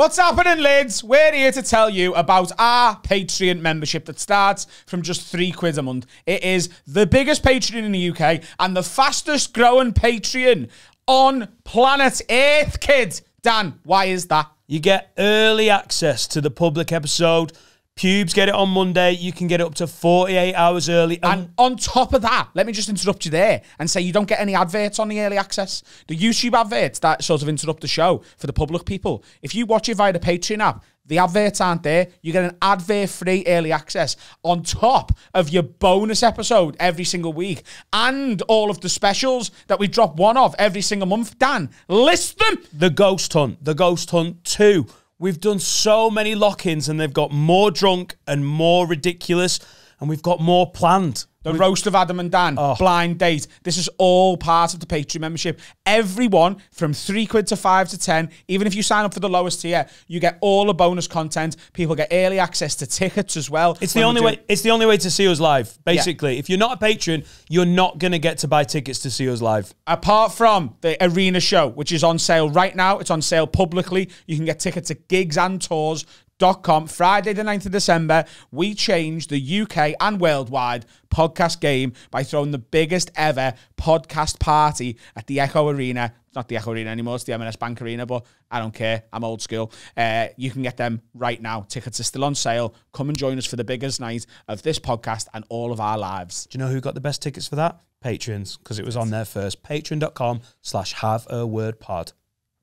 What's happening, lads? We're here to tell you about our Patreon membership that starts from just three quid a month. It is the biggest Patreon in the UK and the fastest growing Patreon on planet Earth, kid. Dan, why is that? You get early access to the public episode. Pubes get it on Monday. You can get it up to 48 hours early. And, And on top of that, let me just interrupt you there and say you don't get any adverts on the early access. The YouTube adverts that sort of interrupt the show for the public people. If you watch it via the Patreon app, the adverts aren't there. You get an advert free early access on top of your bonus episode every single week and all of the specials that we drop one of every single month. Dan, list them. the Ghost Hunt, the Ghost Hunt 2. We've done so many lock ins and they've got more drunk and more ridiculous, and we've got more planned. The roast of Adam and Dan, oh. blind date. This is all part of the Patreon membership. Everyone from three quid to five to ten, even if you sign up for the lowest tier, you get all the bonus content. People get early access to tickets as well. It's the only way. It's the only way to see us live. Basically, if you're not a patron, you're not gonna get to buy tickets to see us live. Apart from the arena show, which is on sale right now, it's on sale publicly. You can get tickets to gigs and tours. Dot com. Friday the 9th of December, we change the UK and worldwide podcast game by throwing the biggest ever podcast party at the Echo Arena. It's not the Echo Arena anymore, it's the M&S Bank Arena, but I don't care. I'm old school. Uh, you can get them right now. Tickets are still on sale. Come and join us for the biggest night of this podcast and all of our lives. Do you know who got the best tickets for that? Patrons, because it was on there first. Patreon.com slash have a word pod.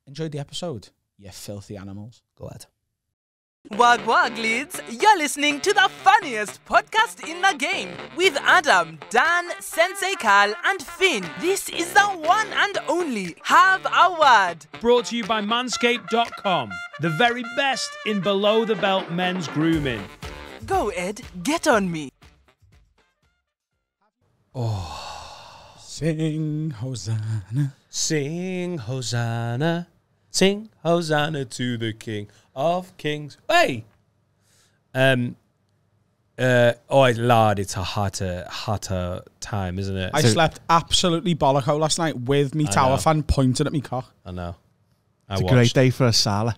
Enjoyed the episode, you filthy animals. Go ahead. Wag wag leads, you're listening to the funniest podcast in the game with Adam, Dan, Sensei Carl, and Finn. This is the one and only Have a Word. Brought to you by manscaped.com, the very best in below the belt men's grooming. Go Ed, get on me. Oh. Sing Hosanna. Sing Hosanna, sing Hosanna to the King of Kings. Hey! Um, uh, oh, Lord, it's a hotter, hotter time, isn't it? I slept absolutely bollock last night with me tower know. fan pointed at me cock. I know. I It's a watched. great day for a Salah.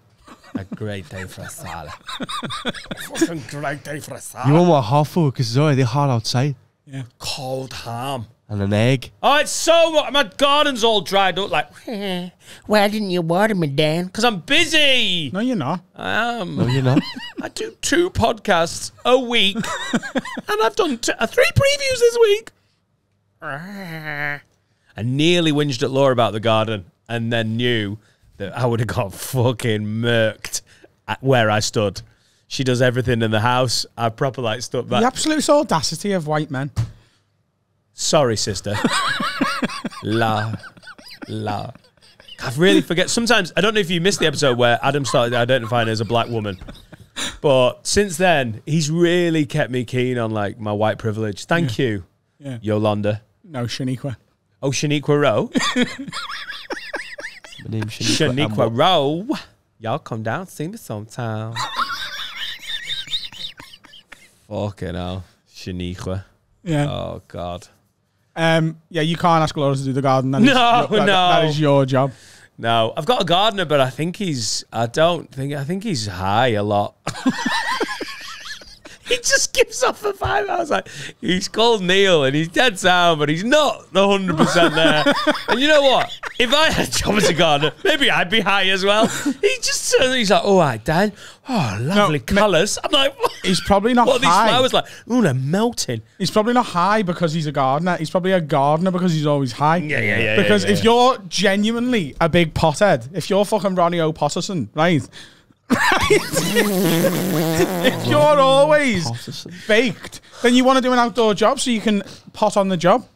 A great day for a salad. Fucking great day for a You want more hot food because it's already hot outside. Cold ham. And an egg. Oh, it's so mu- my garden's all dried up. Like, Why didn't you water me, Dan? because I'm busy. No, you're not. I am. No, you're not. I do two podcasts a week, and I've done t- uh, three previews this week. I nearly whinged at Laura about the garden, and then knew that I would have got fucking murked at where I stood. She does everything in the house. I proper like stuck back. The absolute audacity of white men. Sorry, sister. la, la. I really forget. Sometimes I don't know if you missed the episode where Adam started identifying as a black woman, but since then he's really kept me keen on like my white privilege. Thank you, Yeah. Yolanda. No, Shaniqua. Oh, Shaniqua Rowe. My name's Shaniqua. Shaniqua Rowe. Y'all come down, see me sometime. Fucking hell, Shaniqua. Yeah. Oh God. Um. Yeah, you can't ask Laura to do the garden. That is No, your- that- That no. that is your job. No, I've got a gardener, but I think he's. I don't think. I think he's high a lot. he just gives off a vibe. I was like, he's called Neil, and he's dead sound, but he's not the hundred percent there. and you know what? If I had a job as a gardener, maybe I'd be high as well. He just turns. He's like, "All right, Dan. Oh, lovely ma- colours." I'm like, "What? He's probably not What are these high. flowers like? Ooh, they're melting." He's probably not high because he's a gardener. He's probably a gardener because he's always high. Yeah, yeah, yeah, Because yeah, if yeah. you're genuinely a big pothead, if you're fucking Ronnie O'Potterson, right? If you're always Potterson. baked, then you want to do an outdoor job so you can pot on the job.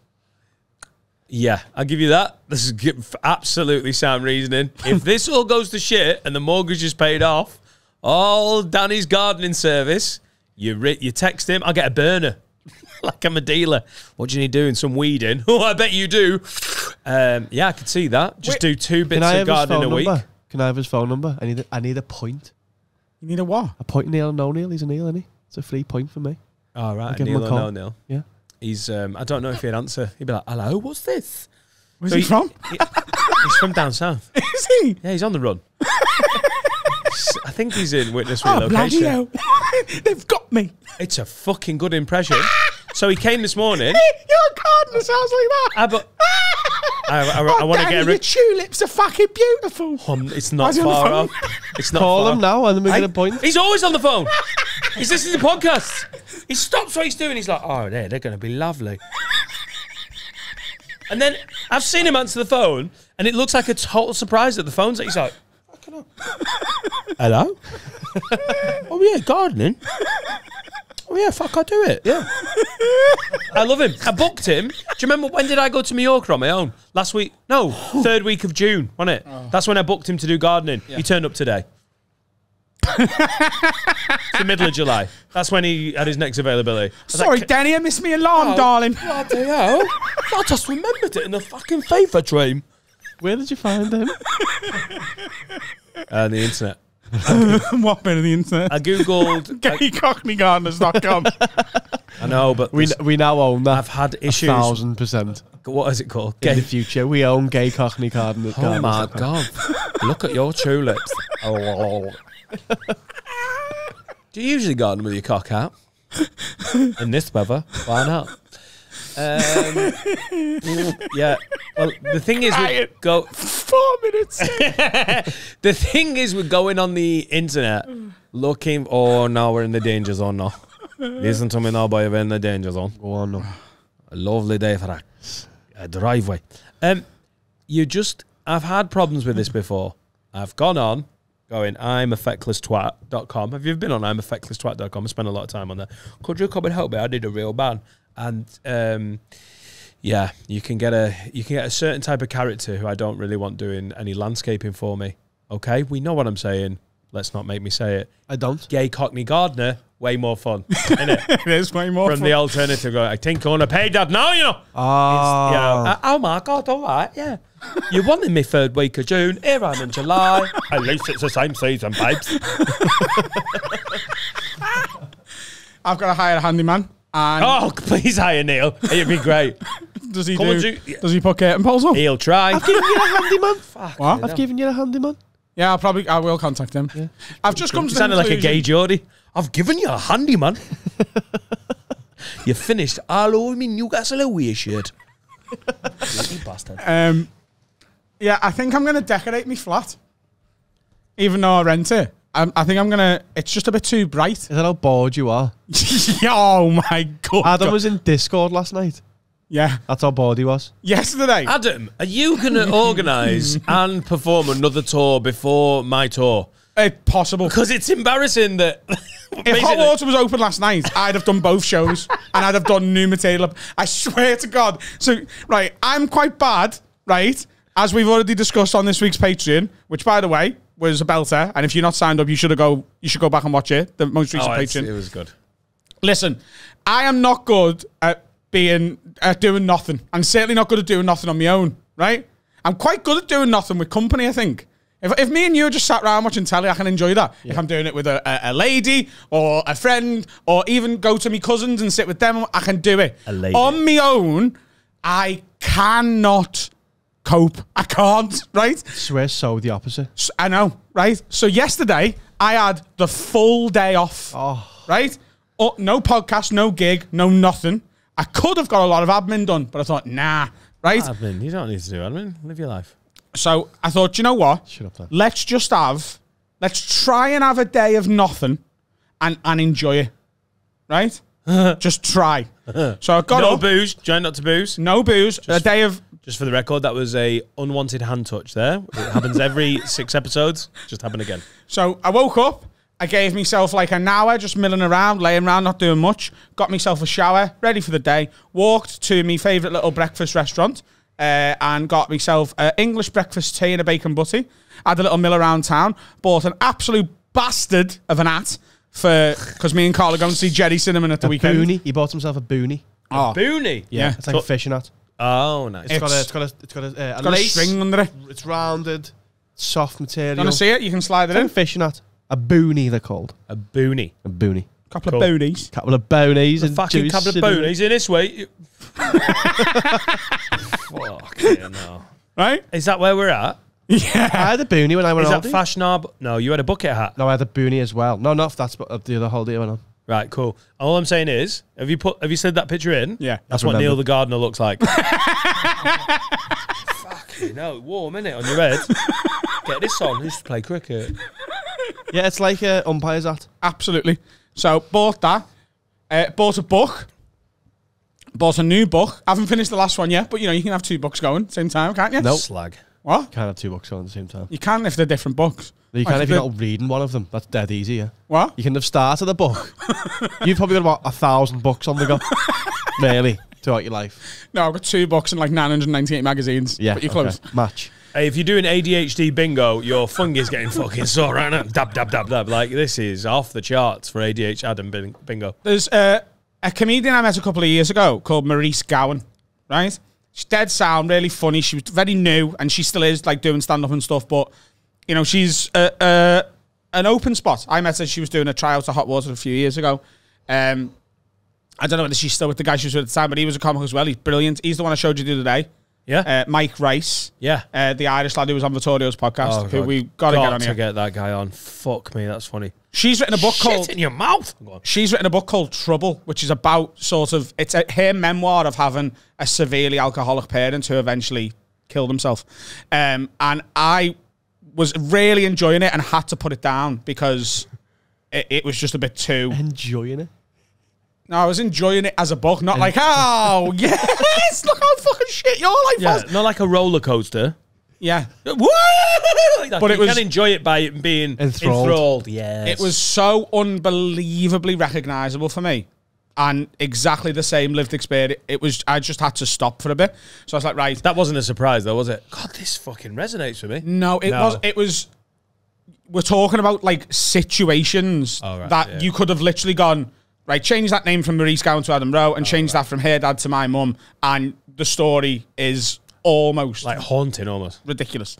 Yeah, I'll give you that. This is absolutely sound reasoning. If this all goes to shit and the mortgage is paid off, all Danny's gardening service, you ri- you text him, I'll get a burner. like I'm a dealer. What do you need doing? Some weeding? Oh, I bet you do. Um, yeah, I could see that. Just Wait, do two bits of gardening a week. number? Can I have his phone number? I need a, I need a point. You need a what? A point Neil no Neil. He's a Neil, isn't he? It's a free point for me. All right, give him a Neil or call. no Neil. Yeah. He's um, I don't know if he'd answer. He'd be like, "Hello, what's this?" Where's So he he- from? He's from down south. Is he? Yeah, he's on the run. I think he's in witness Oh, bloody relocation. hell. They've got me. it's a fucking good impression. so he came this morning. Your gardener sounds like that. Ah, but I, I, I Oh, want to get a your tulips are fucking beautiful. Um, it's not is he on the far off. It's not Call far. him now and then we get a point. He's always on the phone. he's listening to podcasts. He stops what he's doing. He's like, oh, they're, they're going to be lovely. And then I've seen him answer the phone, and it looks like a total surprise that the phone's. He's like, "Fucking hell. hello? oh, yeah, gardening. Oh, yeah, fuck, I do it. Yeah. I love him. I booked him. Do you remember when did I go to Mallorca on my own? Last week? No, third week of June, wasn't it? That's when I booked him to do gardening. He turned up today. it's the middle of July. That's when he had his next availability. Sorry, like, Danny, I missed me alarm, Oh. darling. Bloody hell. I just remembered it in the fucking FIFA dream. Where did you find him? Uh, the internet. what bit of the internet? I googled. I, GayCockneyGardeners.com. I know, but We, this- we now own that. I've had a issues. thousand percent. What is it called? In Gay. the future, we own Gay Cockney Garden. Oh my god! Look at your tulips. Oh. Do you usually garden with your cock out? In this weather, why not? Um, yeah. Well, the thing is, we go. Four minutes. The thing is, we're going on the internet looking. Oh now we're in the danger zone now. Listen to me now, boy. We're in the danger zone. Go on, no. A lovely day for a, a driveway. Um, you just, I've had problems with this before. I've gone on going, I'm a fecklesstwat.com. Have you ever been on I'm a fecklesstwat.com? I spent a lot of time on there. Could you come and help me? I did a real ban. And um, yeah, you can get a you can get a certain type of character who I don't really want doing any landscaping for me. Okay, we know what I'm saying. Let's not make me say it. I don't. Gay Cockney Gardener, way more fun, isn't it? it is way more From fun. the alternative, go, I think I want to pay that now, you know. Ah, You know, uh, oh my god, all right, yeah. You in me third week of June. Here I'm in July. At least it's the same season, babes. I've got to hire a handyman. And Oh, please hire Neil. It'd be great. does he come do? and do- Does he put curtain poles up? He'll try. I've given you a handyman. What? I've given you a handyman. Yeah, I'll probably. I will contact him. I've just come You to the sounded like a gay conclusion- Geordie. I've given you a handyman. you finished all over me Newcastle away shirt. Bloody bastard. Um, yeah, I think I'm going to decorate my flat, even though I rent it. I, I think I'm gonna. It's just a bit too bright. Is that how bored you are? oh my god! Adam was in Discord last night. yeah, That's how bored he was. yesterday. Adam, are you going to organise and perform another tour before my tour? If possible. Because it's embarrassing that. If Hot Water was open last night, I'd have done both shows and I'd have done new material. I swear to God. So, right, I'm quite bad, right? As we've already discussed on this week's Patreon, which, by the way, was a belter. And if you're not signed up, you should go. You should go back and watch it. The most oh, recent Oh, Patreon. it was good. Listen, I am not good at being at doing nothing. I'm certainly not good at doing nothing on my own. Right? I'm quite good at doing nothing with company. I think. If, if me and you just sat around watching telly, I can enjoy that. If I'm doing it with a, a, a lady or a friend, or even go to my cousins and sit with them, I can do it. A lady. On my own, I cannot cope. I can't. Right? swear so the opposite. S- I know, right? So yesterday I had the full day off. Oh. Right? Oh, no podcast, no gig, no nothing. I could have got a lot of admin done, but I thought, nah, right? Admin, you don't need to do admin. Live your life. So I thought, you know what? Shut up, Dan. Let's just have, let's try and have a day of nothing and, and enjoy it. Right? just try. So I got no up, booze. Try not to booze. no booze, a day of Just for the record, that was a unwanted hand touch there. It happens every six episodes. Just happened again. So I woke up. I gave myself like an hour just milling around, laying around, not doing much. Got myself a shower, ready for the day. Walked to my favourite little breakfast restaurant uh, and got myself an English breakfast tea and a bacon butty. Had a little mill around town. Bought an absolute bastard of an hat for because me and Carl are going to see Gerry Cinnamon at the A weekend. boonie. He bought himself a boonie. Oh, Boonie. yeah. It's like a fishing hat. Oh, nice. It's got a. It's- It's got a. It's got a. Uh, a Got a lace. string under it. It's rounded, soft material. You want to see it? You can slide it It's like a in. fishing hat. A boonie, they're called. A boonie. A boonie. Couple Cool. of booties. Couple of boonies A Fucking couple of boonies in this way. Fucking hell. Right? Is that where we're at? Yeah. I had a boonie when I went Is on that holiday. No, you had a bucket hat. No, I had a boonie as well. No, not that's what the other holiday I went on. Right, cool. All I'm saying is, have you put have you slid that picture in? Yeah. That's I what Neil the gardener looks like. Fucking hell, warm, innit, on your head. Get this on. Who's to play cricket? Yeah, it's like a umpire's hat. Absolutely. So bought that. Uh, bought a book. Bought a new book. haven't finished the last one yet, but you know you can have two books going at the same time, can't you? Nope. Slag. What? Can't have two books going at the same time. You can if they're different books. You Like can if the- you're not reading one of them. That's dead easy. Yeah. What? You can have started a book. You've probably got about a thousand books on the go. Really, throughout your life. No, I've got two books and like 998 magazines. Yeah. But you're okay. close. Match. Hey, if you're doing ADHD bingo, your fungus getting fucking sore right now. Dab, dab, dab, dab. Like, this is off the charts for ADHD Adam bingo. There's uh, a comedian I met a couple of years ago called Maurice Gowan, right? She's dead sound, really funny. She was very new, and she still is like doing stand up and stuff. But you know, she's uh, uh, an open spot. I met her. She was doing a tryout to Hot Water a few years ago. Um, I don't know whether she's still with the guy she was with at the time, but he was a comic as well. He's brilliant. He's the one I showed you the other day. Yeah? Uh, Mike Rice, yeah. uh, the Irish lad who was on Vittorio's podcast, Oh, who we got to get on to here. get that guy on. Fuck me, that's funny. She's written a book Shit called in your mouth. She's written a book called Trouble, which is about sort of it's a, her memoir of having a severely alcoholic parent who eventually killed himself. Um, and I was really enjoying it and had to put it down because it, it was just a bit too. Enjoying it. No, I was enjoying it as a book, not like oh yes, look how fucking shit your life Yeah, was. not like a roller coaster. Yeah, Like. But you it was- can enjoy it by being Enthralled. enthralled. Yes. it was so unbelievably recognizable for me. And exactly the same lived experience. It was. I just had to stop for a bit. So I was like, right, That wasn't a surprise, though, was it? God, this fucking resonates with me. No, it No. was. It was. We're talking about like situations Oh, right, that yeah. you could have literally gone right. Change that name from Maurice Gowan to Adam Rowe, Oh, and change that from her dad to my mum, and the story is almost Like haunting almost. ridiculous.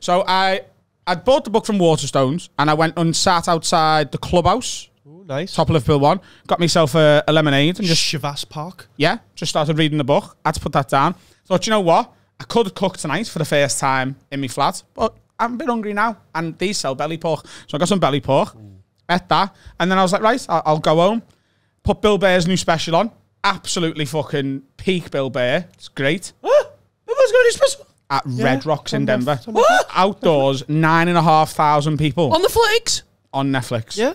So I I bought the book from Waterstones, and I went and sat outside the clubhouse, nice. top of Liverpool one, got myself a, a lemonade, and just Chavasse Park. yeah, just started reading the book. I had to put that down. Thought, you know what? I could cook tonight for the first time in my flat, but I'm a bit hungry now, and these sell belly pork. So I got some belly pork, mm. ate that, and then I was like, right, I'll, I'll go home, put Bill Burr's new special on. Absolutely fucking peak Bill Bear. It's great. Everyone's going to special. At Red Rocks in Denver. on Netflix. Outdoors, nine and a half thousand people On the flicks. on Netflix. Yeah.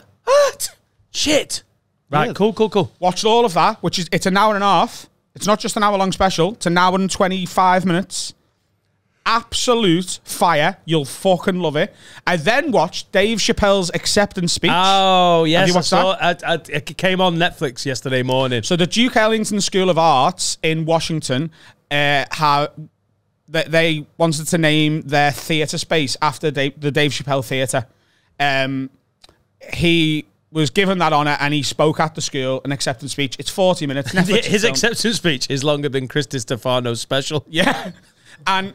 What? Shit. Right, Yeah. cool, cool, cool. Watched all of that, which is it's an hour and a half. It's not just an hour long special. It's an hour and twenty five minutes. Absolute fire. You'll fucking love it. I then watched Dave Chappelle's acceptance speech. Oh, yes. you I watched saw I, I, it came on Netflix yesterday morning. So the Duke Ellington School of Arts in Washington, uh, how they, they wanted to name their theatre space after Dave, the Dave Chappelle Theatre. Um, he was given that honour and he spoke at the school an acceptance speech. It's forty minutes. Netflix His acceptance speech is longer than Chris Stefano's special. Yeah. And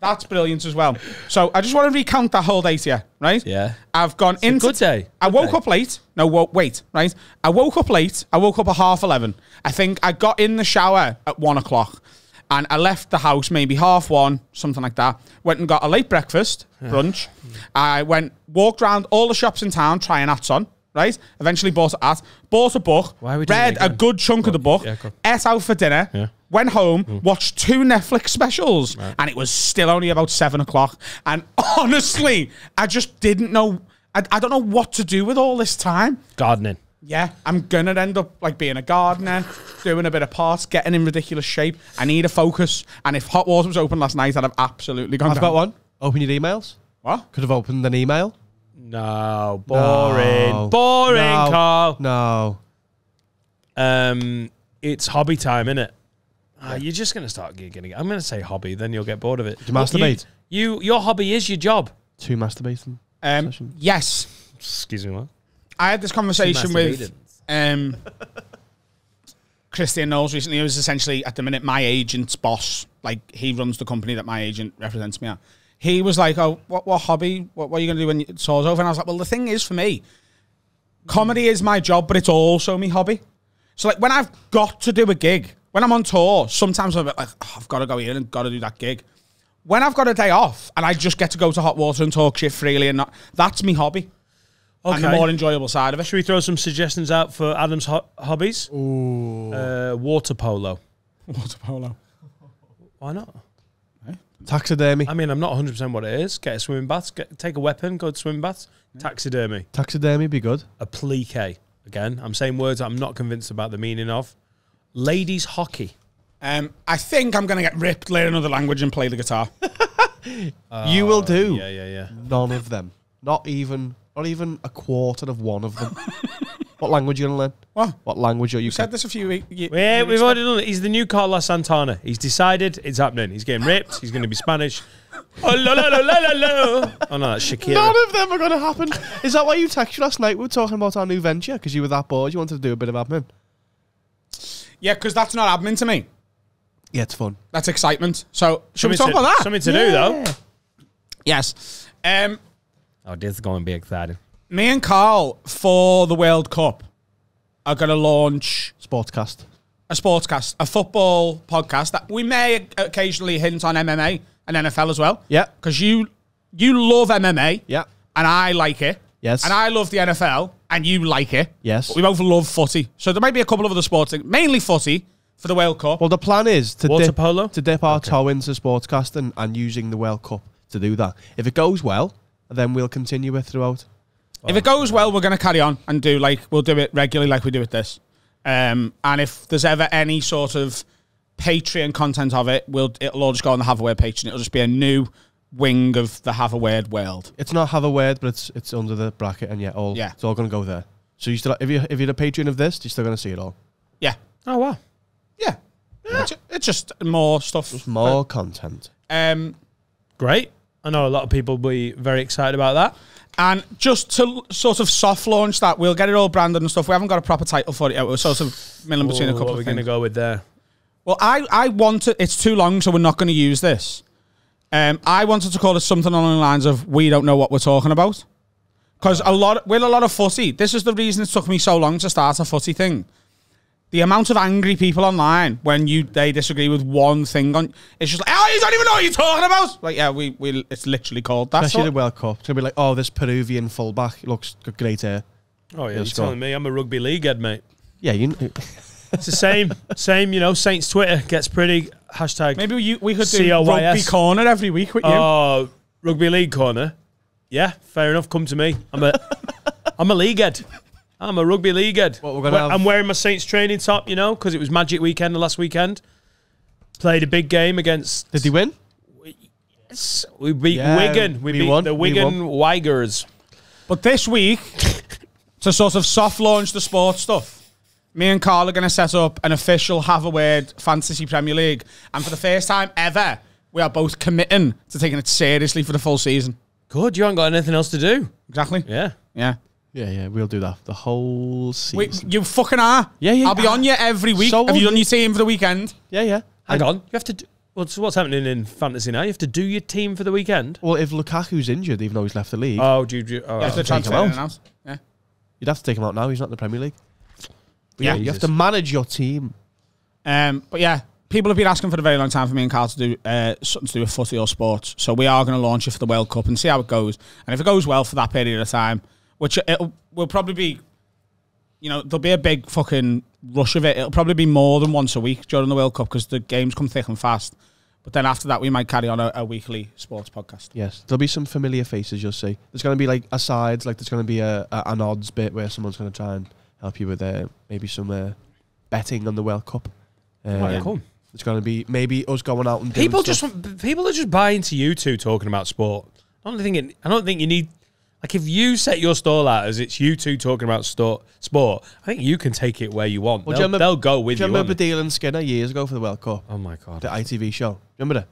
that's brilliant as well. So I just want to recount that whole day to you, right? Yeah. I've gone a into good day. I woke day. up late. No, wo- wait, right? I woke up late. I woke up at half eleven. I think I got in the shower at one o'clock. And I left the house maybe half one, something like that. Went and got a late breakfast, brunch. I went, walked around all the shops in town, trying hats on, right? Eventually bought a hat, bought a book, Why are we read a good chunk of the book, yeah, ate out for dinner, Yeah. went home, mm. watched two Netflix specials, and it was still only about seven o'clock. And honestly, I just didn't know. I, I don't know what to do with all this time. Gardening. Yeah, I'm gonna end up like being a gardener, doing a bit of parts, getting in ridiculous shape. I need a focus. And if hot water was open last night, I'd have absolutely gone. I've got one. Open your emails. What? Could have opened an email. No, boring. No. Boring, No. Carl. No. Um, it's hobby time, innit? Ah, you're just gonna start gigging again. I'm gonna say hobby, then you'll get bored of it. you masturbate? You, you, your hobby is your job. Two masturbating. Um, Session. yes, Excuse me, what? I had this conversation with um, Christian Knowles recently. He was essentially at the minute my agent's boss. Like he runs the company that my agent represents me at. He was like, "Oh, what, what hobby? What, what are you going to do when it's all over?" And I was like, "Well, the thing is, for me, comedy is my job, but it's also my hobby. So like when I've got to do a gig, when I'm on tour, sometimes I'm like, oh, I've got to go here and got to do that gig. when I've got a day off and I just get to go to hot water and talk shit freely, and not, that's my hobby and the more enjoyable side of it. Should we throw some suggestions out for Adam's ho- hobbies? Uh, water polo. Water polo. Why not? Taxidermy. I mean, I'm not 100% what it is. Get a swimming bath, get, take a weapon, go to swimming baths. Taxidermy. Taxidermy be good. Applique. Again, I'm saying words I'm not convinced about the meaning of. Ladies hockey. Um, I think I'm going to get ripped, learn another language, and play the guitar. you will do Yeah, yeah, yeah. none of them. Not even, not even a quarter of one of them. what language are you gonna learn? What? What language are you? You said this a few weeks. Yeah, we've already done it. He's the new Carlos Santana. He's decided it's happening. He's getting ripped. He's going to be Spanish. Oh, la, la, la, la, la, la. oh no, that's Shakira. None of them are gonna happen. Is that why you texted last night? We were talking about our new venture because you were that bored. You wanted to do a bit of admin. Yeah, because that's not admin to me. Yeah, it's fun. That's excitement. So, should we talk to- about that? Something to do, though. Yes. Um, Oh, this is going to be exciting. Me and Carl for the World Cup are going to launch Sportscast. a sportscast, a football podcast that we may occasionally hint on MMA and NFL as well. Yeah. Because you you love MMA. Yeah. And I like it. Yes. And I love the NFL and you like it. Yes. But we both love footy. So there might be a couple of other sports, things, mainly footy for the World Cup. Well, the plan is to Water dip, polo? to dip our toe into sportscasting and using the World Cup to do that. If it goes well, then we'll continue it throughout. If it goes well, we're going to carry on and do like we'll do it regularly, like we do with this. Um, and if there's ever any sort of Patreon content of it, we'll it'll all just go on the Have a Word Patreon. It'll just be a new wing of the Have a Word world. It's not have a word, but it's it's under the bracket, and yeah, all Yeah. it's all going to go there. So you still, if you if you're a patron of this, you're still going to see it all. Yeah, Oh, wow. yeah. It's, it's just more stuff. More content. Um, Great. I know a lot of people will be very excited about that. And just to sort of soft launch that, we'll get it all branded and stuff. We haven't got a proper title for it yet. We're sort of milling between a Ooh, couple what of we're going to go with there. Well, I, I wanted, it's too long, so we're not going to use this. Um, I wanted to call it something along the lines of we don't know what we're talking about. Because a lot, with a lot of footy, this is the reason it took me so long to start a footy thing. The amount of angry people online when you they disagree with one thing on, it's just like, oh, you don't even know what you're talking about. Like, yeah, we, we it's literally called that. Especially So- the World Cup. It's going to be like, oh, this Peruvian fullback looks great here Oh, yeah. Yeah, You're score. telling me I'm a rugby league head, mate. Yeah, you. It's the same. same, you know, Saints Twitter gets pretty. Hashtag. Maybe we, we could do COYS. rugby corner every week with you. Oh, rugby league corner. Yeah, fair enough. Come to me. I'm a, I'm a league head. I'm a rugby league head. What, we're gonna We- have- I'm wearing my Saints training top, you know, because it was Magic Weekend the last weekend. Played a big game against Did he win? we beat Yeah, Wigan. We, we beat won, the we Wigan Wigers. But this week, to sort of soft launch the sports stuff, me and Carl are going to set up an official Have a Word Fantasy Premier League. And for the first time ever, we are both committing to taking it seriously for the full season. Good, you haven't got anything else to do. Exactly. Yeah. Yeah. Yeah, yeah, we'll do that the whole We, season. you fucking are. Yeah, yeah. I'll be on you every week. So Have you will done your team for the weekend? yeah, yeah. Hang on. You have to. Do, what's what's happening in fantasy now? You have to do your team for the weekend. Well, if Lukaku's injured, even though he's left the league, Oh, do you? Do, oh, Yeah, to take him out. and. Yeah. you'd have to take him out now. He's not in the Premier League. But Yeah. yeah, you have to manage your team. Um, but yeah, people have been asking for a very long time for me and Carl to do uh, something to do with footy or sports. So we are going to launch it for the World Cup and see how it goes. And if it goes well for that period of time, which it will probably be, you know, there'll be a big fucking rush of it. It'll probably be more than once a week during the World Cup because the games come thick and fast. But then after that, we might carry on a, a weekly sports podcast. Yes, there'll be some familiar faces. You'll see. There's going to be like asides, like there's going to be a, a an odds bit where someone's going to try and help you with uh, maybe some uh, betting on the World Cup. Um, Right, cool. It's going to be maybe us going out and People stuff. just want- people are just buying to you two talking about sport. I don't think it, I don't think you need like if you set your stall out as it's you two talking about sto- sport. I think you can take it where you want. Well, they'll, you remember- they'll go with Do you you. remember won't they? Baddiel and Skinner years ago for the World Cup? Oh my god! The ITV show. Remember that?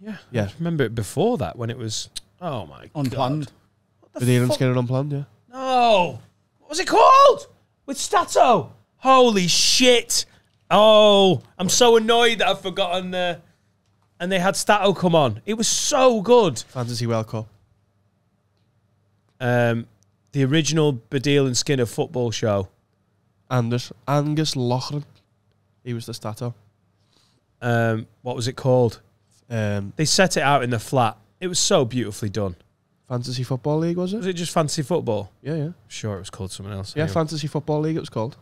yeah, Yeah. I remember it before that when it was. Oh my Unplanned. god! Baddiel and Skinner unplanned. Yeah. No, what was it called? With Statto. Holy shit! Oh, I'm so annoyed that I've forgotten. Uh, and they had Statto come on. It was so good. Fantasy World Cup. Um, the original Baddiel and Skinner football show. Anders Angus Loughran. He was the Statto. Um, what was it called? Um, They set it out in the flat. It was so beautifully done. Fantasy Football League was it? Was it? just fantasy football? Yeah, yeah, Sure, it was called something else. yeah. anyway. Fantasy Football League. It was called.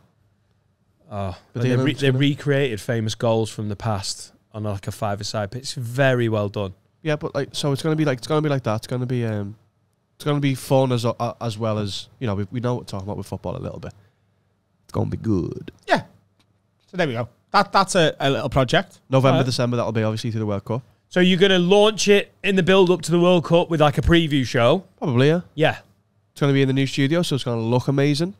Oh, But they they, re- they recreated famous goals from the past on like a five-a-side pitch. It's very well done. Yeah, but like, so it's gonna be like it's gonna be like that. It's gonna be um, it's gonna be fun as uh, as well as you know. We, we know what we're talking about with football a little bit. It's gonna be good. Yeah. So there we go. That that's a, a little project. November, Alright. December. That'll be obviously through the World Cup. So you're going to launch it in the build-up to the World Cup with like a preview show? Probably, yeah. Yeah, It's gonna be in the new studio, so it's gonna look amazing.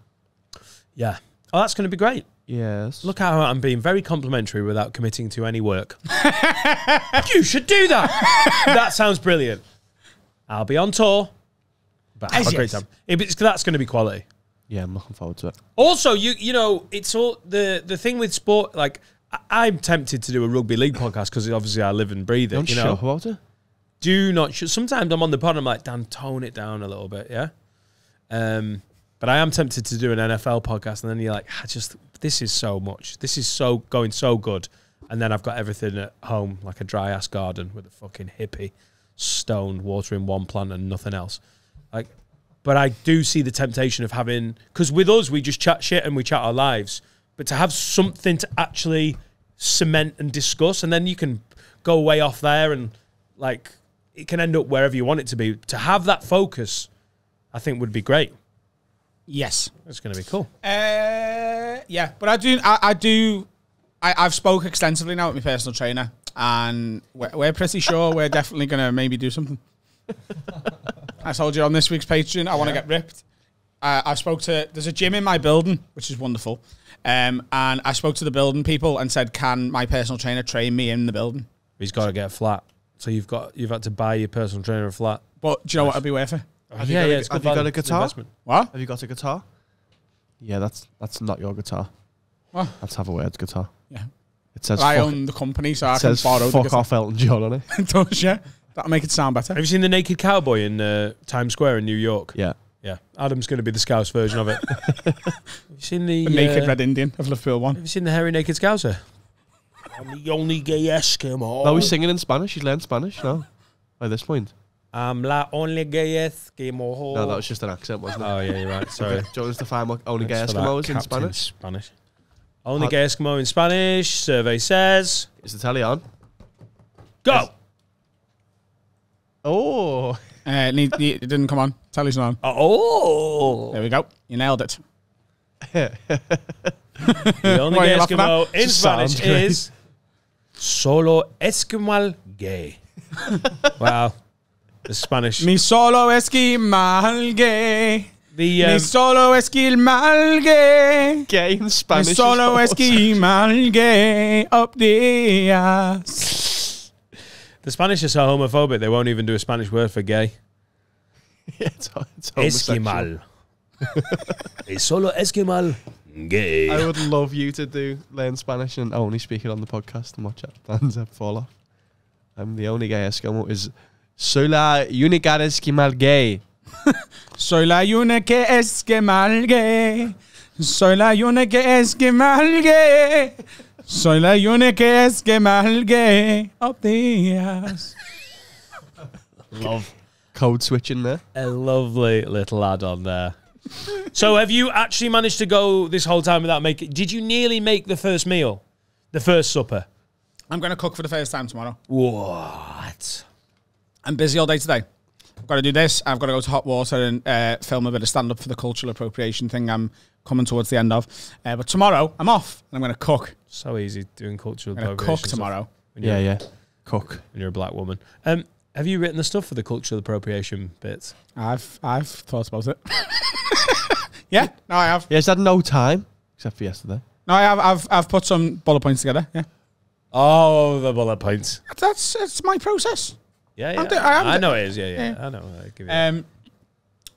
yeah. Oh, that's going to be great. Yes. Look how I'm being very complimentary without committing to any work. you should do that. that sounds brilliant. I'll be on tour, but have As a great yes. time. It- it's- that's going to be quality. Yeah, I'm looking forward to it. Also, you you know, it's all the the thing with sport. Like, I, I'm tempted to do a rugby league podcast because obviously I live and breathe it. Don't You shut know, up about it. do not. Sh- Sometimes I'm on the pod. I'm like, Dan, tone it down a little bit. Yeah. Um, but I am tempted to do an NFL podcast, and then you're like, I just this is so much. This is so going so good, and then I've got everything at home like a dry ass garden with a fucking hippie, stoned watering one plant and nothing else. Like, but I do see the temptation of having because with us we just chat shit and we chat our lives, but to have something to actually cement and discuss, and then you can go way off there and like it can end up wherever you want it to be. To have that focus, I think would be great. Yes. It's going to be cool. Uh, yeah, but I do. I, I do. I, I've spoke extensively now with my personal trainer, and we're, we're pretty sure we're definitely gonna maybe do something. I told you on this week's Patreon, I want to get ripped. Uh, I spoke to. There's a gym in my building, which is wonderful, um, and I spoke to the building people and said, "Can my personal trainer train me in the building?" He's got to get a flat. So you've got you've had to buy your personal trainer a flat. But do you know what? I'd be worth it. Have you yeah, got a- yeah. It's have you got a guitar? investment. What? Have you got a guitar? Yeah, that's that's not your guitar. What? Let's have a word guitar. Yeah. It says I own the company, so I it can says borrow fuck guitar. off Elton John on it. It does, yeah. That'll make it sound better. Have you seen the Naked Cowboy in uh, Times Square in New York? Yeah. Yeah, Adam's going to be the Scouse version of it. have you seen the, The naked uh, red Indian of Liverpool one. Have you seen the hairy naked Scouser? I'm the only gay Eskimo. No, he's singing in Spanish. He's learned Spanish now. By this point. I'm la only gay Eskimo. No, that was just an accent, wasn't it? Oh yeah, you're right. Sorry. Okay. Do you us to find what only gay Thanks for that, Eskimos in Spanish? Spanish. Only Hot- gay Eskimo in Spanish. Survey says Is the telly on? go. Oh. Uh, need, it didn't come on. Telly's not on. Oh, There we go. You nailed it. the only Why are gay you laughing Eskimo at? in Spanish great. is solo Esquimal gay. wow, the Spanish. Mi solo esquimal gay. The Mi um, solo esquimal gay. Gay in Mi Spanish. is solo awesome. esquimal gay. Up the ass. The Spanish are so homophobic they won't even do a Spanish word for gay. Yeah, it's, it's. Esquimal. es solo Esquimal gay. I would love you to do learn Spanish and only speak it on the podcast and watch it. Dan's fall off. I'm the only gay Eskimo is Soy la única Esquimal gay. Soy la única esquimal gay. Soy la única esquimal gay. Soy la única esquimal gay. Up the ass. Love. Code switching there. A lovely little add on there. so, have you actually managed to go this whole time without making? Did you nearly make the first meal, the first supper? I'm going to cook for the first time tomorrow. What? I'm busy all day today. I've got to do this. I've got to go to Hot Water and uh, film a bit of stand up for the cultural appropriation thing I'm coming towards the end of. Uh, but tomorrow, I'm off and I'm going to cook. So easy doing cultural I'm going to appropriation cook tomorrow. When Yeah, yeah. Cook. When you're a black woman. Um, have you written the stuff for the cultural appropriation bits? I've I've thought about it. yeah, no, I have. Yeah, is that no time? Except for yesterday. No, I have. I've I've put some bullet points together. Yeah, Oh, the bullet points. that's it's my process. Yeah, yeah. I'm do- I am I do- know it is. Yeah, yeah. Yeah. I know. I give you Um,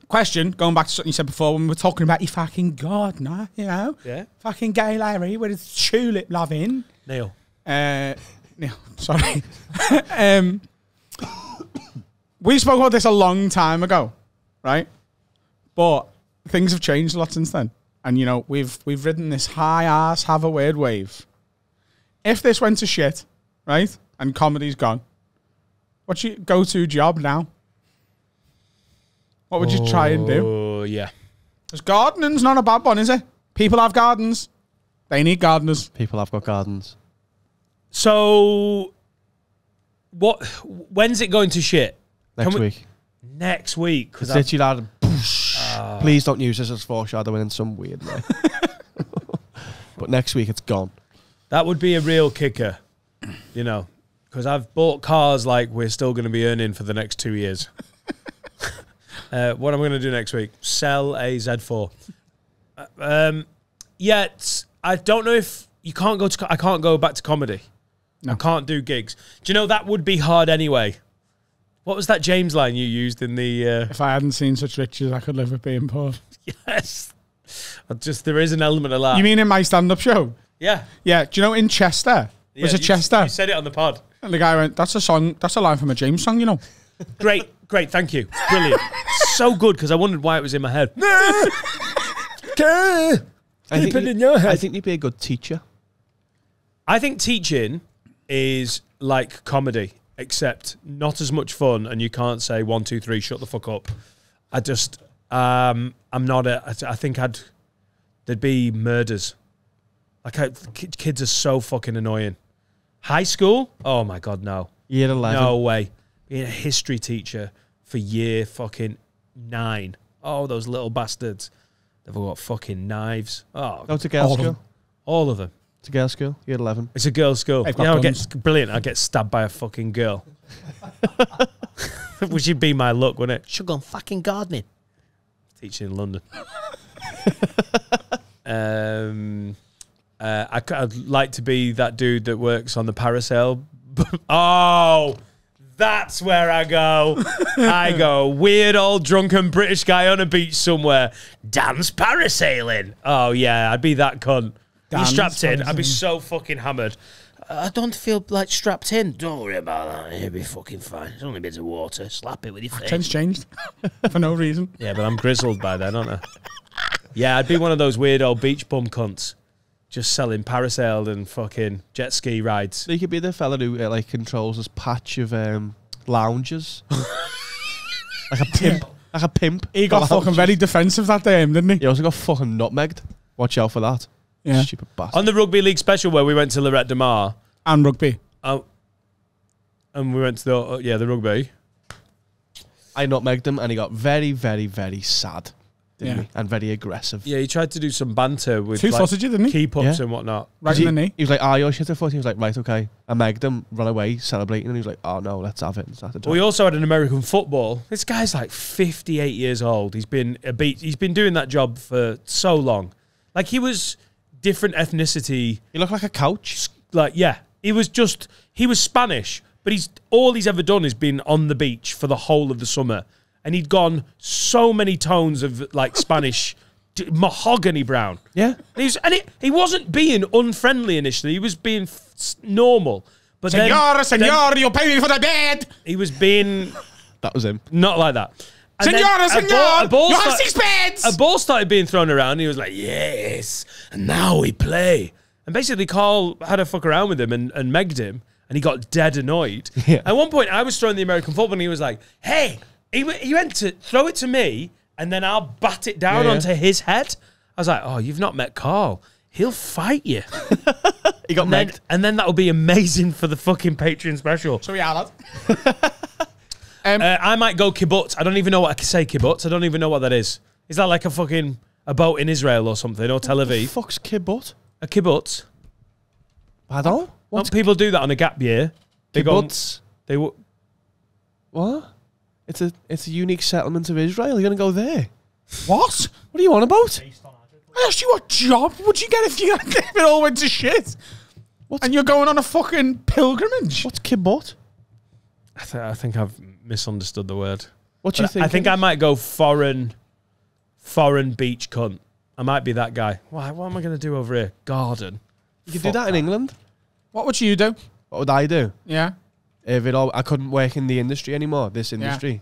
question going back to something you said before when we were talking about your fucking gardener, you know, yeah. fucking gay Larry with his tulip loving. Neil. Uh, no, sorry. um, we spoke about this a long time ago, right? But things have changed a lot since then, and you know we've we've ridden this high ass have a weird wave. If this went to shit, right, and comedy's gone, What's your go-to job now? What would you try and do? Oh yeah. Because gardening's not a bad one, is it? People have gardens. They need gardeners. People have got gardens. So, what? When's it going to shit? Next Can we- week. Next week. It's Because literally that. boosh. Ah. Please don't use this as foreshadowing in some weird way. but next week it's gone. that would be a real kicker, you know. Because I've bought cars like we're still going to be earning for the next two years. Uh, what am I going to do next week? Sell a Z4. Uh, Um, yet I don't know if you can't go to. I can't go back to comedy. I can't do gigs. Do you know that would be hard anyway? What was that James line you used in the? Uh, If I hadn't seen such riches, I could live with being poor. yes, I just there is an element of that. You mean in my stand-up show? yeah? Yeah. Do you know in Chester? yeah was it you- Chester? You said it on the pod. and the guy went, "That's a song. That's a line from a James song, you know." Great, great, thank you, brilliant, so good because I wondered why it was in my head. I think, it you- in your head. I think you'd be a good teacher. I think teaching is like comedy, except not as much fun, and you can't say one, two, three, shut the fuck up. I just, um, I'm not a. I, I think I'd there'd be murders. Like I, kids are so fucking annoying. High school? Oh my god, no, Year 11. no way. Being a history teacher for year fucking nine. Oh, those little bastards. They've all got fucking knives. Oh, Go to girls' All of school. them. all of them. To girls' school. Year 11. It's a girls' school. They've Yeah, I guns. get brilliant. I get stabbed by a fucking girl. Which would be my luck, wouldn't it? Should go on fucking gardening. Teaching in London. um, uh, I, would like to be that dude that works on the parasail. oh, that's where I go. I go weird old drunken British guy on a beach somewhere. Dan's parasailing. Oh yeah, I'd be that cunt. Dan's He's strapped in. I'd be so fucking hammered. I don't feel like strapped in. Don't worry about that. You'll be fucking fine. It's only a bit of water. Slap it with your face. Tense changed for no reason. Yeah, but I'm grizzled by then, aren't I? Yeah, I'd be one of those weird old beach bum cunts, just selling parasail and fucking jet ski rides. He could be the fella who uh, like controls this patch of um, lounges. like a pimp. Like a pimp. He got for fucking lounges. very defensive that day, didn't he? He also got fucking nutmegged. Watch out for that. Yeah. Stupid bastard. On the rugby league special where we went to Lloret de Mar, And rugby. uh, and we went to the uh, yeah the rugby. I nutmegged him and he got very, very, very sad. Didn't Yeah. he? And very aggressive. Yeah, he tried to do some banter with Two like, footed you, didn't he? keep ups Yeah. and whatnot. Right 'Cause in he, the knee. he was like, ah, you're shit at foot. He was like, right, okay. I megged him, run away, celebrating. And he was like, oh, no, let's have it. And started Well, we also had an American football. This guy's like 58 years old. He's been a beat. He's been doing that job for so long. Like he was different ethnicity He looked like a couch. like yeah he was just he was spanish but he's all he's ever done is been on the beach for the whole of the summer and he'd gone so many tones of like spanish d- mahogany brown Yeah. and he was and it, he wasn't being unfriendly initially he was being normal but then, Senor, then senor, you pay me for the bed. he was being That was him. not like that And then Senora, a senor, ball- a ball you have six beds. a ball started being thrown around. And he was like, "Yes, and now we play." And basically, Carl had a fuck around with him and, and megged him, and he got dead annoyed. Yeah. At one point, I was throwing the American football, and he was like, "Hey," he, w- he went to throw it to me, and then I'll bat it down Yeah, yeah. onto his head. I was like, "Oh, you've not met Carl." He'll fight you, He got and then, megged. and then that'll be amazing for the fucking Patreon special. so we are that. Uh, I might go kibbutz. I don't even know what I can say kibbutz. I don't even know what that is. Is that like a fucking a boat in Israel or something or Tel Aviv? Fuck's kibbutz. A kibbutz. Pardon? Don't What's people do that on a gap year? They go. kibbutz? They w- What? It's a it's a unique settlement of Israel. You're gonna go there. What? What are you on about? I asked you what job would you get if you if it all went to shit? What's- And you're going on a fucking pilgrimage. What's kibbutz? I, th- I think I've misunderstood the word. What do you But think? I think I might go foreign, foreign beach cunt. I might be that guy. Why? What am I going to do over here? Garden. You could do that in England. What would you do? What would I do Yeah. If it all? I couldn't work in the industry anymore. This industry.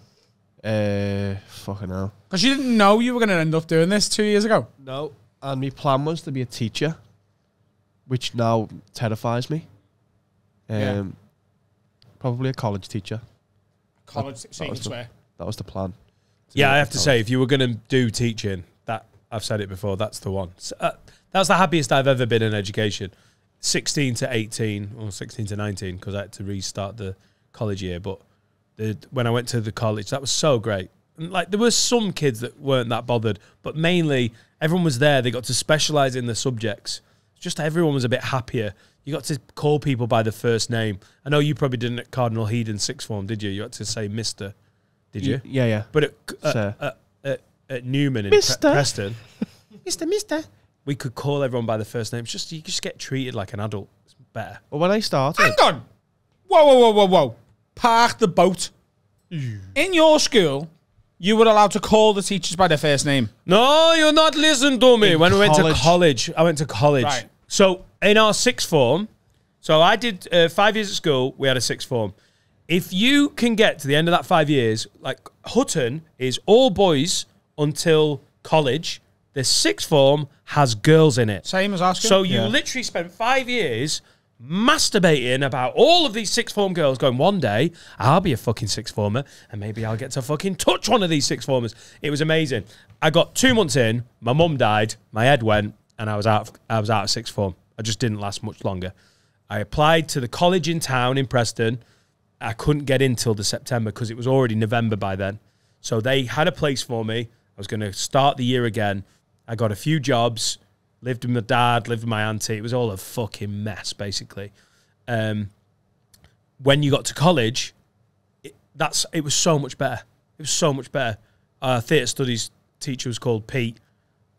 Uh, fucking hell. Because you didn't know you were going to end up doing this two years ago. No. And my plan was to be a teacher, which now terrifies me. Um, Yeah. probably a college teacher. college, so you was can the- swear. That was the plan. Yeah, do I have to college. say, if you were going to do teaching, that I've said it before, that's the one. S- uh, that's the happiest I've ever been in education. 16 to 18, or 16 to 19, because I had to restart the college year. But the, when I went to the college, that was so great. And, like there were some kids that weren't that bothered, but mainly everyone was there. They got to specialize in the subjects. Just everyone was a bit happier. You got to call people by the first name. I know you probably didn't at Cardinal Heenan sixth form, did you? You had to say Mister, did you? Yeah, yeah. But at, at, at, at, Newman in Pre-. Preston, Mister, Mister, we could call everyone by the first name. It's just you just get treated like an adult. It's better. Well, when I started, Hang on. Whoa, whoa, whoa, whoa, whoa. Park the boat. In your school, you were allowed to call the teachers by their first name. No, you're not listening to me. In when we went to college. college, I went to college. Right. So in our sixth form, so I did uh, five years at school. We had a sixth form. If you can get to the end of that five years, like Hutton is all boys until college. The sixth form has girls in it. Same as our. So you Yeah. literally spent five years masturbating about all of these sixth form girls going, one day I'll be a fucking sixth former and maybe I'll get to fucking touch one of these sixth formers. It was amazing. I got two months in, my mum died, my head went, and I was out of, I was out of sixth form. I just didn't last much longer. I applied to the college in town in Preston. I couldn't get in till the September because it was already November by then. So they had a place for me. I was going to start the year again. I got a few jobs, lived with my dad, lived with my auntie. It was all a fucking mess, basically. Um, when you got to college, it, that's it was so much better. It was so much better. Our theatre studies teacher was called Pete.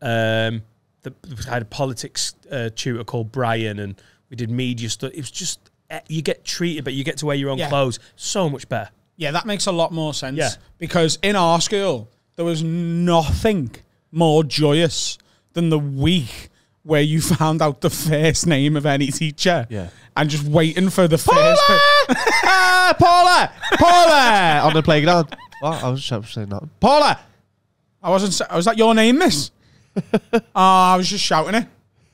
Um, the, I had a politics uh, tutor called Brian, and we did media stuff. It was just eh, you get treated, but you get to wear your own Yeah. clothes. So much better. Yeah, that makes a lot more sense. Yeah. Because in our school, there was nothing more joyous than the week where you found out the first name of any teacher. Yeah. And just waiting for the Paula! first. per- ah, Paula, Paula, on the playground. What? I was just saying that. Paula. I wasn't. Was that your name, miss? Oh, I was just shouting it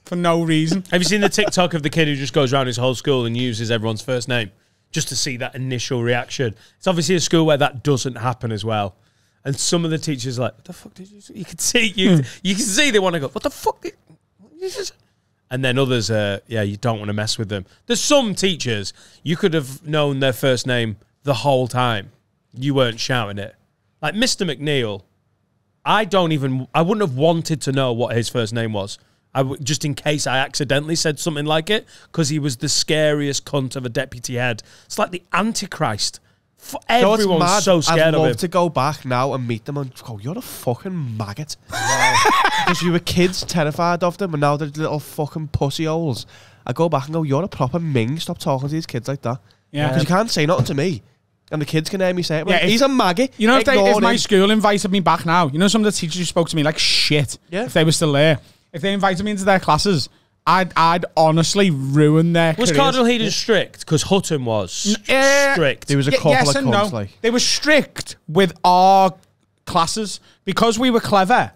for no reason. Have you seen the TikTok of the kid who just goes around his whole school and uses everyone's first name just to see that initial reaction? It's obviously a school where that doesn't happen as well. And some of the teachers are like, "What the fuck did you?" Say? You can see you. you can see they want to go, "What the fuck?" Did, you just-" and then others, uh, yeah, you don't want to mess with them. There's some teachers you could have known their first name the whole time. You weren't shouting it, like Mr. McNeil. I don't even. I wouldn't have wanted to know what his first name was. I w- just in case I accidentally said something like it because he was the scariest cunt of a deputy head. It's like the Antichrist. F- Everyone's so scared I'd of love him. to go back now and meet them and go, you're a fucking maggot. Because you were kids terrified of them and now they're little fucking pussy holes. I go back and go, you're a proper ming. Stop talking to these kids like that. Yeah. Because you can't say nothing to me. And the kids can hear me say it. Yeah, Like, if- He's a maggot. You know, if, they, if my school invited me back now, you know, some of the teachers who spoke to me like shit. Yeah. If they were still there, if they invited me into their classes, I'd I'd honestly ruin their. Was careers. Cardinal Heenan strict? Because Hutton was eh, strict. There was a Y- couple yes of and no. like. They were strict with our classes because we were clever.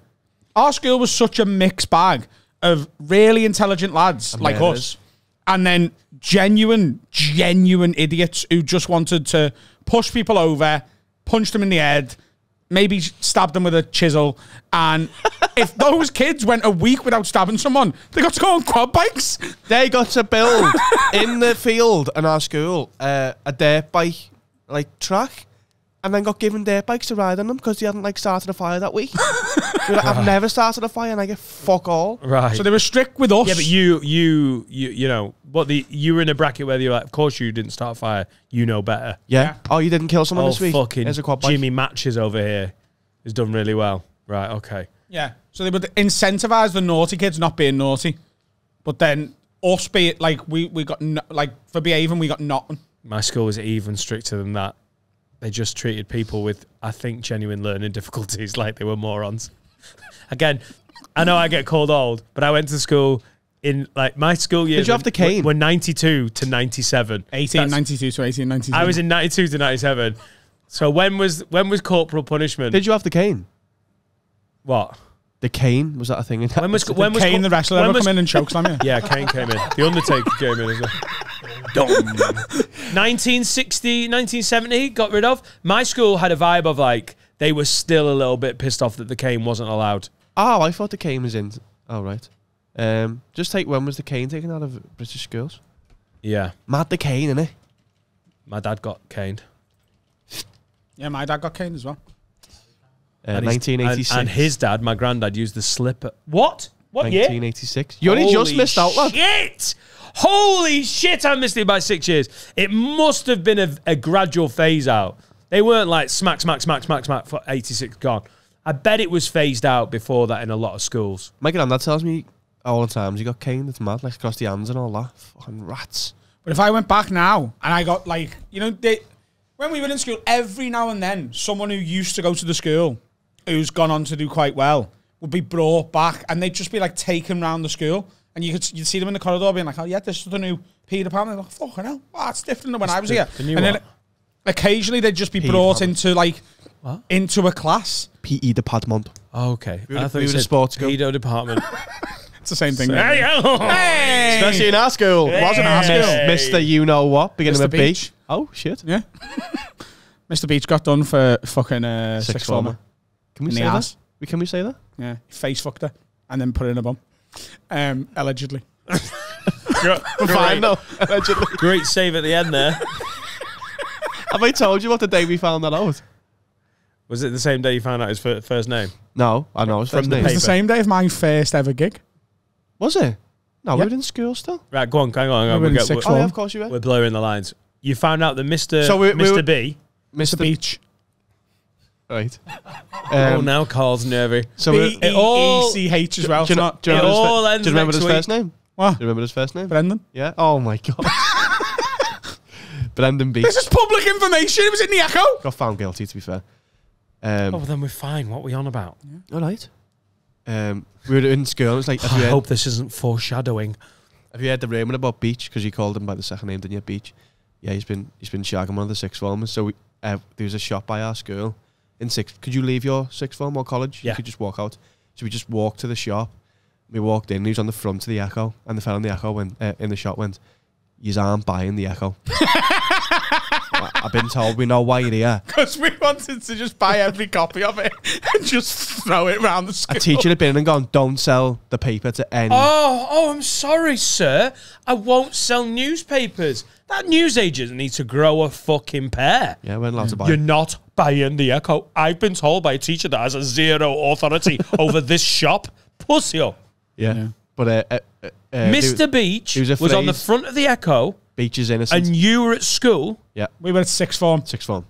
Our school was such a mixed bag of really intelligent lads like us, and then genuine, genuine idiots who just wanted to push people over, punch them in the head, maybe stab them with a chisel. And if those kids went a week without stabbing someone, they got to go on quad bikes. They got to build in the field in our school uh, a dirt bike like track, and then got given dirt bikes to ride on them because they hadn't like started a fire that week. They were like, I've ah. never started a fire, and I get fuck all. right. So they were strict with us. yeah, but you, you, you, you know what? The you were in a bracket where you're like, of course you didn't start a fire. You know better. Yeah. Yeah. Oh, you didn't kill someone Oh, this week. fucking Here's a quad bike. Jimmy Matches over here has done really well. Right. Okay. Yeah. So they would incentivize the naughty kids not being naughty, but then us be like we we got no, like for behaving we got nothing. My school was even stricter than that. They just treated people with, I think, genuine learning difficulties like they were morons. Again, I know I get called old, but I went to school in like my school year. Did you have the cane? Were 92 to 97. Eighteen That's- ninety two to eighteen ninety two. I was in 92 to 97. So when was when was corporal punishment? Did you have the cane? what? The cane was that a thing? In When was when was Kane cor- the wrestler when ever was- come in and chokeslam you? Yeah, Kane came in. The Undertaker came in as well. Dum. 1960, 1970, got rid of. My school had a vibe of like they were still a little bit pissed off that the cane wasn't allowed. Oh, I thought the cane was in. Oh, right. Um, just take when was the cane taken out of British schools? Yeah, Mad the cane, innit? my dad got caned. Yeah, my dad got caned as well. Uh, And his- 1986. And, and his dad, my granddad, used the slipper. What? What year? 1986. You only just missed out, lad. Shit! Holy shit! I missed it by six years. It must have been a, a gradual phase out. They weren't like smack, smack, smack, smack, smack for 86 gone. I bet it was phased out before that in a lot of schools. My granddad tells me all the times he got caned. It's mad, like across the hands and all that. Fucking rats. But if I went back now and I got like, you know, they, when we were in school, every now and then, someone who used to go to the school, who's gone on to do quite well, would be brought back, and they'd just be like taken round the school, and you could you'd see them in the corridor being like, "Oh yeah, this is the new Peter Pan." They're like, "Fucking hell, wow, it's different than when I was the- here." the new and then what? occasionally they'd just be Peter brought Pan. into like into a class. P.E. de Padmont. Oh, okay. We were- I thought we you were the sports school. pedo department. It's the same thing. Hey, oh. Hey! Especially in our school. Wasn't our school. Miss- Mr. You Know What, beginning Mr. with B. Beach. Oh, shit. Yeah. Mr. Beach got done for fucking uh, Sixth six former. former. Can we In say ass. that? We- Can we say that? Yeah, face fucked her and then put her in a bum. Um, allegedly. Fine, no. Allegedly. Great save at the end there. Have I told you what the day we found that out? Was it the same day you found out his fir- first name? No, I know. His From first the name. It was paper. the same day of my first ever gig. Was it? No, we Yeah. were in school still. Right, go on, hang on. Hang on. We were We'll in get- sixth we're, Oh, yeah, of course you were. we're blurring the lines. You found out that Mr. So we- we Mr. were- B. Mr. Beach. Right. oh, Um, now Carl's nervy. so B we, E it all- E C H as well. do you know, not do you it remember, his, all fir- ends do you remember next his week. first name? what? Do you remember his first name? Brendan. Yeah. Oh my god. Brendan Beach This is public information. It was in the Echo. got found guilty. To be fair. Oh, Um, well, then we're fine. What are we on about? all right. Um, we were in school. It was like, have I heard, hope this isn't foreshadowing. have you heard the rumor about Beach? Because you called him by the second name, didn't you? Beach. Yeah, he's been he's been shagging one of the six formers. So we, uh, there was a shop by our school in sixth. Could you leave your sixth form or college? Yeah. You could just walk out. So we just walked to the shop. We walked in. He was on the front of the Echo, and the fella in the Echo went uh, in the shop went, "You aren't buying the Echo." I- I've been told we know why you're here. Because we wanted to just buy every copy of it and just throw it around the school. A teacher had been and gone, "Don't sell the paper to any." Oh, oh, I'm sorry, sir. I won't sell newspapers. That newsagent needs to grow a fucking pair. Yeah, we're not allowed to buy. You're not buying the Echo. I've been told by a teacher that has a zero authority over this shop. Pussy up. yeah. but uh, uh, uh, uh, Mr. Beach was was, on the front of the Echo, Beach is innocent. and you were at school. yeah, We were at sixth form. sixth form.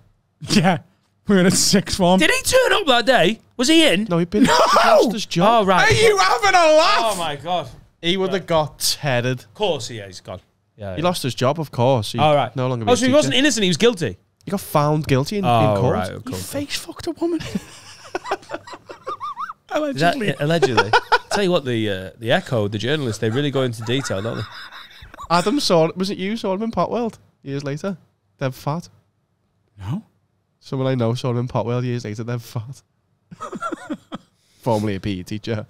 Yeah. We were at sixth form. Did he turn up that day? Was he in? No, he'd been he lost his Oh, right. Are you having a laugh? Oh, my God. He would have got headed. Of course he is. God. Yeah. He yeah. lost his job, of course. He All right. No longer. Oh, so he wasn't innocent. He was guilty. He got found guilty in, Oh, in court. right. You Cool. face fucked a woman. Is that, Allegedly. allegedly. Tell you what, the uh, the Echo, the journalists, they really go into detail, don't they? Adam saw. Was it you saw him in Potwell years later? They're fat. No. Someone I know saw him in Potwell years later. They're fat. Formerly a PE teacher.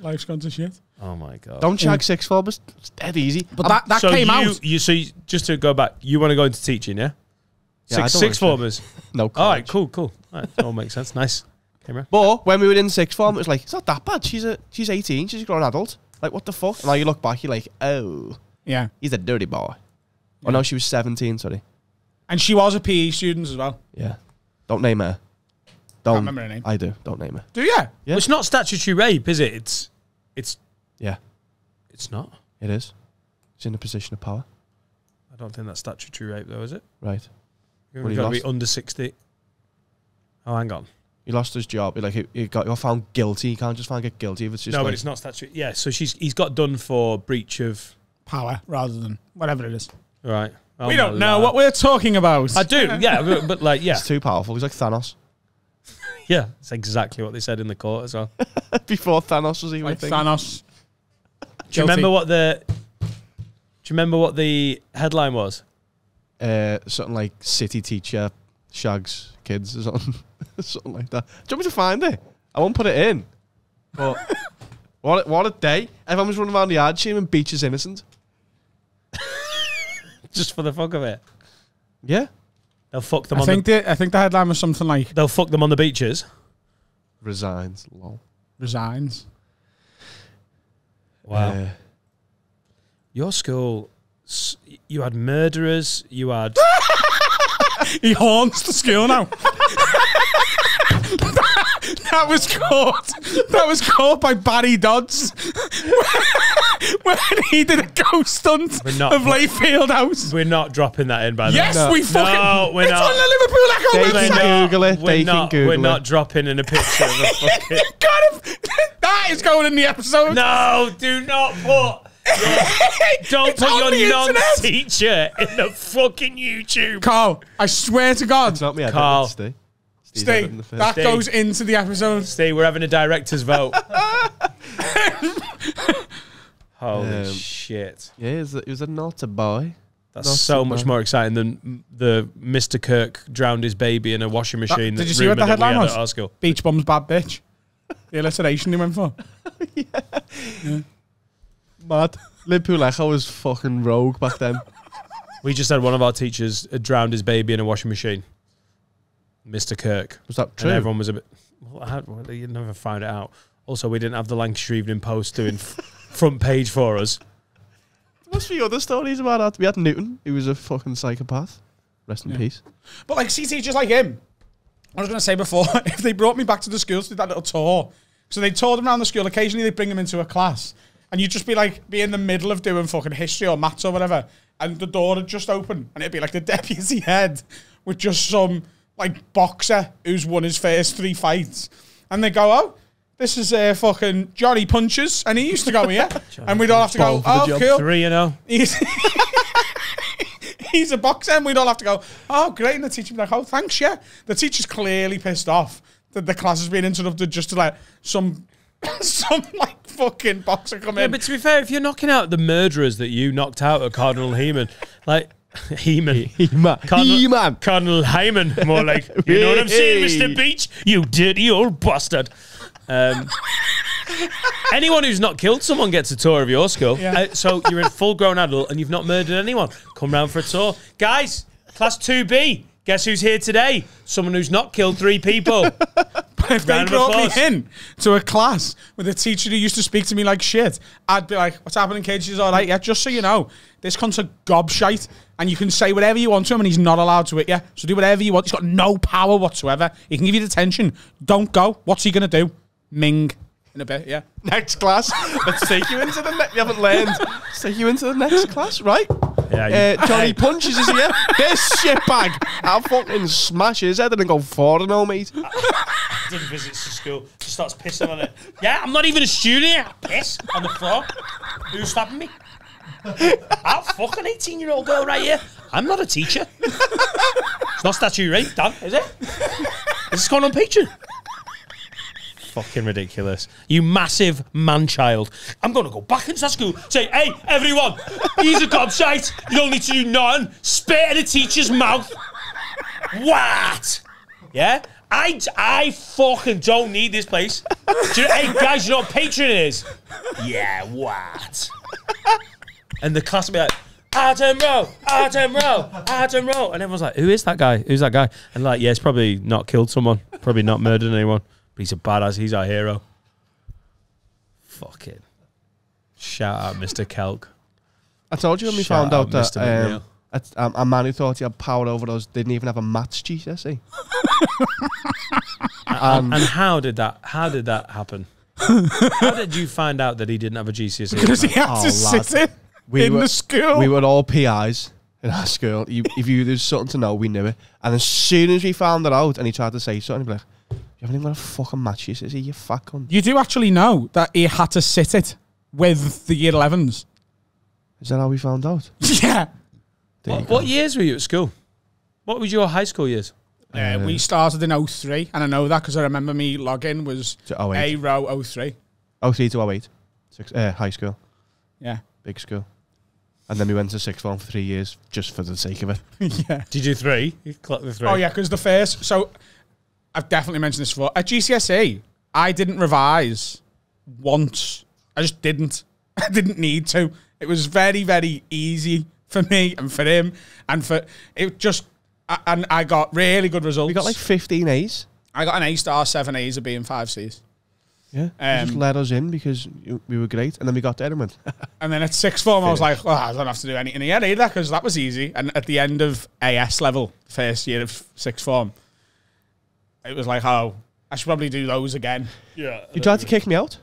Life's gone to shit. Oh my god. Don't shag mm. six formers. It's dead easy. But that, that so came you, out. You so you, just to go back, you want to go into teaching, yeah? Yeah, six don't six formers. No. All right, cool, cool. All right, that all makes sense. Nice. Camera. But when we were in sixth form, it was like it's not that bad. She's a she's eighteen. She's a grown adult. Like what the fuck? And now you look back, you're like, oh, Yeah. he's a dirty boy. Yeah. Oh no, she was seventeen. Sorry. And she was a PE student as well. Yeah. Don't name her. Can't Don't. remember her name. I do. Don't name her. Do you? Yeah. Well, it's not statutory rape, is it? It's it's Yeah, it's not. it is. She's in a position of power. I don't think that's statutory rape, though, is it? Right. You've Well, he got to be lost. under sixty. Oh, hang on. He lost his job. Like he, he got, he got found guilty. You can't just find get guilty if it's just no, like, but it's not statutory. Yeah, so she's he's got done for breach of. Power rather than whatever it is. Right. Oh we don't know lord. what we're talking about. I do. Yeah, but, but like, yeah, It's too powerful. He's like Thanos. yeah. It's exactly what they said in the court as well. Before Thanos was even a like thing. Thanos. Do you remember what the? Do you remember what the headline was? Uh, something like city teacher shags kids or something. something like that. Do you want me to find it? I won't put it in. But what a, what a day. Everyone was running around the yard screaming beach is innocent. just for the fuck of it. Yeah. They'll fuck them I on think the. the I think the headline was something like They'll fuck them on the beaches. Resigns. Lol. resigns. Wow. Uh, Your school, s- you had murderers. You had. He haunts the school now. that was caught. That was caught by Barry Dodds when he did a ghost hunt We're not- of Layfield House. We're not dropping that in by the Yes, way. we fucking. No, we're it's not. on the Liverpool Echo They We're can website. not, Google it. We're They can not, Google we're it. not dropping in a picture of a fucking. That is going in the episode. No, do not put. Don't It's put your internet. non-teacher in the fucking YouTube. Carl, I swear to God, it's not me. I Carl. Steve. Steve's Steve, editing the first. that Steve. goes into the episode. Stay. we're having a director's vote. Holy Um, shit. Yeah, it was a, it was a naughty boy. That's not so much bad. more exciting than the Mr. Kirk drowned his baby in a washing machine. did that you see what the rumoured headline had was? At our school. Beach bum's bad bitch. The alliteration he went for. yeah. Mad. Liverpool Echo was fucking rogue back then. We just had one of our teachers uh, drowned his baby in a washing machine. Mr. Kirk. Was that true? And everyone was a bit. Well, how, well, you never found it out. Also, we didn't have the Lancashire Evening Post doing front page for us. There must be other stories about that. We had Newton, who was a fucking psychopath. Rest in Yeah. peace. But like, see teachers like him. I was going to say before, if they brought me back to the school to do that little tour, so they toured him around the school. Occasionally, they'd bring him into a class, and you'd just be like, be in the middle of doing fucking history or maths or whatever, and the door would just open, and it'd be like the deputy head with just some like boxer who's won his first three fights, and they go, "Oh, this is uh, fucking Johnny Punches," and he used to go here, and we'd all have to go, "Oh, cool." Three, you know. He's, he's a boxer, and we'd all have to go, oh, great. And the teacher be like, oh, thanks, yeah. The teacher's clearly pissed off that the class has been interrupted just to let some, some like fucking boxer come Yeah, in. but to be fair, if you're knocking out the murderers that you knocked out at Cardinal Heenan, like Heeman, He-Man. Cardinal, He-Man. Cardinal Hyman, more like you know what I'm saying, Mr. Beach, you dirty old bastard. Um, anyone who's not killed someone gets a tour of your school. Yeah. Uh, so you're a full grown adult and you've not murdered anyone. Come round for a tour, guys. Class two B. Guess who's here today? Someone who's not killed three people. if they round of brought applause. me in to a class with a teacher who used to speak to me like shit, I'd be like, what's happening, kids? She's all right. Yeah, just so you know, this cunt's a gobshite. And you can say whatever you want to him, and he's not allowed to hit you. So do whatever you want. He's got no power whatsoever. He can give you detention. Don't go. What's he going to do? Ming. In a bit, yeah. Next class. Let's take you into the next. You haven't learned. Let's take you into the next class, right? Yeah, Uh, Johnny Punches his here. this shitbag. I'll fucking smash his head and go four and oh, mate. didn't visit the school. She starts pissing on it. Yeah, I'm not even a student. I piss on the floor. Who's stopping me? I'm fucking 18 year old girl right here. I'm not a teacher. It's not statutory rape, Dan, is it? Is this going on Patreon? Fucking ridiculous. You massive man child. I'm going to go back into that school. Say, hey, everyone, he's a gobshite. You don't need to do nothing. Spit in a teacher's mouth. What? Yeah? I, I fucking don't need this place. Do you, hey, guys, you know what Patreon is? Yeah, what? And the class will be like, Adam Rowe, Adam Rowe, Adam Rowe. And everyone's like, who is that guy? Who's that guy? And like, yeah, he's probably not killed someone, probably not murdered anyone, but he's a badass. He's our hero. Fucking. Shout out Mr. Kelk. I told you when we Shout found out out that Mr. McNeil. um, a, um, a man who thought he had power over us didn't even have a maths GCSE. And, and and how did that? How did that happen? how did you find out that he didn't have a GCSE? Because he had Oh, to lad. sit in, we in were, the school. we were all PIs in our school. You, if you there's something to know, we knew it. And as soon as we found it out, and he tried to say something, he'd be like, "You haven't even got a fucking maths GCSE, you fat cunt." you do actually know that he had to sit it with the year 11s. Is that how we found out? yeah. There you What, go. what years were you at school? What was your high school years? Uh, we started in 03, and I know that because I remember me login was To A row 03. 03 to 08. Six, uh, high school, Yeah. big school. And then we went to sixth form for three years just for the sake of it. yeah. Did you do three? You clocked the three. Oh, yeah, because the first. So I've definitely mentioned this before. At GCSE, I didn't revise once. I just didn't. I didn't need to. It was very, very easy for me and for him and for it just. I- And I got really good results. We got like 15 A's. I got an A star, seven A's, a B, and five C's. Yeah. They just Um, let us in because we were great. And then we got there and went, And then at sixth form, I was like, well, I don't have to do anything yet either because that was easy. And at the end of AS level, first year of sixth form, it was like, oh, I should probably do those again. Yeah. you tried to kick me out?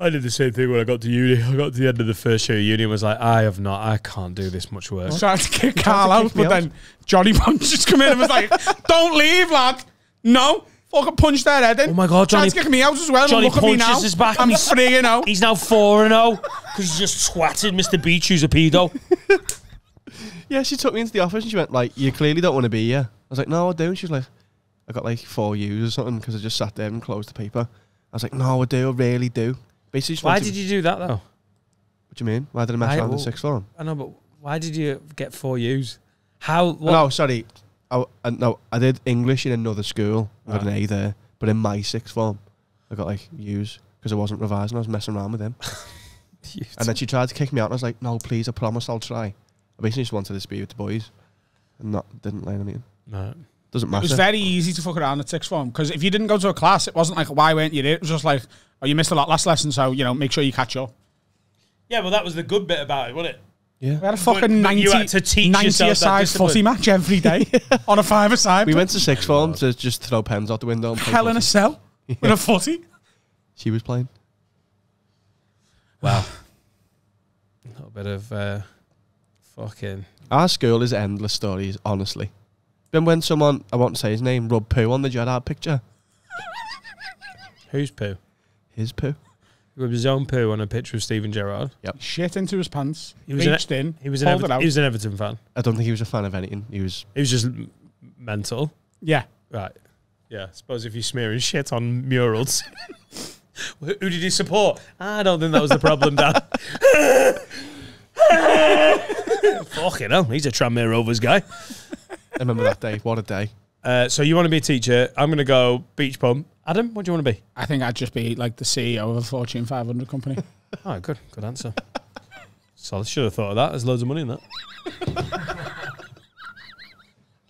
I did the same thing when I got to uni. I got to the end of the first year of uni and was like, I have not, I can't do this much work. I tried to kick Carl out, kick me but then Johnny Punch just come in and was like, don't leave, lad. No. Fucking punch their head in. Oh my God, Tried Johnny- to kick me out as well. Johnny and look at me Punches now. is back. I'm He's- free, you oh. know. He's now 4 and 0 because he's just swatted Mr. Beach, who's a pedo. Yeah, she took me into the office and she went, like, you clearly don't want to be here. I was like, no, I do. And she was like, I got like four U's or something because I just sat there and closed the paper. I was like, no, I do. I really do. Basically, just Why did you do that though? What do you mean? Why did I mess I- around in well- sixth form? I know, but why did you get four U's? How? What? No, sorry. I, I, no, I did English in another school. I got an A there. But in my sixth form, I got like U's because I wasn't revising. I was messing around with him. And then she tried to kick me out. And I was like, no, please, I promise I'll try. I basically just wanted to be with the boys and not didn't learn anything. No. Doesn't It was very easy to fuck around at sixth form because if you didn't go to a class, it wasn't like, why weren't you there? It was just like, oh, you missed a lot last lesson, so, you know, make sure you catch up. Yeah, well, that was the good bit about it, wasn't it? yeah. We had a fucking but 90, you had to teach 90 yourself that footy match every day on a five a side. We went to sixth form to just throw pens out the window and play hell in a footy. cell with a footy. She was playing. Wow. a little bit of uh, fucking. Our school is endless stories, honestly. Then when someone, I won't say his name, rubbed poo on the Gerrard picture. Who's poo? His poo. With his own poo on a picture of Steven Gerrard. Yep. Shit into his pants. He was an- reached in. He was an pulled Ever- it out. he was an Everton fan. I don't think he was a fan of anything. He was. He was just m- mental. yeah. Right. Yeah. I suppose if you're smearing shit on murals. Who who did he support? I don't think that was the problem, Dan. Fucking hell, he's a Tranmere Rovers guy. I remember that day. What a day. Uh, so you want to be a teacher? I'm going to go beach bum. Adam, what do you want to be? I think I'd just be like the CEO of a Fortune 500 company. Oh, good, good answer. Solid. Should have thought of that. There's loads of money in that.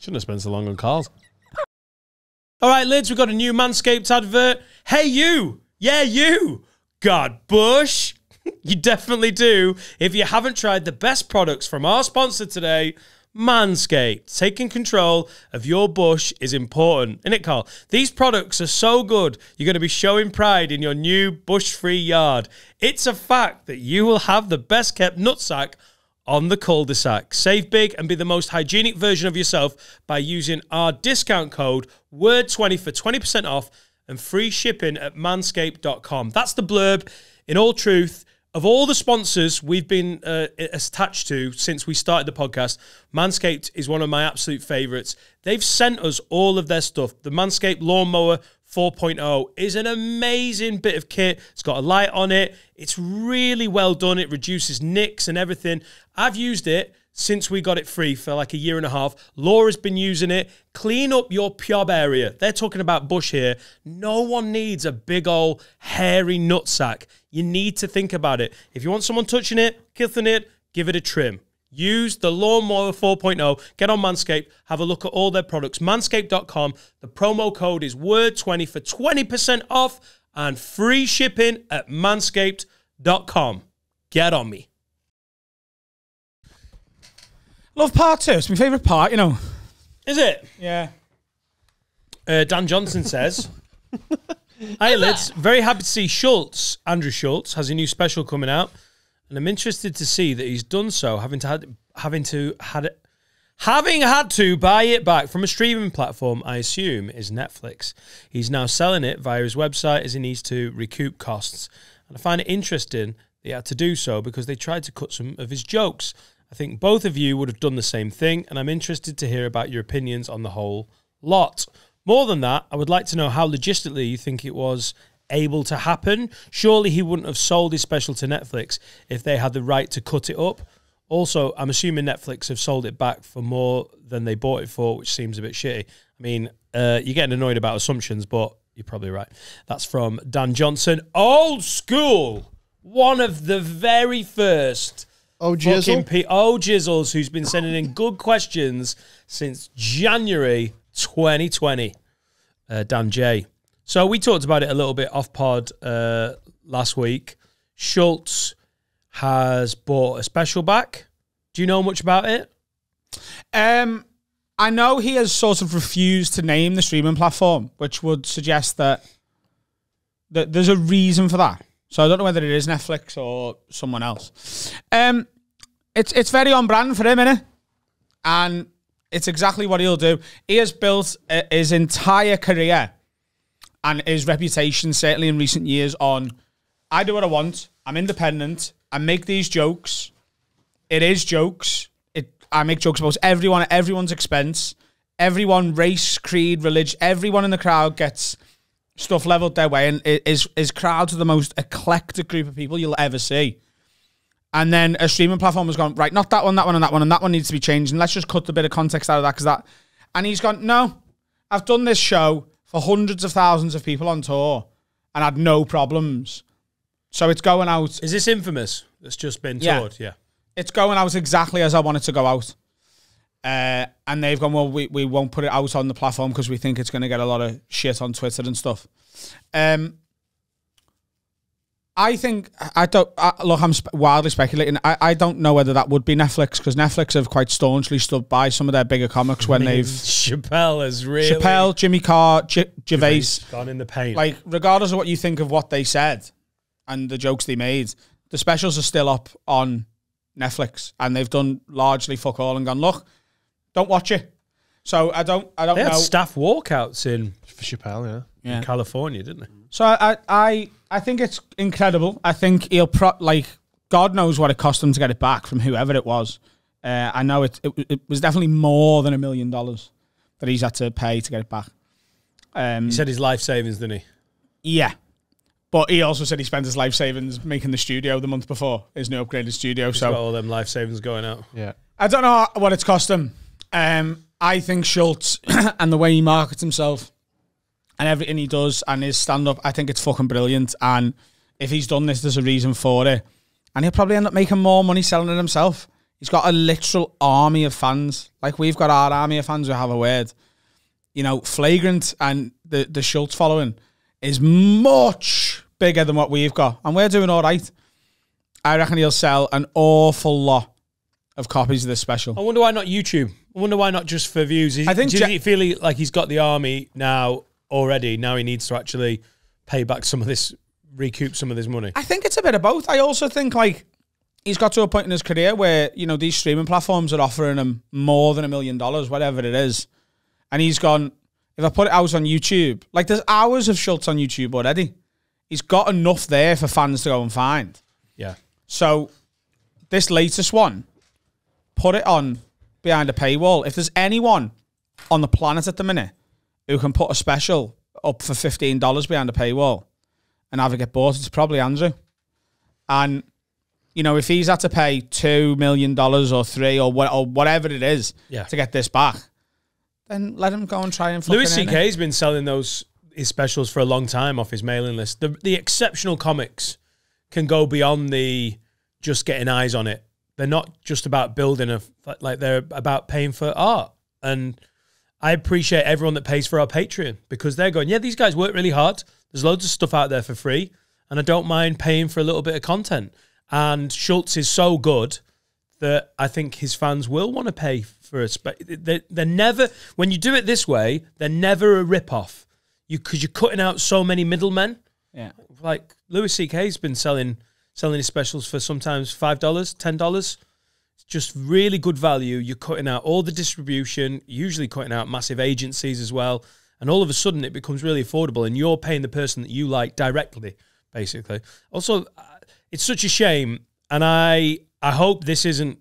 Shouldn't have spent so long on cars. All right, lids, we've got a new Manscaped advert. Hey, you! Yeah, you! God, Bush! you definitely do. If you haven't tried the best products from our sponsor today, Manscaped. Taking control of your bush is important, isn't it, Carl? These products are so good, you're going to be showing pride in your new bush free yard. It's a fact that you will have the best kept nutsack on the cul-de-sac. Save big and be the most hygienic version of yourself by using our discount code WORD20 for 20% off and free shipping at manscaped.com. That's the blurb. In all truth, of all the sponsors we've been uh, attached to since we started the podcast, Manscaped is one of my absolute favorites. They've sent us all of their stuff. The Manscaped Lawnmower 4.0 is an amazing bit of kit. It's got a light on it. It's really well done. It reduces nicks and everything. I've used it since we got it free for like a year and a half. Laura's been using it. Clean up your pub area. They're talking about bush here. No one needs a big old hairy nutsack. You need to think about it. If you want someone touching it, kissing it, give it a trim. Use the Lawnmower 4.0. Get on Manscaped. Have a look at all their products. Manscaped.com. The promo code is WORD20 for 20% off and free shipping at manscaped.com. Get on me. Love part two. It's my favourite part, you know. Is it? Yeah. Uh, Dan Johnson says, Hi, Lids. Very happy to see Schulz, Andrew Schulz, has a new special coming out. And I'm interested to see that he's done so, having to had, having to had it, having had to buy it back from a streaming platform. I assume is Netflix. He's now selling it via his website as he needs to recoup costs. And I find it interesting that he had to do so because they tried to cut some of his jokes. I think both of you would have done the same thing, and I'm interested to hear about your opinions on the whole lot. More than that, I would like to know how logistically you think it was able to happen. Surely he wouldn't have sold his special to Netflix if they had the right to cut it up. Also, I'm assuming Netflix have sold it back for more than they bought it for, which seems a bit shitty. I mean, uh, you're getting annoyed about assumptions, but you're probably right. That's from Dan Johnson. Old school. One of the very first Oh, Jizzle. P- oh, Jizzles, who's been sending in good questions since January 2020. Uh, Dan J. So we talked about it a little bit off pod uh, last week. Schulz has bought a special back. Do you know much about it? Um, I know he has sort of refused to name the streaming platform, which would suggest that that there's a reason for that. So I don't know whether it is Netflix or someone else. Um, it's it's very on brand for him, innit? And it's exactly what he'll do. He has built uh, his entire career and his reputation, certainly in recent years, on I do what I want. I'm independent. I make these jokes. It is jokes. It I make jokes about everyone at everyone's expense. Everyone, race, creed, religion, everyone in the crowd gets stuff leveled their way, and his his crowds are the most eclectic group of people you'll ever see. And then a streaming platform has gone right, not that one, that one, and that one, and that one needs to be changed. And let's just cut a bit of context out of that because that. And he's gone, no, I've done this show for hundreds of thousands of people on tour, and had no problems. So it's going out. Is this infamous? That's just been Yeah. toured. Yeah. It's going out exactly as I want it to go out. Uh, and they've gone, well, we, we won't put it out on the platform because we think it's going to get a lot of shit on Twitter and stuff. Um, I think I don't I, look. I'm sp- wildly speculating. I, I don't know whether that would be Netflix because Netflix have quite staunchly stood by some of their bigger comics when they've Chappelle has really Chappelle, Jimmy Carr, J- Gervais. gone in the paint. Like regardless of what you think of what they said and the jokes they made, the specials are still up on Netflix and they've done largely fuck all and gone look, don't watch it. So I don't I don't they know. had staff walkouts in, For Chappelle, yeah. Yeah. in California, didn't they? So I, I I think it's incredible. I think he'll pro like God knows what it cost him to get it back from whoever it was. Uh, I know it, it it was definitely more than a million dollars that he's had to pay to get it back. Um, He said his life savings, didn't he? yeah, but he also said he spent his life savings making the studio the month before his new upgraded studio. He's so got all them life savings going out. Yeah. I don't know what it's cost him. Um, I think Schulz and the way he markets himself and everything he does and his stand up, I think it's fucking brilliant. And if he's done this, there's a reason for it. And he'll probably end up making more money selling it himself. He's got a literal army of fans. Like we've got our army of fans who have a word. You know, flagrant and the, the Schulz following is much bigger than what we've got. And we're doing all right. I reckon he'll sell an awful lot of copies of this special. I wonder why not YouTube. I wonder why not just for views. Is, I think do you feel like he's got the army now already? Now he needs to actually pay back some of this, recoup some of this money. I think it's a bit of both. I also think like he's got to a point in his career where you know these streaming platforms are offering him more than a million dollars, whatever it is, and he's gone. If I put it out on YouTube, like there's hours of Schulz on YouTube already. He's got enough there for fans to go and find. Yeah. So this latest one, put it on behind a paywall. If there's anyone on the planet at the minute who can put a special up for fifteen dollars behind a paywall and have it get bought, it's probably Andrew. And you know, if he's had to pay two million dollars or three or what or whatever it is Yeah. to get this back, then let him go and try and Louis it. C.K.'s been selling those his specials for a long time off his mailing list. The the exceptional comics can go beyond the just getting eyes on it. They're not just about building a like they're about paying for art. And I appreciate everyone that pays for our Patreon because they're going, yeah, these guys work really hard. There's loads of stuff out there for free, and I don't mind paying for a little bit of content. And Schulz is so good that I think his fans will want to pay for a spe- they're, they're never when you do it this way, they're never a rip off. You because you're cutting out so many middlemen. Yeah. Like Louis C.K.'s been selling selling his specials for sometimes five dollars, ten dollars. Just really good value. You're cutting out all the distribution, usually cutting out massive agencies as well. And all of a sudden it becomes really affordable and you're paying the person that you like directly, basically. Also, uh, it's such a shame. And I I hope this isn't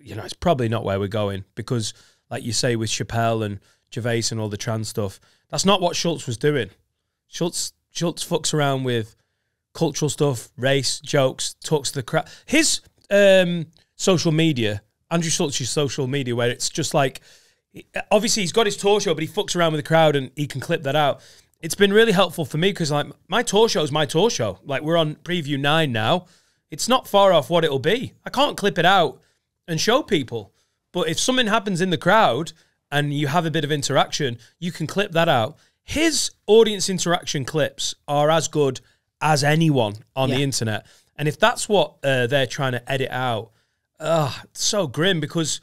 you know, it's probably not where we're going because, like you say, with Chappelle and Gervais and all the trans stuff, that's not what Schulz was doing. Schulz Schulz fucks around with cultural stuff, race, jokes, talks to the crowd. His um, social media, Andrew Schulz's social media, where it's just like, obviously he's got his tour show, but he fucks around with the crowd and he can clip that out. It's been really helpful for me because like my tour show is my tour show. Like we're on preview nine now. it's not far off what it'll be. I can't clip it out and show people. But if something happens in the crowd and you have a bit of interaction, you can clip that out. His audience interaction clips are as good as anyone on the internet. And if that's what uh, they're trying to edit out, ugh, it's so grim because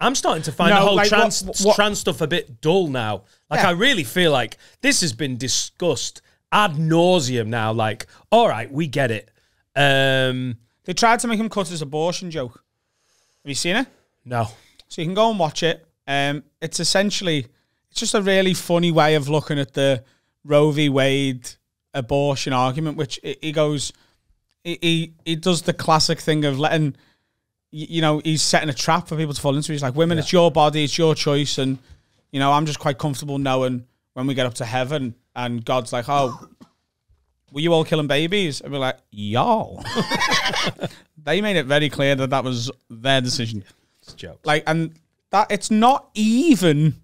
I'm starting to find No, the whole like, trans, what- what- trans stuff a bit dull now. Like, Yeah. I really feel like this has been discussed ad nauseum now. Like, all right, we get it. Um, They tried to make him cut his abortion joke. Have you seen it? no. So you can go and watch it. Um, it's essentially it's just a really funny way of looking at the Roe v. Wade abortion argument, which he goes, he, he he does the classic thing of letting, you know, he's setting a trap for people to fall into. He's like, women, it's your body, it's your choice, and you know, I'm just quite comfortable knowing when we get up to heaven, and God's like, oh. Were you all killing babies? And we're like, y'all. they made it very clear that that was their decision It's a joke. like and that it's not even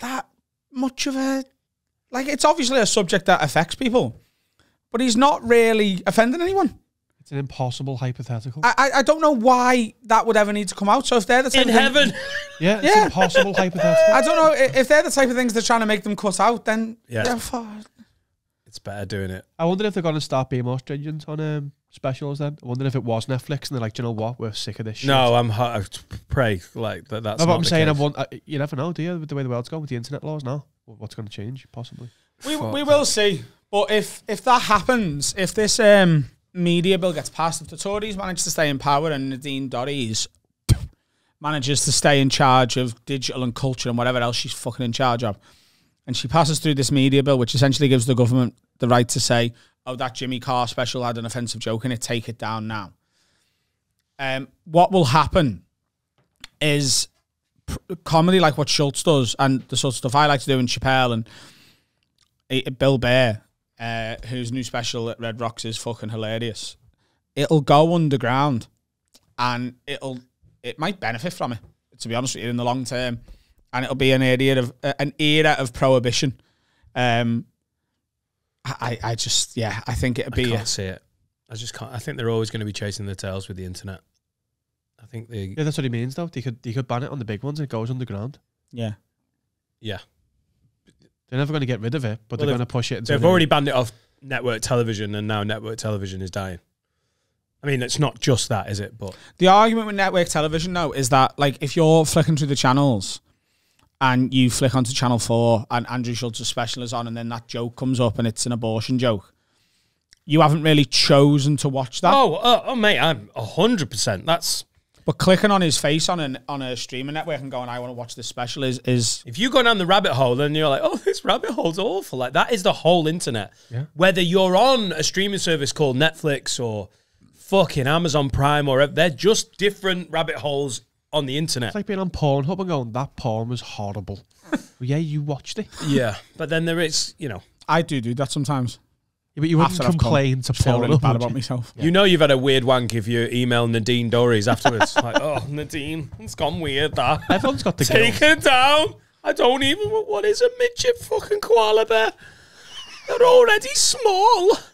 that much of a like it's obviously a subject that affects people but he's not really offending anyone It's an impossible hypothetical. i i, I don't know why that would ever need to come out so if they're the type In of thing- heaven. yeah, it's Yeah. impossible hypothetical. i don't know if they're the type of things they're trying to make them cut out then Yeah. yeah, fuck. it's better doing it. I wonder if they're going to start being more stringent on um, specials then. I wonder if it was Netflix and they're like, do you know what? We're sick of this shit. No, I'm I pray like that. That's No, but I'm the saying, I want, uh, you never know, do you? With the way the world's going with the internet laws now, what's going to change possibly? we, we will see but if if that happens if this um media bill gets passed if the tories manage to stay in power and nadine dorries manages to stay in charge of digital and culture and whatever else she's fucking in charge of and she passes through this media bill which essentially gives the government the right to say oh that jimmy carr special had an offensive joke in it take it down now. Um what will happen is comedy like what schulz does and the sort of stuff i like to do in chappelle and eh, Bill Burr, uh, whose new special at Red Rocks is fucking hilarious. It'll go underground, and it'll it might benefit from it. To be honest with you, in the long term, and it'll be an area of uh, an era of prohibition. Um, I I just yeah, I think it'll I be can't see it. I just can't. I think they're always going to be chasing their tails with the internet. I think they. Yeah, that's what he means though. They could, they could ban it on the big ones and it goes underground. yeah. Yeah, They're never going to get rid of it, but Well, they're going to push it into they've already banned it off network television, and now network television is dying. I mean, it's not just that, is it? But The argument with network television, though, is that like if you're flicking through the channels and you flick onto channel four and Andrew Schulz's special is on, and then that joke comes up and it's an abortion joke, you haven't really chosen to watch that. oh, oh, oh mate, I'm hundred percent. That's But clicking on his face on an on a streaming network and going, "I want to watch this special," is is if you go down the rabbit hole, then you're like, oh, this rabbit hole's awful. Like that is the whole internet. Yeah. Whether you're on a streaming service called Netflix or fucking Amazon Prime or they're just different rabbit holes on the internet. It's like being on Pornhub and going, that porn was horrible. well, yeah, you watched it. yeah, but then there is, you know, I do do that sometimes. Yeah, but you wouldn't After I've complain to Feel Pornhub. really bad would about you? myself. you know you've had a weird wank if you email Nadine Dorries afterwards. like, oh, Nadine, it's gone weird that. Everyone's got the Take guilt. her down. I don't even. What is a midget fucking koala bear? They're already small.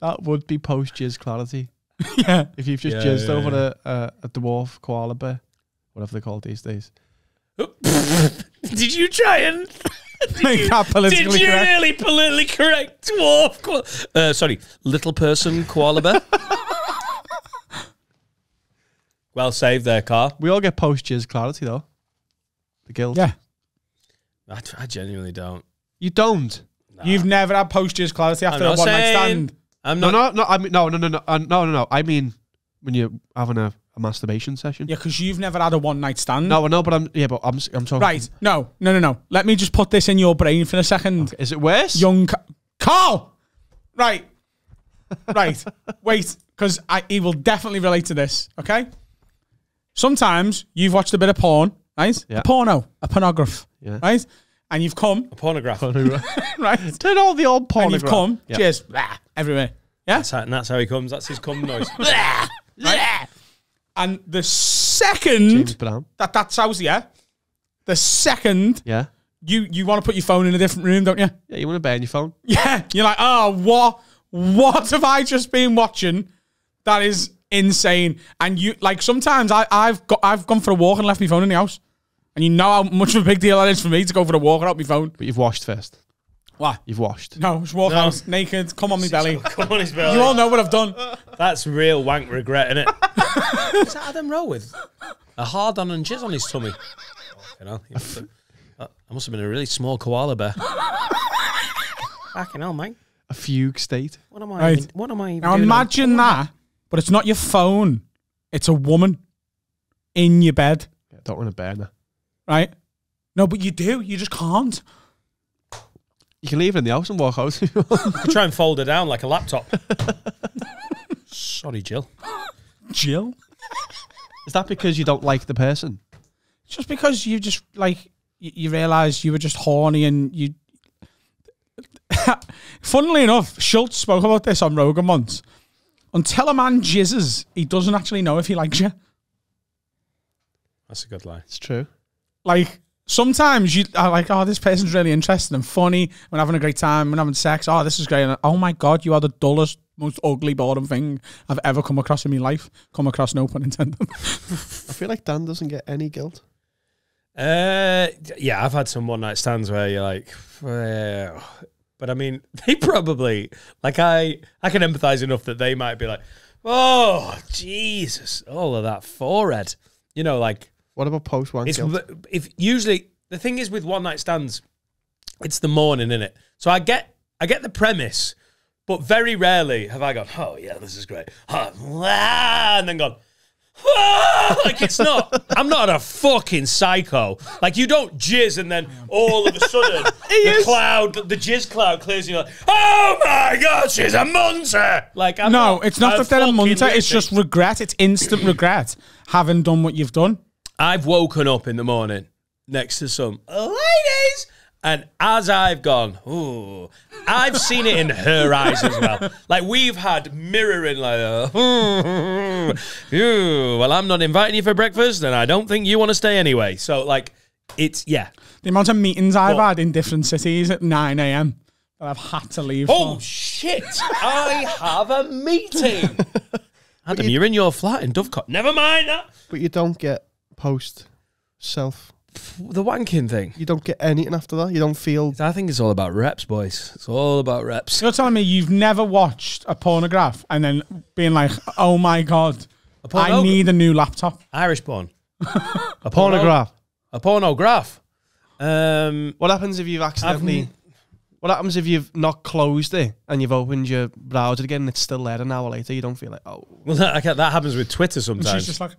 That would be post jizz clarity. yeah, If you've just Yeah, jizzed yeah, over A, a, a dwarf koala bear, whatever they're called these days. Did you try and? Make that Did politically you correct. really politically correct dwarf? Koala? Uh, sorry, little person koala bear. well saved there, car. We all get post jizz clarity though. The guilt. Yeah, I, I genuinely don't. You don't. you've never had posters clarity after a one night saying- stand. I'm No, not. no, no. I mean, no, no, no, no, uh, no, no, no. I mean, when you're having a, a masturbation session. Yeah, because you've never had a one night stand. No, no, but I'm yeah, but I'm s- I'm talking. Right. No, no, no, no. Let me just put this in your brain for a second. Is it worse? Young Ca- Carl. Right. Right. Wait, because I he will definitely relate to this. Okay. Sometimes you've watched a bit of porn, right? Yeah. A porno, a pornograph, Yeah. right? And you've come, a Pornograph. right? Turn all the old porn. and you've come, Yeah. cheers, blah, everywhere. Yeah. That's how, and that's how he comes. That's his cum noise. And the second that that's out, yeah, the second Yeah. you you want to put your phone in a different room, don't you? Yeah, you want to burn your phone? Yeah. You're like, oh, what? What have I just been watching? That is insane. And you like sometimes I I've got I've gone for a walk and left my phone in the house, and you know how much of a big deal that is for me to go for a walk without my phone. But you've washed first. What? You've washed. No, just walk No. out naked, come on my belly. Come on, his belly. You all know what I've done. That's real wank regret, isn't it? Is that Adam Rowe with a hard on and jizz on his tummy? You know, he must have, that must have been a really small koala bear. Fucking hell, mate. A fugue state. What am I? Right. Even, what am I? Even Now doing? imagine that, but it's not your phone. It's a woman in your bed, Yeah, don't want to burn her. right? No, but you do. You just can't. You can leave it in the house and walk out. Could try and fold her down like a laptop. Sorry, Jill. Jill. Is that because you don't like the person? Just because you just like you, you realize you were just horny and you. Funnily enough, Schulz spoke about this on Rogan once. Until a man jizzes, he doesn't actually know if he likes you. That's a good line. It's true. Like sometimes you are like, oh, this person's really interesting and funny. We're having a great time. We're having sex. Oh, this is great. And, oh my god, you are the dullest, most ugly, boredom thing I've ever come across in my life. Come across, no pun intended. I feel like Dan doesn't get any guilt. Uh, yeah, I've had some one night stands where you're like, well, but I mean, they probably like I I can empathize enough that they might be like, oh Jesus, all of that forehead, you know, like What about post one it's if usually the thing is with one night stands, it's the morning in it. So I get I get the premise, but very rarely have I gone, oh yeah, this is great, and then gone. "Ah," like it's not. I'm not a fucking psycho. Like you don't jizz and then all of a sudden the cloud, the jizz cloud clears and you're like, oh my god, she's a munter. Like I'm no, not it's not that they're a munter. It's just regret. It's instant regret having done what you've done. I've woken up in the morning next to some ladies, and as I've gone, ooh, I've seen it in her eyes as well. Like we've had mirroring, like, ooh, well, I'm not inviting you for breakfast, and I don't think you want to stay anyway. So, like, it's yeah. The amount of meetings I've What? had in different cities at 9 a.m. that I've had to leave. Oh for. shit! I have a meeting. Adam, you're in your flat in Dovecot. Never mind that. But you don't get post self. The wanking thing. You don't get anything after that. You don't feel. I think it's all about reps, boys. It's all about reps. You're telling me you've never watched a pornograph and then being like, oh my God, I porno- need a new laptop. Irish porn. a Pornograph. A pornograph. Um, What happens if you've accidentally? What happens if you've not closed it and you've opened your browser again and it's still there an hour later? You don't feel like, oh, well, that, that happens with Twitter And she's sometimes. just like,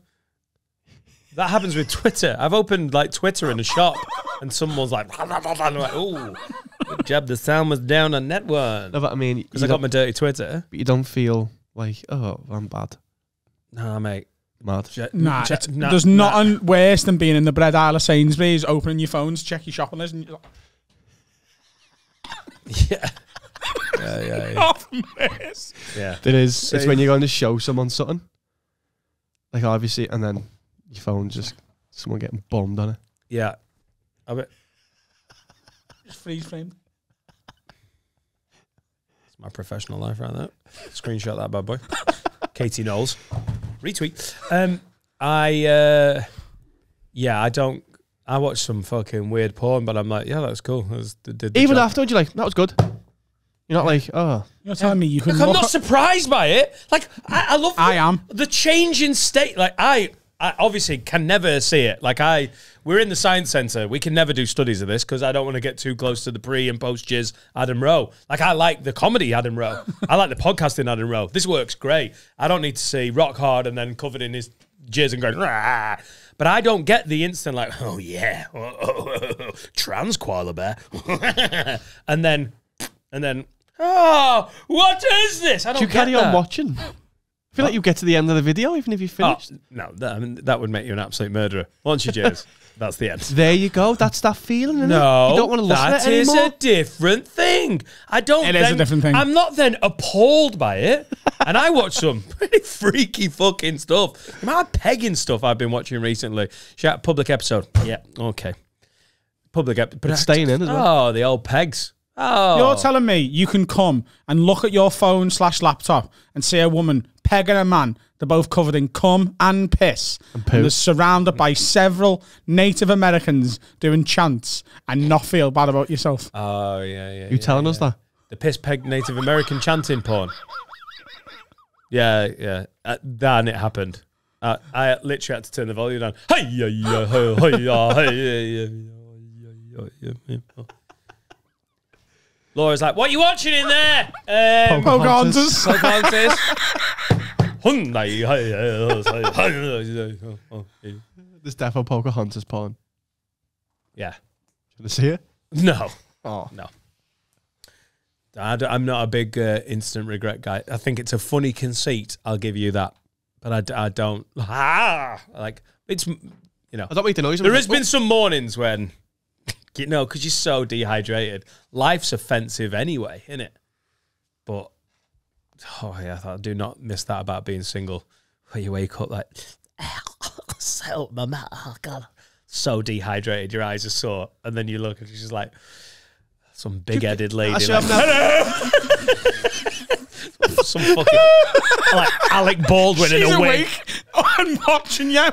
that happens with Twitter. I've opened like Twitter in a shop, and someone's like, and like, "Oh, good job. The sound was down on that one." no, but I mean, Because I got my dirty Twitter. but you don't feel like, oh, I'm bad, Nah, mate. mad. Je- nah, je- nah, there's nah. nothing worse than being in the bread aisle of Sainsbury's, opening your phone to check your shopping list. And you're like, Yeah. yeah, yeah, yeah. oh, miss. yeah. It is. It's when you're going to show someone something, like obviously, and then your phone just someone getting bombed on it. Yeah. I bet Just freeze frame. it's my professional life right there. Screenshot that bad boy. Katie Knowles. Retweet. Um, I, uh, yeah, I don't. I watch some fucking weird porn, but I'm like, yeah, that's cool. That's, did, did the Even job. afterwards, you're like, that was good. You're not like, oh, You're telling me you can Look, I'm not surprised by it. Like, I, I love. I the, am. the change in state. Like, I, I obviously can never see it. Like, I, we're in the science center. We can never do studies of this because I don't want to get too close to the pre and post jizz Adam Rowe. Like, I like the comedy Adam Rowe. I like the podcasting Adam Rowe. This works great. I don't need to see rock hard and then covered in his jizz and going. Rah. But I don't get the instant like, oh yeah, trans koala bear, and then, and then, oh, what is this? I don't do you carry on watching? I feel like you get to the end of the video even if you Oh, no, that, I mean, that would make you an absolute murderer. Once you jizz, that's the end. There you go. That's that feeling. Isn't No, it? you don't want to listen that to it is anymore. a different thing. I don't. It is a then- different thing. I'm not then appalled by it, and I watch some pretty freaky fucking stuff. The amount of pegging stuff I've been watching recently. Shout public episode. Yeah, okay. public. episode. But It's staying in as well. Oh, the old pegs. Oh, You're telling me you can come and look at your phone slash laptop and see a woman pegging a man. They're both covered in cum and piss. And, poo. they're surrounded by several Native Americans doing chants and not feel bad about yourself. Oh yeah, yeah. You telling us that? the piss peg Native American chanting porn. Yeah, yeah. Uh, then it happened. Uh, I literally had to turn the volume down. Hey, yeah, yeah, hey, hey, yeah, hey, yeah, yeah, yeah, yeah, yeah, yeah. Laura's like, "What are you watching in there?" Um, Pocahontas. Pocahontas. Oh. There's defo Pocahontas porn. Yeah. Should I see it? No. Oh. No. I am not a big uh, instant regret guy. I think it's a funny conceit. I'll give you that, but I d- I, don't ah, like it's you know. I don't make the noise. There has been some mornings when you know because you're so dehydrated. Life's offensive anyway, isn't it? But oh yeah, I do not miss that about being single. Where you wake up like so my ma- oh god, so dehydrated, your eyes are sore, and then you look and she's like some big-headed lady. Like, some fucking like Alec Baldwin in a wig. awake. I'm watching you.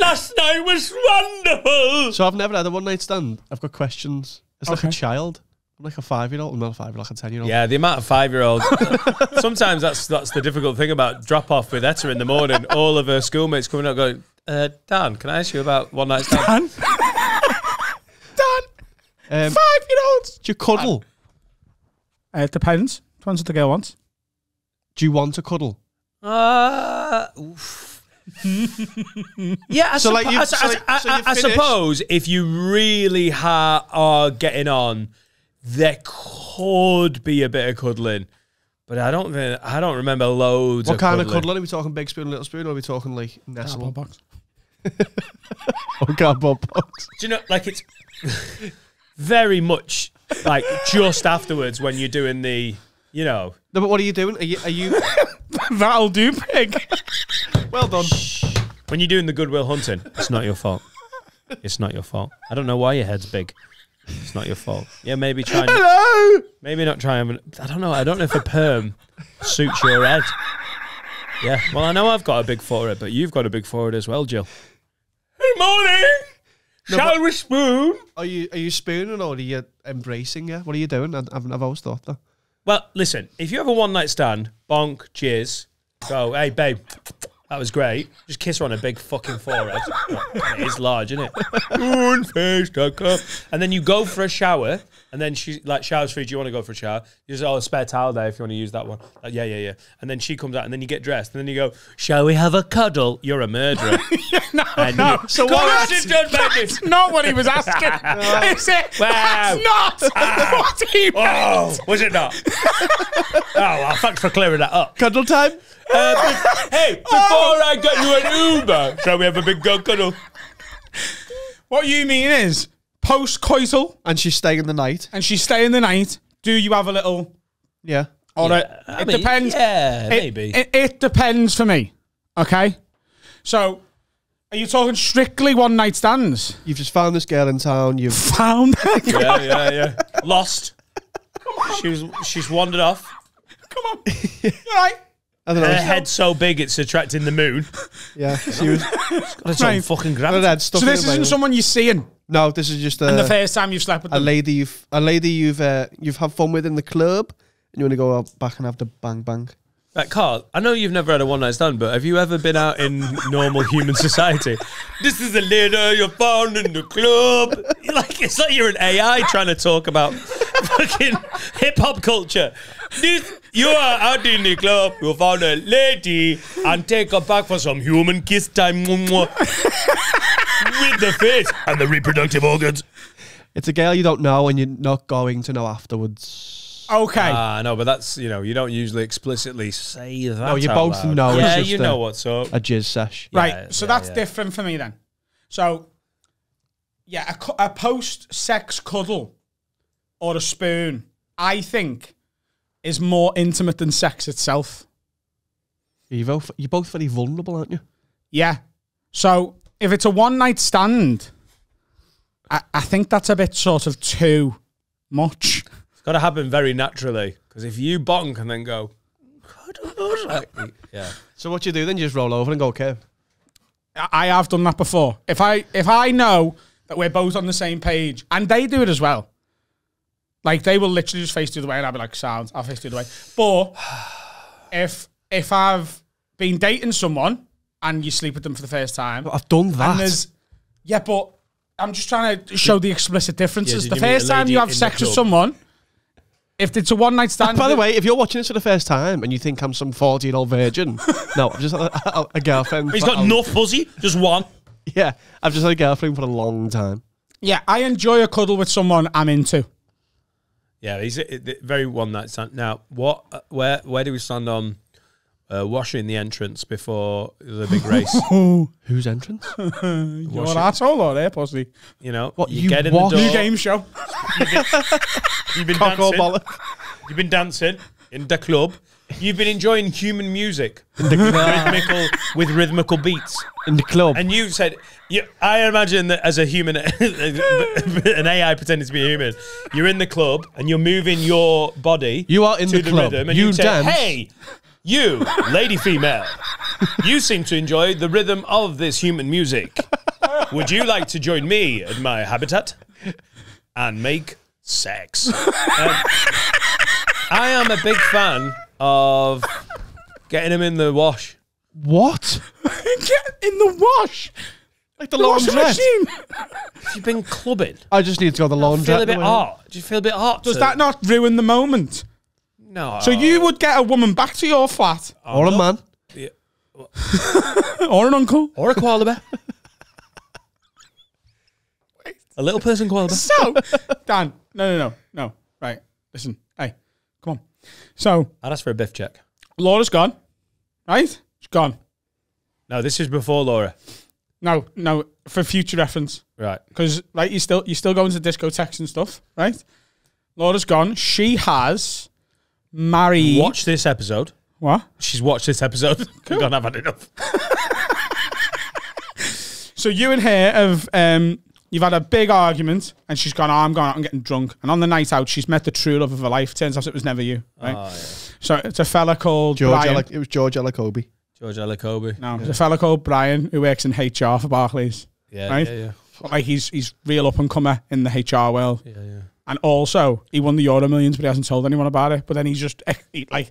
Last night was wonderful. so I've never had a one night stand. I've got questions. It's like Okay. a child. I'm like a five year old. I'm not a five year old, like a ten year old. Yeah, the amount of five-year-olds. sometimes that's that's the difficult thing about drop-off with Etta in the morning. All of her schoolmates coming up going, uh, Dan, can I ask you about one night stand? Dan, Um, five year olds. do you cuddle? Uh, it depends. Depends what the girl wants. Do you want to cuddle? Uh, oof. yeah, I, So, suppo- like, you- I, so, I- like, I- so I- you I finish- suppose if you really ha- are getting on, there could be a bit of cuddling, but I don't think I don't remember loads. What of kind of cuddling. cuddling? Are we talking big spoon, little spoon, or are we talking like nestle? box. Oh, cardboard box. Do you know, like it's very much like just afterwards when you're doing the, you know, No, but what are you doing? Are you? Are you That'll do, pig. well done. when you're doing the goodwill hunting. It's not your fault. It's not your fault. I don't know why your head's big. It's not your fault. Yeah, maybe try. And, Hello. maybe not try and. I don't know. I don't know if a perm suits your head. Yeah. Well, I know I've got a big forehead, but you've got a big forehead as well, Jill. Good morning. Shall we spoon? Are you? Are you spooning or are you embracing? Yeah. What are you doing? I- I've, I've always thought that. Well, listen, if you have a one night stand, bonk, cheers, go, hey, babe, that was great. Just kiss her on a big fucking forehead. it is large, isn't it? Moonface.com. And then you go for a shower, and then she, like, showers free. Do you want to go for a shower? You just, oh, a spare towel there if you want to use that one. Like, yeah, yeah, yeah. And then she comes out, and then you get dressed, and then you go, shall we have a cuddle? You're a murderer. no, And no. you- So on, that's, baby. that's not what he was asking. Is it? Wow. That's not what he Oh, meant. was it not? oh, well, thanks for clearing that up. Cuddle time. Uh, hey, before I get you an Uber, shall we have a big go cuddle? What you mean is post-coital, And she's staying the night. and she's staying the night. Do you have a little? Yeah. All right. Yeah, it mean, depends. yeah, It- maybe. It, it depends for me. Okay. So, are you talking strictly one night stands? You've just found this girl in town. You've Found. Come yeah, yeah, yeah. Lost. She was. She's wandered off. Come on. You all right. I don't Her head's so big it's attracting the moon. Yeah. She was. Got its Right. fucking Her gravity. head So this isn't mouth. someone you're seeing, No, this is just and the a, first time you've slept with a them. lady you've a lady you've uh, you've had fun with in the club, and you want to go out back and have the bang bang. Like, Carl, I know you've never had a one night stand, but have you ever been out in normal human society? This is a leader you found in the club. Like it's like you're an AI trying to talk about fucking hip hop culture. This you are out in the club, you found a lady, and take her back for some human kiss time mwah, mwah. with the face and the reproductive organs. It's a girl you don't know, and you're not going to know afterwards. Okay. Ah, no, but that's you know you don't usually explicitly say that. No, you out both loud. know, it's Yeah, just you a- know what's up. A jizz sesh. right. yeah, so yeah, that's yeah. different for me then. So, yeah, a, cu- a post-sex cuddle or a spoon, I think, is more intimate than sex itself. You're both, you're both very vulnerable, aren't you? Yeah. So if it's a one night stand, I, I think that's a bit sort of too much. It's got to happen very naturally. Because if you bonk and then go, like, yeah. So what you do then? You just roll over and go, okay. I I have done that before. If I if I know that we're both on the same page, and they do it as well, like they will literally just face the other way, and I'll be like, "Sounds, I'll face the other way." But if if I've been dating someone and you sleep with them for the first time, I've done and that. there's yeah, but I'm just trying to show the explicit differences. did the you meet a first time you have sex with someone, if it's a one night stand, By the way, if you're watching this for the first time and you think I'm some 40 year old virgin, no, I'm just a, a, a girlfriend. He's got no fuzzy, just one. Yeah, I've just had a girlfriend for a long time. yeah, I enjoy a cuddle with someone I'm into. Yeah, he's a, a- very one night stand. Now, what? uh, Where? Where do we stand on uh, washing the entrance before the big race? Whose entrance? You're an Wash it. asshole or there, pussy. You know, What, you, you get in wash- the door. New game show. You've been Cock or dancing. You've been dancing in the club. You've been enjoying human music, rhythmical with rhythmical beats, In the club. and you've said, you, "I imagine that as a human, an AI pretending to be a human, you're in the club and you're moving your body. You are in to the club. rhythm, and You you, say, dance. "Hey, you, lady, female, you seem to enjoy the rhythm of this human music. Would you like to join me at my habitat and make sex?" Um, I am a big fan of getting him in the wash. what? Get in the wash. Like the The washing laundrette? machine. You've been clubbing. I just need to go to the laundrette. Feel a bit hot. Do you feel a bit hot? Does to- that not ruin the moment? No. So you would get a woman back to your flat, Or a man. or an uncle. or a koala bear. a little person koala bear. So, Dan, no, no, no, no. Right, listen. Hey, come on. So I'd ask for a biff check. Laura's gone. Right, she's gone. No, this is before Laura. No, no, for future reference, Right. because right, you still you still going to discotheques and stuff, right? Laura's gone. She has married. Watch this episode. What? She's watched this episode. Cool. Gone, I've had enough. So you and her have um, you've had a big argument, and she's gone. Oh, I'm going out and getting drunk. And on the night out, she's met the true love of her life. Turns out it was never you. Right. So it's a fella called George Brian. Ella, it was George Elacobi. George Alacobi. no, it's a fella called Brian who works in HR for Barclays. Yeah, Right. yeah, yeah, Like he's he's real up and comer in the HR world. yeah, yeah. And also, he won the Euro Millions, but he hasn't told anyone about it. But then he's just eh, he, like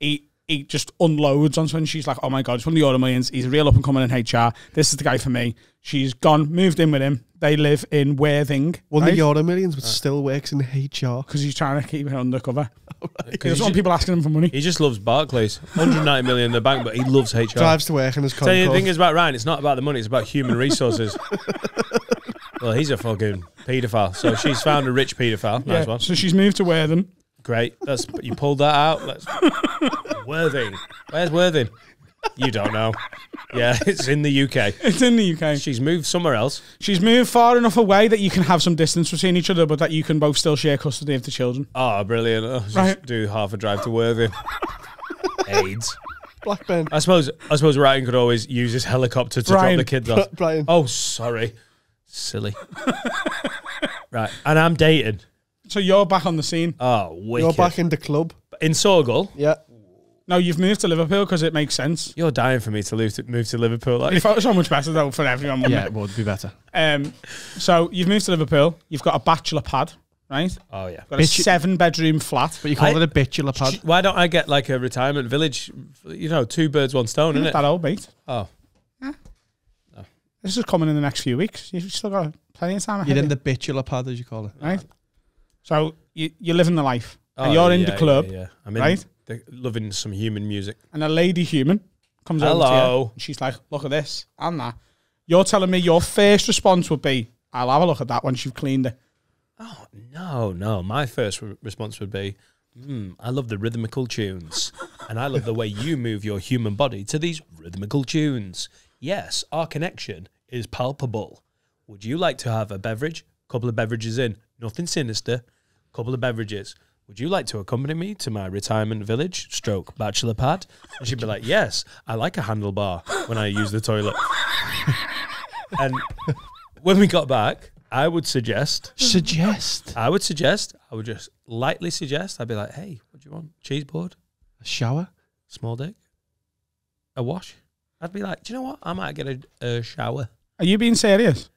he he just unloads on someone. She's like, "Oh my god, he's of the Euro Millions. He's real up and coming in HR. This is the guy for me." She's gone, moved in with him. They live in Worthing. Won right? the Euro Millions, but uh. still works in HR. because he's trying to keep her undercover. He Because doesn't want people asking him for money. He just loves Barclays. 190 million in the bank, but he loves HR. Drives to work in his car. Tell you the thing is about Ryan, it's not about the money, it's about human resources. well, he's a fucking paedophile. So she's found a rich paedophile. Nice Yeah, one. So she's moved to Worthing. Great. That's you pulled that out. Let's Worthing. Where's Worthing? You don't know. Yeah, it's in the UK. It's in the UK. She's moved somewhere else. She's moved far enough away that you can have some distance between each other, but that you can both still share custody of the children. Oh, brilliant. Oh, just Right. do half a drive to Worthing. AIDS. Blackburn. I suppose I suppose Ryan could always use his helicopter to Brian. drop the kids off. Brian. Oh, sorry. Silly. right. And I'm dating. So you're back on the scene. Oh, wicked. You're back in the club. in Sorgal. Yeah. No, you've moved to Liverpool because it makes sense. You're dying for me to move to, move to Liverpool. Like, It felt so much better though for everyone. wouldn't Yeah, it? it would be better. Um, so you've moved to Liverpool. You've got a bachelor pad, right? oh yeah. Got a seven bedroom flat. But you call I- it a bachelor pad. Why don't I get like a retirement village? You know, two birds, one stone, isn't Not it? that old, mate. Oh, This is coming in the next few weeks. You've still got plenty of time ahead. You're in the bachelor pad, as you call it. right? So you, you're living the life, and Oh, you're in yeah, the club, Yeah, yeah. I'm in right? the, loving some human music. and a lady human comes over to you. Hello. And she's like, "Look at this and that." You're telling me your first response would be, "I'll have a look at that once you've cleaned it." Oh no, no. My first re- response would be, mm, "I love the rhythmical tunes, and I love the way you move your human body to these rhythmical tunes. Yes, our connection is palpable. Would you like to have a beverage? Couple of beverages in, nothing sinister. Couple of beverages." Would you like to accompany me to my retirement village, stroke bachelor pad? And she'd be like, Yes, I like a handlebar when I use the toilet. and when we got back, I would suggest. Suggest I would suggest. I would just lightly suggest. I'd be like, "Hey, what do you want? Cheese board, a shower. small dick, a wash." I'd be like, "Do you know what? I might get a, a shower." Are you being serious?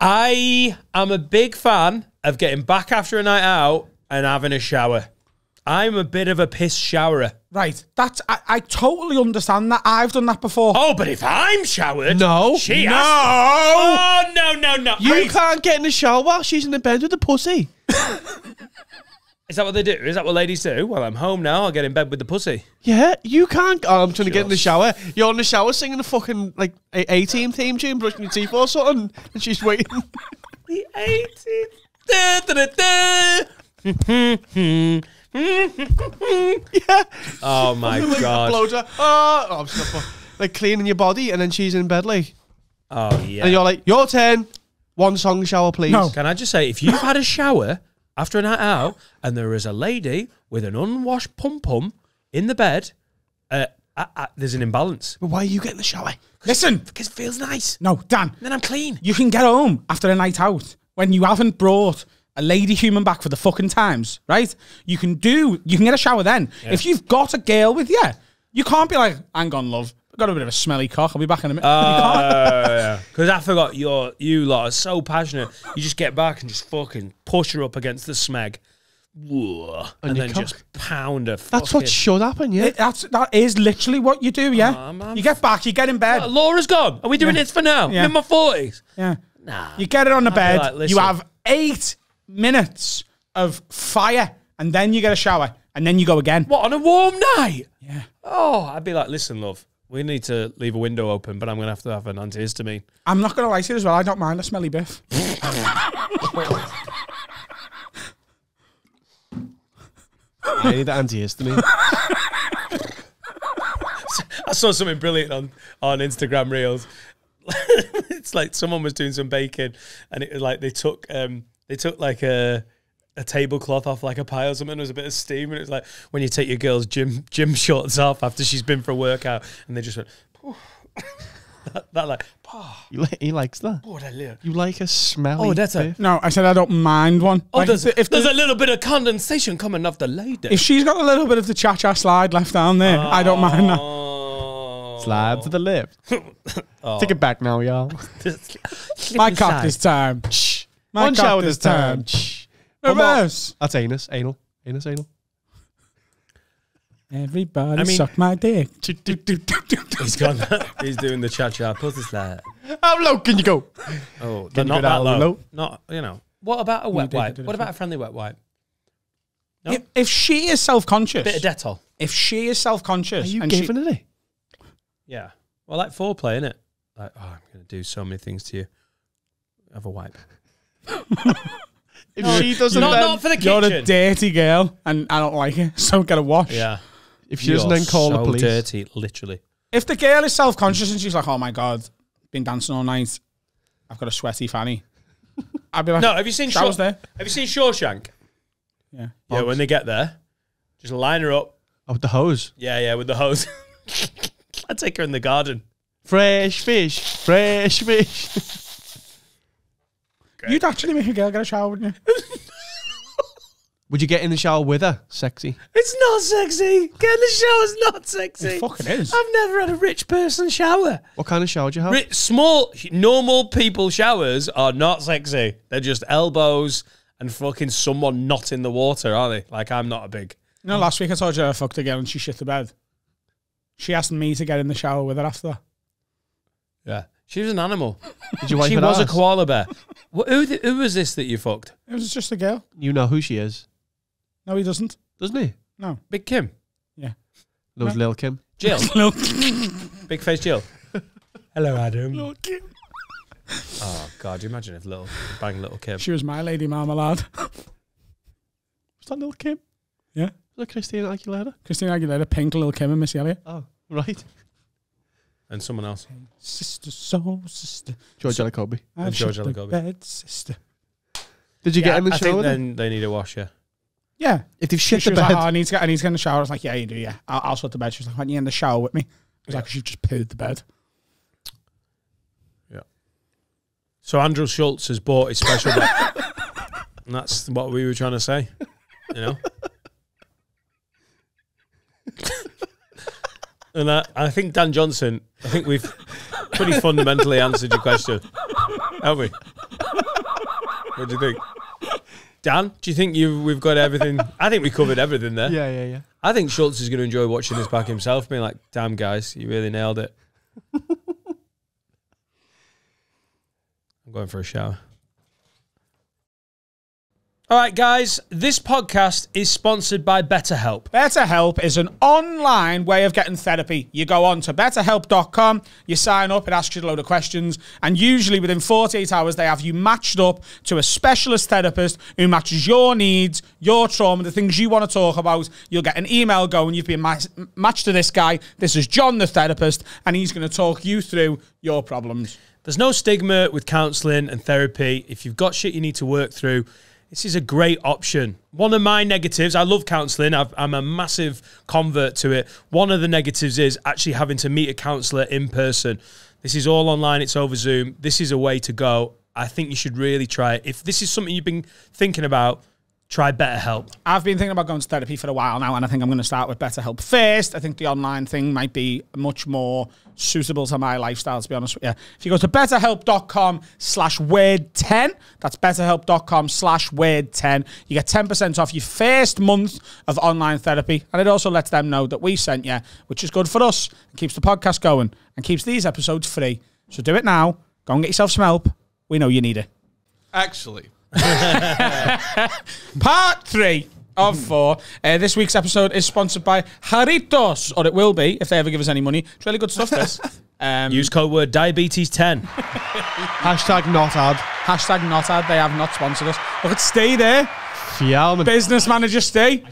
I am a big fan of getting back after a night out and having a shower. I'm a bit of a piss showerer. Right. That's I, I totally understand that. I've done that before. Oh, but if I'm showered, No, she no. has. Oh no, no, no! You Wait, can't get in the shower while she's in the bed with the pussy. Is that what they do? Is that what ladies do? Well, I'm home now. I'll get in bed with the pussy. Yeah, you can't. Oh, I'm trying to get in the shower. You're in the shower singing the fucking like A team theme tune, brushing your teeth or something, and she's waiting. The 18th. Da, da, da, da. yeah, Oh my like god. blows her. Oh, oh, I'm just gonna like cleaning your body, and then she's in bed like, Oh yeah. and you're like, your turn. One song shower, please. No. Can I just say, if you've had a shower after a night out and there is a lady with an unwashed pum pum in the bed, uh, uh, uh, there's an imbalance. But why are you getting the shower? Listen. Because it feels nice. No, Dan. Then I'm clean. You can get home after a night out when you haven't brought a lady human back for the fucking times, right? You can do, you can get a shower then. If you've got a girl with you, you can't be like, hang on, love. I've got a bit of a smelly cock. I'll be back in a minute. you can't. Because I forgot you're, you lot are so passionate. You just get back and just fucking push her up against the smeg. Whoa, and, you then cock. just pound her. That's what should happen. Yeah. It- that's, that is literally what you do, yeah? I'm you get back, you get in bed. Uh, Laura's gone. Are we doing this for now? Yeah. I'm in my 40s. Yeah. Nah. You get it on the I'd bed. like, you have eight minutes of fire, and then you get a shower, and then you go again. What, on a warm night? Yeah. Oh, I'd be like, listen, love, we need to leave a window open, but I'm going to have to have an antihistamine. I'm not going to lie to you as well. I don't mind a smelly biff. I need the antihistamine. I saw something brilliant on, on Instagram Reels. it's like someone was doing some baking, and it was like they took um they took like a a tablecloth off like a pie or something. There was a bit of steam, and it was like when you take your girl's gym gym shorts off after she's been for a workout, and they just went that, that like he, li- he likes that. oh that little You like a smelly. oh that's a biff? No, I said I don't mind one. oh Like, there's, if, there's the- a little bit of condensation coming off the lady. if she's got a little bit of the cha cha slide left down there, I don't mind that. Oh. Slide to the left. Take it back now, y'all. My cock this time. My One cock this this time. Shh. Reverse. That's anus. Anal. Anus, anal. Everybody I mean- suck my dick. He's gone. He's doing the cha cha pussy slide. How low can you go? Oh, Can not you go that low. low? Not you know. What about a wet did, wipe? What about a friendly wet wipe? No? If, if she is self conscious, Bit of Dettol. if she is self conscious, Are conscious, you and she, giving it? it? Yeah. Well, like foreplay, innit? Like, oh, I'm gonna do so many things to you. Have a wipe. If she doesn't Not, then, not for the you're a kitchen. dirty girl, and I don't like it, so get a wash. yeah. if she doesn't then call so the police. dirty, literally. If the girl is self conscious and she's like, "Oh my god, been dancing all night, I've got a sweaty fanny," I'd be like, No, have you seen Showers Shaw- there. Have you seen Shawshank? Yeah. Yeah, when they get there, just line her up. Oh, with the hose. Yeah, yeah, with the hose. I'd take her in the garden. Fresh fish. Fresh fish. You'd actually make a girl get a shower, wouldn't you? Would you get in the shower with her? Sexy. It's not sexy. Getting the shower is not sexy. It fucking is. I've never had a rich person shower. What kind of shower do you have? Ri- Small, normal people showers are not sexy. They're just elbows and fucking someone not in the water, aren't they? Like I'm not a big. You know, last week I told you I fucked a girl and she shit the bed. She asked me to get in the shower with her after. Yeah, she was an animal. Did you wipe she her was a ass? koala bear. Wh- who, th- who was this that you fucked? It was just a girl. You know who she is, No, he doesn't. doesn't he? No. Big Kim, Knows Lil Kim. Jill, No. big face Jill. Hello, Adam. Little Kim. Oh God, you imagine if little bang little Kim. She was my lady marmalade. was that little Kim? Yeah. Was that Christina Aguilera? Christina Aguilera, Pink, Little Kim, and Missy Elliott. Oh, right. And someone else. Sister, soul, sister. George Jacobi. I've George shit the Alagobi. bed, sister. Did you Yeah, get in the I shower think then they need a wash. Yeah. Yeah. If they've She shit the was bed. like, oh, I need to get, I need to get in the shower. I was like, yeah, you do, yeah. I'll, I'll sort the bed. She was like, why don't you in the shower with me? I was like, 'cause you've just pooed the bed. Yeah. So Andrew Schulz has bought his special bet. and that's what we were trying to say. You know? and I, I think Dan Johnson, I think we've pretty fundamentally answered your question. Have we? What do you think? Dan, do you think you we've got everything? I think we covered everything there. Yeah, yeah, yeah. I think Schulz is going to enjoy watching this back himself, being like, "Damn, guys, you really nailed it." I'm going for a shower. All right, guys, this podcast is sponsored by BetterHelp. BetterHelp is an online way of getting therapy. You go on to betterhelp.com, you sign up, it asks you a load of questions, and usually within 48 hours, they have you matched up to a specialist therapist who matches your needs, your trauma, the things you want to talk about. You'll get an email going, you've been ma- matched to this guy. This is John, the therapist, and he's going to talk you through your problems. There's no stigma with counseling and therapy. If you've got shit you need to work through, this is a great option. One of my negatives, I love counseling. I've, I'm a massive convert to it. One of the negatives is actually having to meet a counselor in person. This is all online, it's over Zoom. This is a way to go. I think you should really try it. If this is something you've been thinking about, try BetterHelp. I've been thinking about going to therapy for a while now, and I think I'm going to start with BetterHelp first. I think the online thing might be much more suitable to my lifestyle, to be honest with you. If you go to betterhelp.com slash word 10, that's betterhelp.com slash word 10, you get 10% off your first month of online therapy. And it also lets them know that we sent you, which is good for us, and keeps the podcast going, and keeps these episodes free. So do it now. Go and get yourself some help. We know you need it. Actually, Part three of four. Uh, this week's episode is sponsored by Haritos, or it will be if they ever give us any money. It's really good stuff. This. Um, Use code word diabetes10. Hashtag not ad. hashtag not ad. They have not sponsored us. Look at stay there. Fialman. Business manager stay.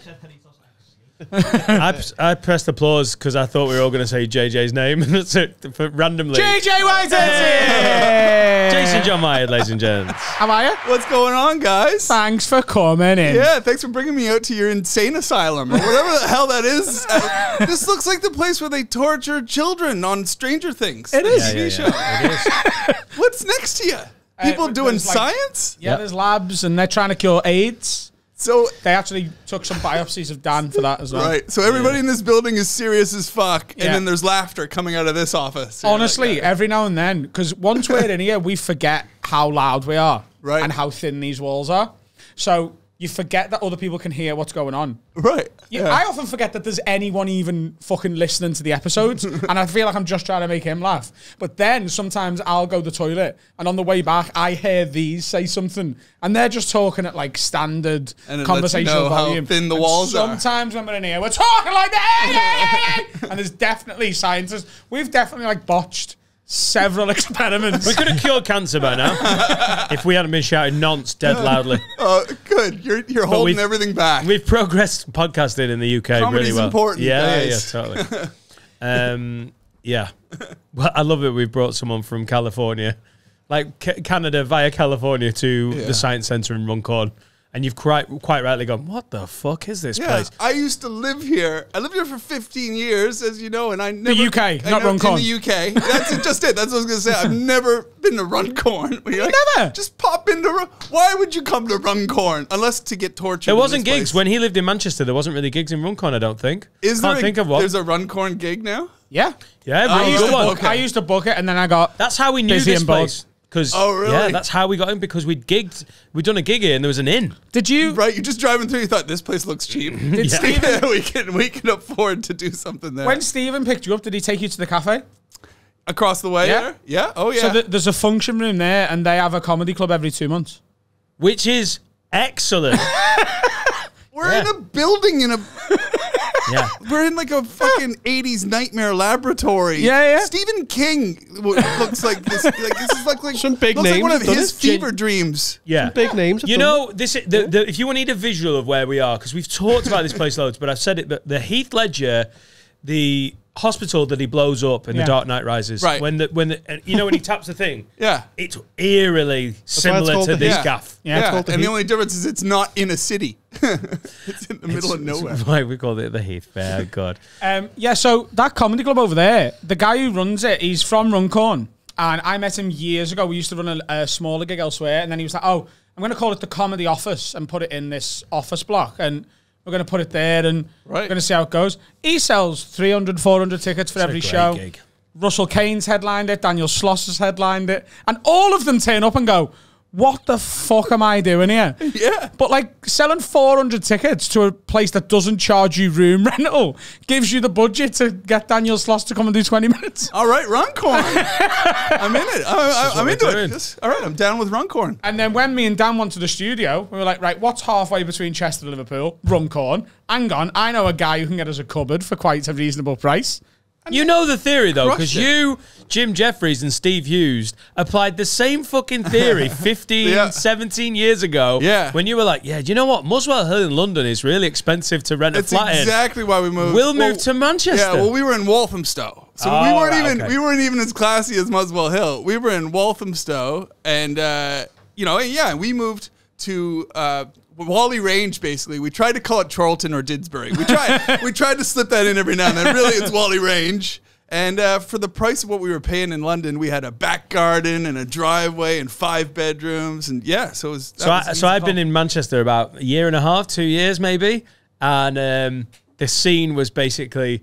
I, I pressed applause because I thought we were all going to say JJ's name. That's it, for randomly. JJ White. Jason John Meyer, ladies and gents. How are you? what's going on, guys? Thanks for coming in. Yeah, thanks for bringing me out to your insane asylum or whatever the hell that is. Uh, this looks like the place where they torture children on Stranger Things. It is. Yeah, yeah, yeah. It is. What's next to you? People Uh, doing there's like- science? Yeah, Yep. there's labs and they're trying to cure AIDS. So They actually took some biopsies of Dan for that as well. right, so everybody in this building is serious as fuck, Yeah. and then there's laughter coming out of this office. You're Honestly, like, every now and then, because once we're in here, we forget how loud we are, Right. and how thin these walls are. So you forget that other people can hear what's going on. right? You- yeah. I often forget that there's anyone even fucking listening to the episodes, and I feel like I'm just trying to make him laugh. But then sometimes I'll go to the toilet, and on the way back, I hear these say something, and they're just talking at like standard And lets you conversational know volume. thin the And walls are. Sometimes when we're in here, we're talking like that, and there's definitely scientists. We've definitely like botched several experiments. We could have cured cancer by now if we hadn't been shouting nonce dead loudly. Oh, good. You're you're holding everything back. We've progressed podcasting in the UK Comedy's really well. important, yeah, guys. yeah, yeah, totally. um, yeah. Well, I love that we've brought someone from California, like C- Canada via California to Yeah. the Science Centre in Runcorn. And you've quite quite rightly gone, what the fuck is this Yeah, place? I used to live here. I lived here for 15 years, as you know, and I never UK, I not never- Runcorn. In the UK, that's it, just it. That's what I was gonna say. I've never been to Runcorn. You're like, never? Just pop into. Run- Why would you come to Runcorn unless to get tortured? There wasn't gigs place? when he lived in Manchester. There wasn't really gigs in Runcorn, I don't think. Is Can't there? A, think of one. There's a Runcorn gig now. yeah, yeah, I used, to book, I used to book it, and then I got That's how we knew this and bored. Place. Because Oh, really? yeah, that's how we got in because we'd gigged, we'd done a gig here and there was an inn. Did you? Right, you're just driving through. You thought this place looks cheap. Did Stephen? yeah, we can we can afford to do something there. When Stephen picked you up, did he take you to the cafe? Across the way, Yeah. there? Yeah. Oh yeah. So th- there's a function room there, and they have a comedy club every two months. which is excellent. We're in a building in a. yeah. We're in like a fucking 80s nightmare laboratory. Yeah, yeah. Stephen King w- looks like this. Like this is like, like Some big looks like one of his it. fever dreams. Yeah. Big names. You know, this the, the, if you want need a visual of where we are, because we've talked about this place loads, but I've said it, but the Heath Ledger, the hospital that he blows up in Yeah. The Dark Knight Rises, Right. when the, when the, you know when he taps the thing, Yeah. it's eerily why it's similar called to the this Heath. gaff. Yeah, Yeah, called the and the only difference is it's not in a city. it's in the middle of nowhere. Why we call it the Heath? Yeah, God. Um, yeah, so that comedy club over there, the guy who runs it, he's from Runcorn. and I met him years ago. We used to run a, a smaller gig elsewhere, and then he was like, "Oh, I'm going to call it the Comedy Office and put it in this office block, and we're going to put it there, and we're going to see how it goes." He sells 300, 400 tickets for every great show. gig. Russell Kane's headlined it, Daniel Sloss has headlined it, and all of them turn up and go, "What the fuck am I doing here?" Yeah. But like selling 400 tickets to a place that doesn't charge you room rental gives you the budget to get Daniel Sloss to come and do 20 minutes. All right, Runcorn. I'm in it. I, I, I'm we're into doing. it. Just- all right, I'm down with Runcorn. And then when me and Dan went to the studio, we were like, right, what's halfway between Chester and Liverpool? Runcorn. Hang on, I know a guy who can get us a cupboard for quite a reasonable price. You know the theory though, because you, Jim Jeffries, and Steve Hughes applied the same fucking theory 15, Yeah. 17 years ago. Yeah. When you were like, yeah, do you know what? Muswell Hill in London is really expensive to rent a flat in. exactly why we moved. We'll move to Manchester. Yeah, well, we were in Walthamstow, so we Oh, weren't right, even okay. we weren't even as classy as Muswell Hill. We were in Walthamstow, and uh, you know, yeah, we moved to. Uh, Whalley Range, basically. We tried to call it Chorlton or Didsbury. We tried, we tried to slip that in every now and then. Really, it's Whalley Range. And uh, for the price of what we were paying in London, we had a back garden and a driveway and five bedrooms, and yeah, so it was. So, was I, so I've call. been in Manchester about a year and a half, two years maybe, and um, the scene was basically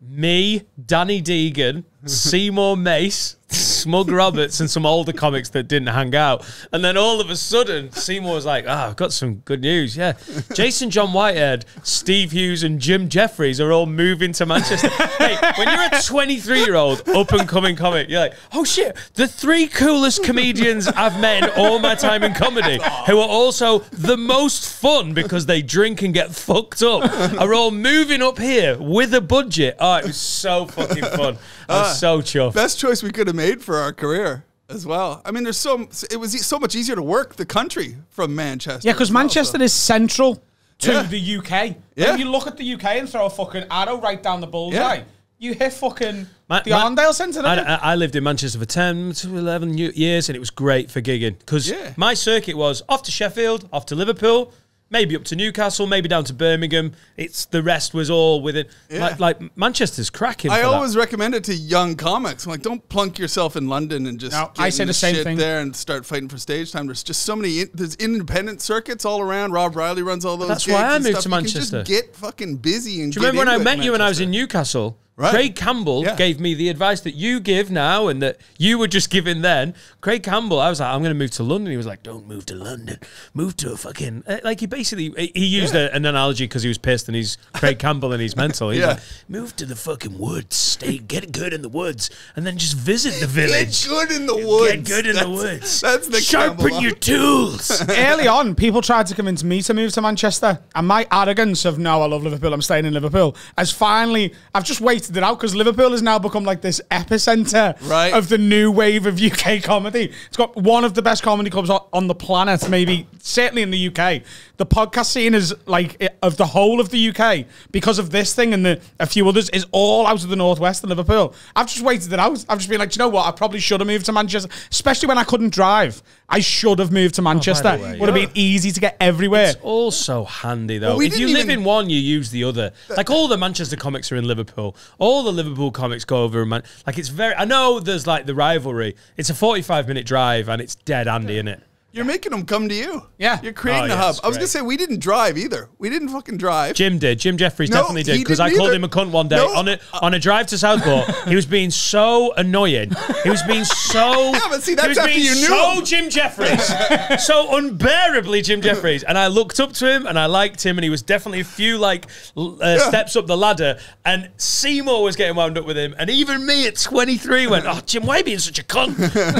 me, Danny Deegan, Seymour Mace, Smug Roberts, and some older comics that didn't hang out. And then all of a sudden, Seymour was like, "Oh, I've got some good news. Yeah, Jason John Whitehead, Steve Hughes, and Jim Jeffries are all moving to Manchester." hey, when you're a 23 year old up and coming comic, you're like, "Oh shit, the three coolest comedians I've met in all my time in comedy, who are also the most fun because they drink and get fucked up, are all moving up here with a budget." Oh, it was so fucking fun. I was ah, so chuffed. best choice we could have made for our career as well. I mean, there's so it was so much easier to work the country from Manchester. Yeah, because as well, Manchester so- is central to Yeah. the UK. Yeah. If you look at the UK and throw a fucking arrow right down the bullseye, Yeah. you hit fucking Ma- the ma- Arndale Centre. I. I I lived in Manchester for 10 to 11 years and it was great for gigging because Yeah. my circuit was off to Sheffield, off to Liverpool, maybe up to Newcastle, maybe down to Birmingham. It's the rest was all within. Yeah. Like, like Manchester's cracking. I for that. always recommend it to young comics. I'm like, don't plunk yourself in London and just No, get I in say the same shit thing. there and start fighting for stage time. There's just so many. In, there's independent circuits all around. Rob Riley runs all those. That's gigs why I and moved stuff. to You can Manchester. just get fucking busy and. Do you remember when I get into met you when I was in Newcastle? Right. Craig Campbell Yeah. gave me the advice that you give now and that you were just giving then. Craig Campbell, I was like, I'm going to move to London. He was like, Don't move to London. Move to a fucking. uh, Like, he basically he used a, an analogy because he was pissed and he's Craig Campbell and he's mental. He's Yeah. like, Move to the fucking woods. Stay, get good in the woods and then just visit the village. Get good in the woods. Get good in the woods. That's the Sharpen Campbell. your tools. Early on, people tried to convince me to move to Manchester, and my arrogance of no, I love Liverpool, I'm staying in Liverpool, has finally, I've just waited it out because Liverpool has now become like this epicenter Right. of the new wave of UK comedy. It's got one of the best comedy clubs on the planet, maybe certainly in the UK. The podcast scene is like of the whole of the UK because of this thing and the, a few others is all out of the northwest and Liverpool. I've just waited it out. I've just been like, "Do you know what? I probably should have moved to Manchester, especially when I couldn't drive. I should have moved to oh, Manchester. way, Would have been easy to get everywhere. It's also handy though. Well, we if you live even- in one, you use the other. Like all the Manchester comics are in Liverpool. All the Liverpool comics go over. and Man- like it's very. I know there's like the rivalry. It's a 45 minute drive and it's dead handy in it. You're making them come to you. Yeah. You're creating Oh, a yeah, hub. it's I was gonna say we didn't drive either. We didn't fucking drive. Jim did. Jim Jeffries No, definitely did because I didn't called him a cunt one day No. on a on a drive to Southport. he was being so annoying. He was being so. Yeah, but see, he that's was after being you knew so him. Jim Jeffries, so unbearably Jim Jeffries. And I looked up to him and I liked him, and he was definitely a few like l- uh, steps up the ladder. And Seymour was getting wound up with him, and even me at 23 went, "Oh, Jim, why are you being such a cunt?"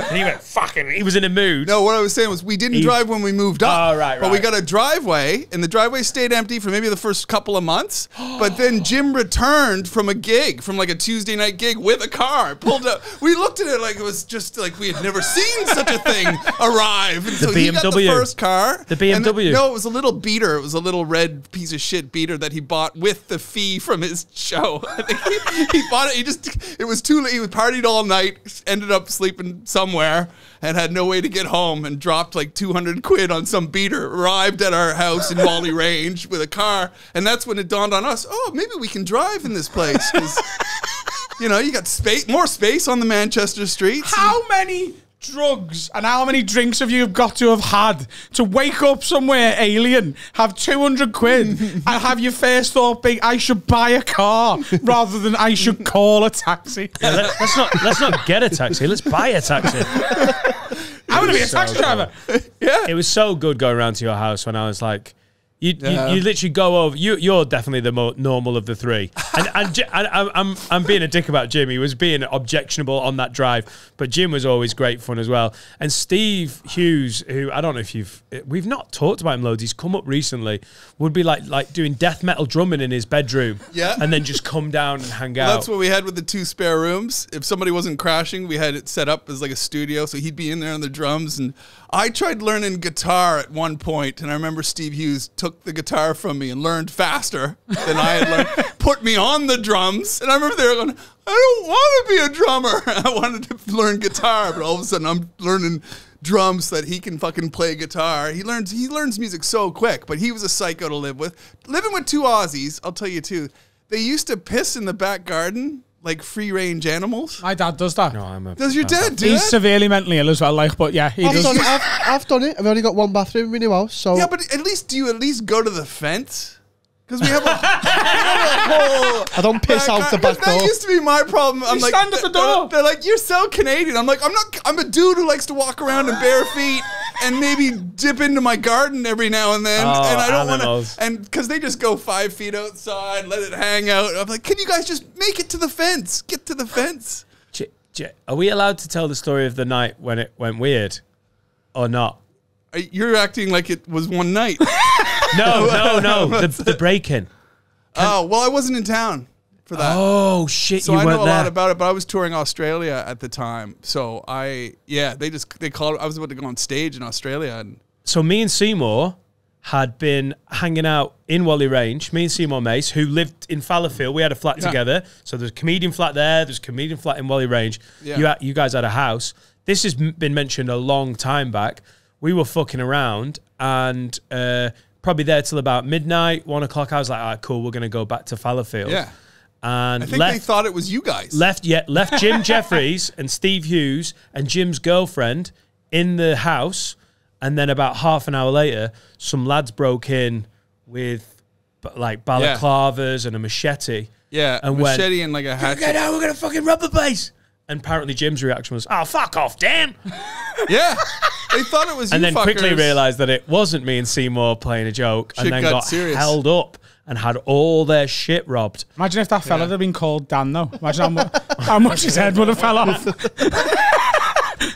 and he went, "Fucking." He was in a mood. No, what I was saying was we didn't drive when we moved up. Oh, right, But we got a driveway, and the driveway stayed empty for maybe the first couple of months. but then Jim returned from a gig, from like a Tuesday night gig with a car. Pulled up. We looked at it like it was just like we had never seen such a thing arrive. And so he got the BMW. first car. The and then- BMW. no, it was a little beater. It was a little red piece of shit beater that he bought with the fee from his show. I think he, he bought it. He just it was too late. He was partied all night. Ended up sleeping somewhere and had no way to get home and dropped like 200 quid on some beater. Arrived at our house in Whalley Range with a car, and that's when it dawned on us. Oh, maybe we can drive in this place. you know, you got space, more space on the Manchester streets. How many drugs and how many drinks have you got to have had to wake up somewhere alien, have 200 quid, and have your first thought be, I should buy a car rather than I should call a taxi? Yeah, let, us not let's not get a taxi. Let's buy a taxi. I'm going to be a taxi driver. Yeah, It was so good going around to your house when I was like, you, Yeah. you, you literally go over. You, you're definitely the more normal of the three. And, and, and I'm, I'm, I'm being a dick about Jim. He was being objectionable on that drive, but Jim was always great fun as well. And Steve Hughes, who I don't know if you've, we've not talked about him loads. He's come up recently. Would be like like doing death metal drumming in his bedroom. Yeah. And then just come down and hang out. That's what we had with the two spare rooms. If somebody wasn't crashing, we had it set up as like a studio, so he'd be in there on the drums. And I tried learning guitar at one point, and I remember Steve Hughes took the guitar from me and learned faster than I had learned. Put me on the drums, and I remember they were going, "I don't want to be a drummer. I wanted to learn guitar, but all of a sudden I'm learning." drums so that he can fucking play guitar. He learns he learns music so quick, but he was a psycho to live with. Living with two Aussies, I'll tell you too. They used to piss in the back garden like free range animals. My dad does that. No, I'm a, Does your dad do He's that? severely mentally ill as well, like, but yeah, he I've does. done, it, I've, I've done it. I've only got one bathroom in my new house, so yeah, but at least do you at least go to the fence? Because we have a, we have a whole I don't piss out the back door. That used to be my problem. I'm You like, stand at the they're- door. They're like, you're so Canadian. I'm like, I'm not. I'm a dude who likes to walk around in bare feet and maybe dip into my garden every now and then. Oh, and I don't want to. And because they just go five feet outside, let it hang out. I'm like, can you guys just make it to the fence? Get to the fence. J- J- Are we allowed to tell the story of the night when it went weird, or not? You're acting like it was one night. No, no, no. The, the break-in. oh well, I wasn't in town for that. Oh shit! So you I weren't know a there. lot about it, but I was touring Australia at the time. So I, yeah, they just they called. I was about to go on stage in Australia, and so me and Seymour had been hanging out in Whalley Range. Me and Seymour Mace, who lived in Fallowfield, we had a flat Yeah. together. So there's a comedian flat there. There's a comedian flat in Whalley Range. Yeah. You had, you guys had a house. This has m- been mentioned a long time back. We were fucking around and uh, probably there till about midnight, one o'clock. I was like, all right, cool. We're gonna go back to Fallowfield. yeah, And I think left, they thought it was you guys. left yeah left Jim Jefferies and Steve Hughes and Jim's girlfriend in the house, and then about half an hour later, some lads broke in with like balaclavas and a machete. yeah, and a went, machete and like a hatchet. now we're gonna fucking rob the place. And apparently Jim's reaction was, "Oh fuck off, Dan!" yeah, they thought it was you. and then quickly realised that it wasn't me and Seymour playing a joke, Shit and then got got, serious. held up and had all their shit robbed. Imagine if that fella had been called Dan, though. Imagine how, mu- how much his head would have fell off.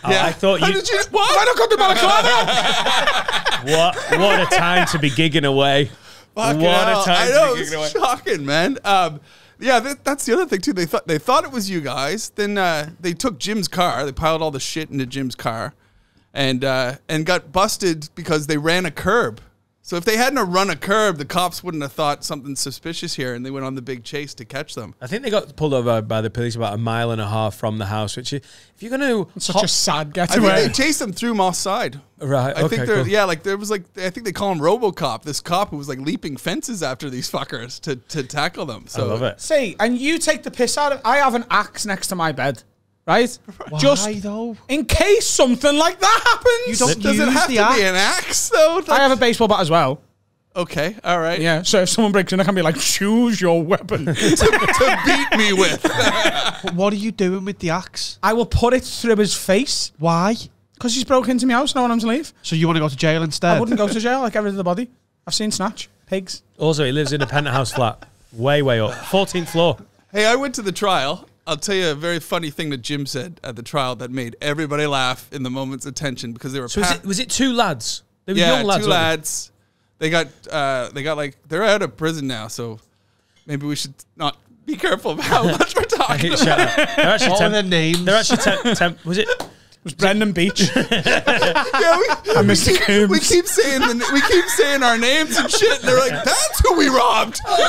Yeah, I thought How you- did you what? Why not come to balaclava? What what a time to be gigging away! Fucking what hell. a time I to know be it's gigging away. shocking, man. Um, yeah, that, that's the other thing too. They thought they thought it was you guys. Then uh, they took Jim's car. They piled all the shit into Jim's car, and uh, and got busted because they ran a curb. So if they hadn't have run a curb, the cops wouldn't have thought something suspicious here, and they went on the big chase to catch them. I think they got pulled over by the police about a mile and a half from the house. Which, if you're going to Such a sad getaway, I think they chased them through Moss Side. right, I okay, think they're cool. yeah, like there was like I think they call him RoboCop. This cop who was like leaping fences after these fuckers to to tackle them. I So love it. See, and you take the piss out of. I have an axe next to my bed, right? Just though? in case something like that happens. You don't Does it use have the to axe. be an axe though? I have a baseball bat as well. Okay, all right. Yeah, so if someone breaks in, I can be like, choose your weapon. to beat me with. What are you doing with the axe? I will put it through his face Why? because he's broke into my house. No one wants to leave. So you want to go to jail instead? I wouldn't go to jail. I get rid of the body. I've seen Snatch. Pigs. Also, he lives in a penthouse flat, way, way up, 14th floor. hey, I went to the trial. I'll tell you a very funny thing that Jim said at the trial that made everybody laugh in the moment's attention because they were So was it, was it two lads? They were yeah, young lads. two weren't they? lads. They got uh, they got like they're out of prison now, so maybe we should not be careful about how much we're talking. Shut about. up. They're actually What were temp- their names? They're actually temp- temp- was it? It was Brendan Beach. yeah, we, and Mr. Coombs. we keep saying the, we keep saying our names and shit, and they're like, "That's who we robbed." Let's-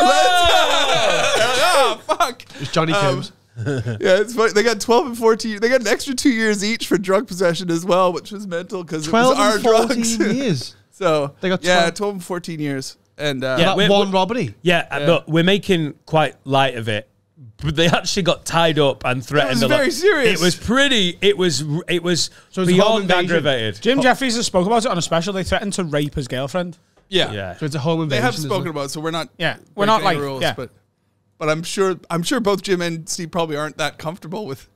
oh fuck! It's Johnny Um, Coombs. Yeah, it's funny. They got 12 and 14. They got an extra two years each for drug possession as well, which was mental because it was 12 our and 14 drugs. years. so They got yeah, 12 12 and 14 years. And uh, Yeah, That we're- one we're- robbery. Yeah, uh, Yeah. but we're making quite light of it but they actually got tied up and threatened. was a lot. very serious. It was pretty. It was. It was So it's a home beyond invasion. aggravated. Jim Jefferies has spoke about it on a special. They threatened to rape his girlfriend. Yeah. Yeah. So it's a home invasion. They have spoken about it, so we're not Yeah, we're not breaking any like- yeah. but but I'm sure I'm sure both Jim and Steve probably aren't that comfortable with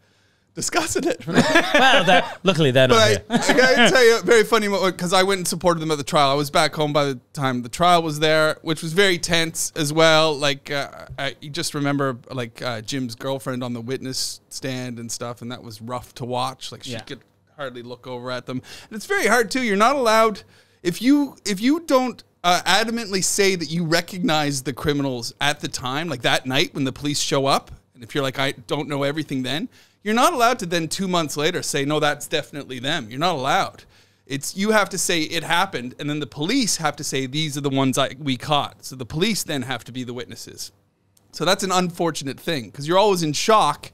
discussing it. well, they're- luckily they're not But I, here. I gotta tell you a very funny moment because I went and supported them at the trial. I was back home by the time the trial was there, which was very tense as well. Like uh, I you just remember like uh, Jim's girlfriend on the witness stand and stuff, and that was rough to watch. Like she Yeah. could hardly look over at them, and it's very hard too. You're not allowed if you if you don't. Uh, adamantly say that you recognize the criminals at the time, like that night when the police show up, and if you're like, I don't know everything then, you're not allowed to then two months later say, no, that's definitely them. You're not allowed. It's you have to say it happened, and then the police have to say these are the ones I, we caught. So the police then have to be the witnesses. So that's an unfortunate thing because you're always in shock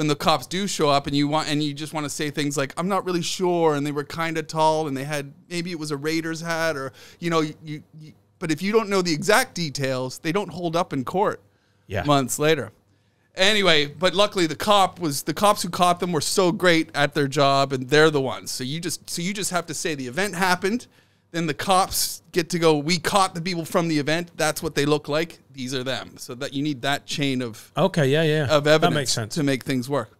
when the cops do show up and you want and you just want to say things like I'm not really sure and they were kind of tall and they had maybe it was a Raiders hat or you know you, you, you but if you don't know the exact details they don't hold up in court Yeah. months later. Anyway, but luckily the cop was the cops who caught them were so great at their job and they're the ones. So you just so you just have to say the event happened, then the cops get to go we caught the people from the event. That's what they look like. These are them. So that you need that chain of Okay, yeah, yeah. of evidence That makes sense. to make things work.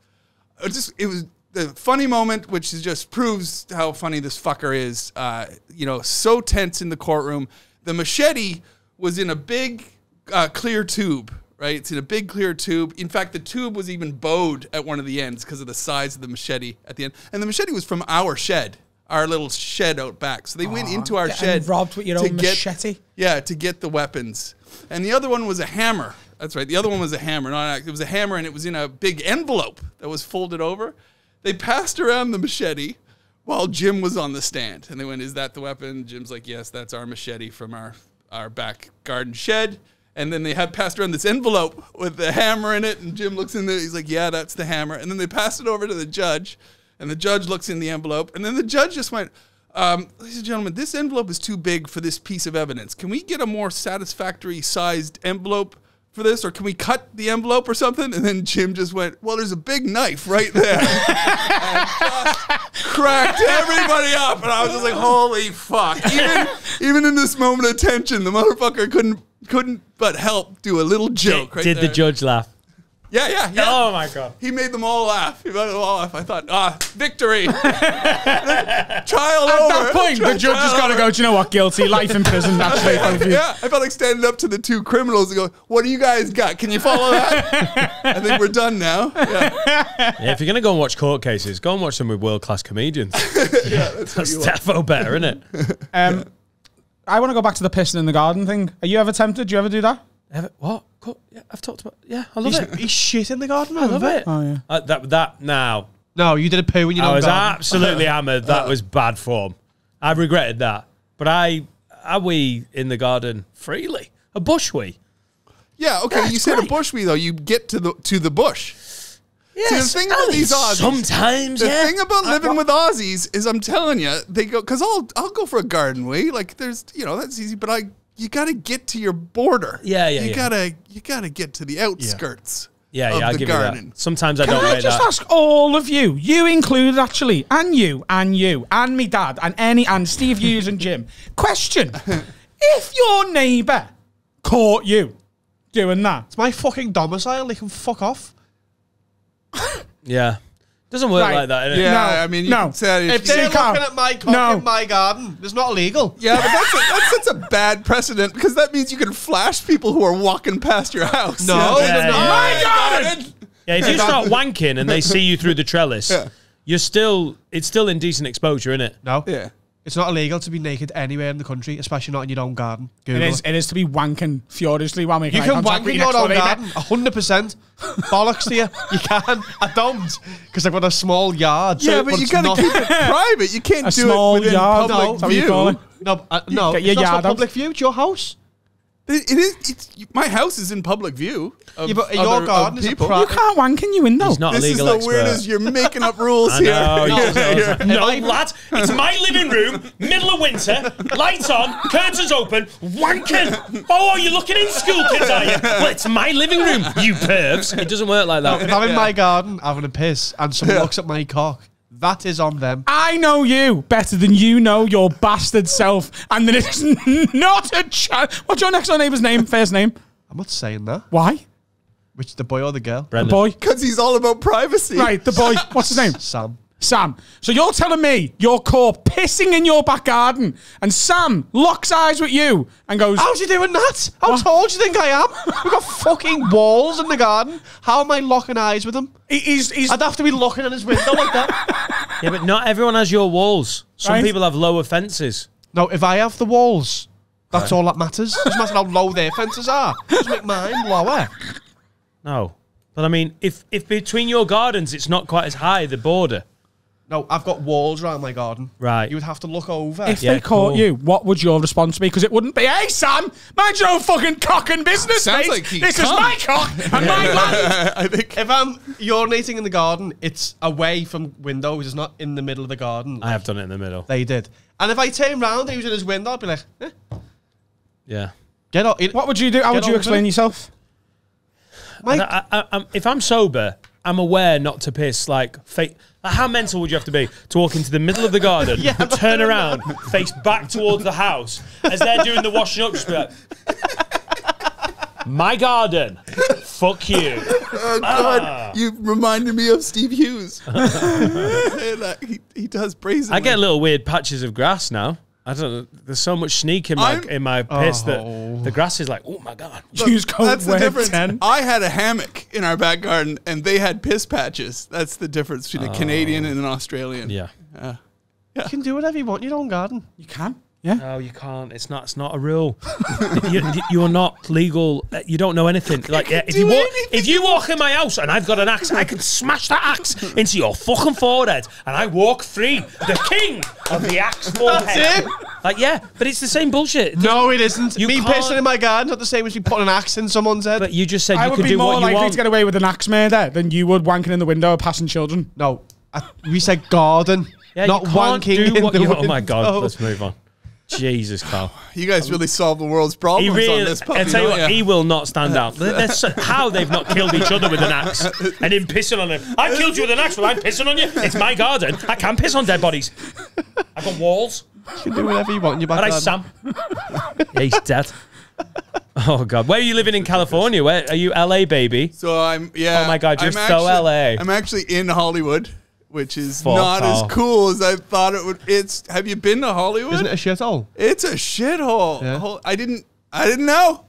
It just it was the funny moment, which is just proves how funny this fucker is. Uh, you know, so tense in the courtroom. The machete was in a big uh, clear tube. Right, it's in a big clear tube. In fact, the tube was even bowed at one of the ends because of the size of the machete at the end. And the machete was from our shed, our little shed out back. So they went into our Getting shed, robbed with your to own get- machete? yeah, to get the weapons. And the other one was a hammer. That's right. The other one was a hammer. Not it was a hammer, and it was in a big envelope that was folded over. They passed around the machete while Jim was on the stand, and they went, "Is that the weapon?" Jim's like, "Yes, that's our machete from our our back garden shed." And then they had passed around this envelope with the hammer in it, and Jim looks in there. He's like, "Yeah, that's the hammer." And then they passed it over to the judge, and the judge looks in the envelope, and then the judge just went, um, "Ladies and gentlemen, this envelope is too big for this piece of evidence. Can we get a more satisfactory sized envelope for this, or can we cut the envelope or something?" And then Jim just went, "Well, there's a big knife right there." and just cracked everybody up, and I was just like, "Holy fuck!" Even even in this moment of tension, the motherfucker couldn't couldn't but help do a little joke. right Did the judge laugh? Yeah, yeah, yeah. Oh my god. He made them all laugh. He made them all laugh. I thought, ah, victory. Trial At over. that point, the Tri- judge has got to go. Do you know what? Guilty, life in prison. That's it. both you. Yeah, I felt like standing up to the two criminals and go, "What do you guys got? Can you follow that?" I think we're done now. Yeah, Yeah, if you're gonna go and watch court cases, go and watch them with world class comedians. that's defo better, isn't it? Um, I want to go back to the piston in the garden thing. Are you ever tempted? Do you ever do that? Ever, what? Court, yeah, I've talked about. Yeah, I love He's, it. he's shit in the garden. I love it. Oh yeah. Uh, that that now. No, you did a poo when you I know was garden. absolutely hammered. That was bad form. I regretted that. But I I wee in the garden freely. A bush wee. yeah. Okay, you said a bush wee though. You get to the to the bush. See, the thing about these Aussies, Sometimes, the yeah. thing about living with Aussies is, I'm telling you, they go because I'll I'll go for a garden wee. Like there's you know that's easy, but I you got to get to your border. Yeah, yeah, You yeah. gotta you gotta get to the outskirts. yeah, of yeah, I'll the give you that. Sometimes I Can don't I just that. ask all of you, you included actually, and you, and you, and me dad, and any, and Steve Hughes and Jim. Question: If your neighbour caught you doing that, It's my fucking domicile. They can fuck off. Yeah. Doesn't work Right. like that. Yeah, No, I mean, you no. can say If if they- you- They're can't. looking at my cock No. in my garden. It's not illegal. yeah, but that's a, that's such a bad precedent because that means you can flash people who are walking past your house. No, Yeah. Yeah, yeah. My garden! Yeah, if you start wanking and they see you through the trellis, you're still it's still indecent exposure, isn't it? No. Yeah. It's not illegal to be naked anywhere in the country, especially not in your own garden. it Google is. It is to be wanking furiously while making You can wank in your your own door neighbour. garden, hundred percent. Bollocks to you. You can. I don't, because I've got a small yard. so- Yeah, but you it's gotta keep it private. You can't A do small it within yard, public no, is that what you view. No, uh, no. Get your it's not yard out. public view. It's your house. It it is. It's, my house is in public view. Of Yeah, but your other- of garden is a people. You can't wank in your window. He's not This a is the expert. weirdest. You're making up rules I here. know. Yeah, you- yeah, yeah. No, lad, it's my living room, middle of winter, lights on, curtains open, wanking. Oh, are you looking in school kids, are you? Well, it's my living room, you pervs. It doesn't work like If that. I'm in my garden having a piss and someone looks at my cock, that is on them. I know you better than you know your bastard self, and there is not a chance. What's your next door neighbour's name? First name? I'm not saying that. Why? Which the boy or the girl? The boy. Because he's all about privacy. Right, the boy. What's his name? Sam. Sam. So you're telling me you're caught pissing in your back garden, and Sam locks eyes with you and goes, How's he doing that? How tall do you think I am? We've got fucking walls in the garden. How am I locking eyes with him? He- he's he's I'd have to be locking at his window like that. Yeah, but not everyone has your walls. Some Right. people have lower fences. No, if I have the walls, that's all that matters. It Doesn't matter how low their fences are. Just make mine lower. No. But I mean, if, if between your gardens it's not quite as high, the border. No, I've got walls around my garden. Right. You would have to look over. If Yeah, they caught cool. you, what would your response be? Because it wouldn't be, "Hey Sam, mind your own fucking cock and business, Sounds mate. like he this is come." my cock and my land." I think. if I'm urinating in the garden, it's away from windows. It's not in the middle of the garden. I have done it in the middle. They did. And if I turn round and he was in his window, I'd be like, eh, Yeah. get up. What would you do? How Get would you explain yourself? my, I, I, I'm, if I'm sober, I'm aware not to piss. Like, fa- like, how mental would you have to be to walk into the middle of the garden, Yeah, turn doing around, face back towards the house as they're doing the washing up, just be like, "My garden, fuck you." Oh God, you reminded me of Steve Hughes. And, uh, he, he does brazenly. I get little weird patches of grass now. I don't know. There's so much sneak in my I'm- in my piss Oh. that the grass is like, oh my god. Use code That's the difference. 10. I had a hammock in our back garden, and they had piss patches. That's the difference between a oh. Canadian and an Australian. Yeah. you can do whatever you want in your own garden. You can. Yeah. No, you can't. It's not. It's not a rule. you, you are not legal. Uh, You don't know anything. Like, yeah, if you walk, anything if you walk in my house and I've got an axe, I can smash that axe into your fucking forehead, and I walk free, the king of the axe forehead. it. Like, yeah, but it's the same bullshit. No, it isn't. You me can't- pissing in my garden not the same as me putting an axe in someone's head. But you just said I you could do what you want. I would be more likely want. to get away with an axe murder than you would wanking in the window of passing children. no, I, we said garden, yeah, not you can't wanking do in what the you. window. Oh my god, let's move on. Jesus, Carl. You guys really solved the world's problems He on this this I tell you what, ya? he will not stand out. That's so- how they've not killed each other with an axe and him pissing on him. I killed you with an axe, well, I'm pissing on you. It's my garden. I can piss on dead bodies. I've got walls. You can do whatever you want in your All back right. Sam. yeah, he's dead. Oh God, where are you living in California? Where are you, LA baby? So I'm yeah. Oh my God, you're I'm so actually- LA. I'm actually in Hollywood, which is Fuck not off. as cool as I thought it would. It's have you been to Hollywood? Isn't it a shithole? It's a shithole. Yeah. Hol- I didn't. I didn't know.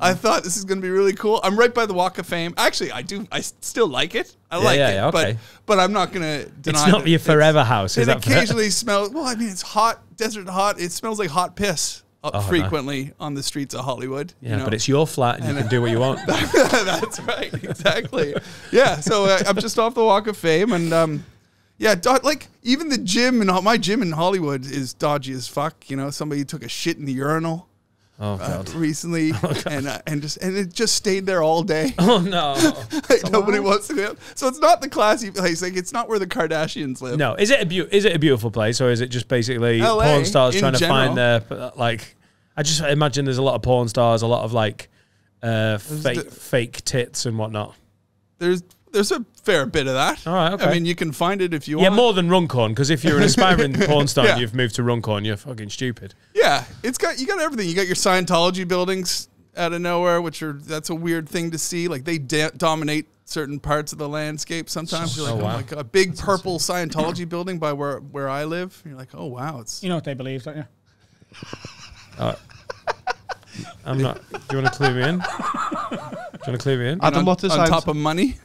I thought this is going to be really cool. I'm right by the Walk of Fame. Actually, I do. I still like it. I like yeah, it. yeah, okay. But but I'm not going to deny. It's not that your it's- forever house, is It that fair? occasionally smells. Well, I mean, it's hot, desert hot. It smells like hot piss uh, Oh, no. frequently on the streets of Hollywood. you Yeah, know? but it's your flat and you can do what you want. That's right, exactly. yeah, so uh, I'm just off the Walk of Fame, and um, yeah, like even the gym and my gym in Hollywood is dodgy as fuck. You know, somebody took a shit in the urinal Oh uh, recently, and uh, and just and it just stayed there all day. Oh no. like nobody wants to go. So it's not the classy place. Like it's not where the Kardashians live. No, is it a beau- is it a beautiful place or is it just basically LA, porn stars in trying to find their like? I just imagine there's a lot of porn stars, a lot of like uh, fake the- fake tits and whatnot. There's there's a fair bit of that. All right, okay. I mean, you can find it if you Yeah, want. Yeah, more than Runcorn because if you're an aspiring porn star Yeah. and you've moved to Runcorn, you're fucking stupid. Yeah, it's got you got everything. You got your Scientology buildings out of nowhere, which are that's a weird thing to see. Like they da- dominate certain parts of the landscape. Sometimes you're like, Oh, oh, wow. my god, a big purple Scientology building by where where I live. You're like, oh wow, it's You know what they believe, don't you? Uh, I'm not. Do you want to clue me in? Do you want to clue me in? Adam, on, what does on Scient- top of money.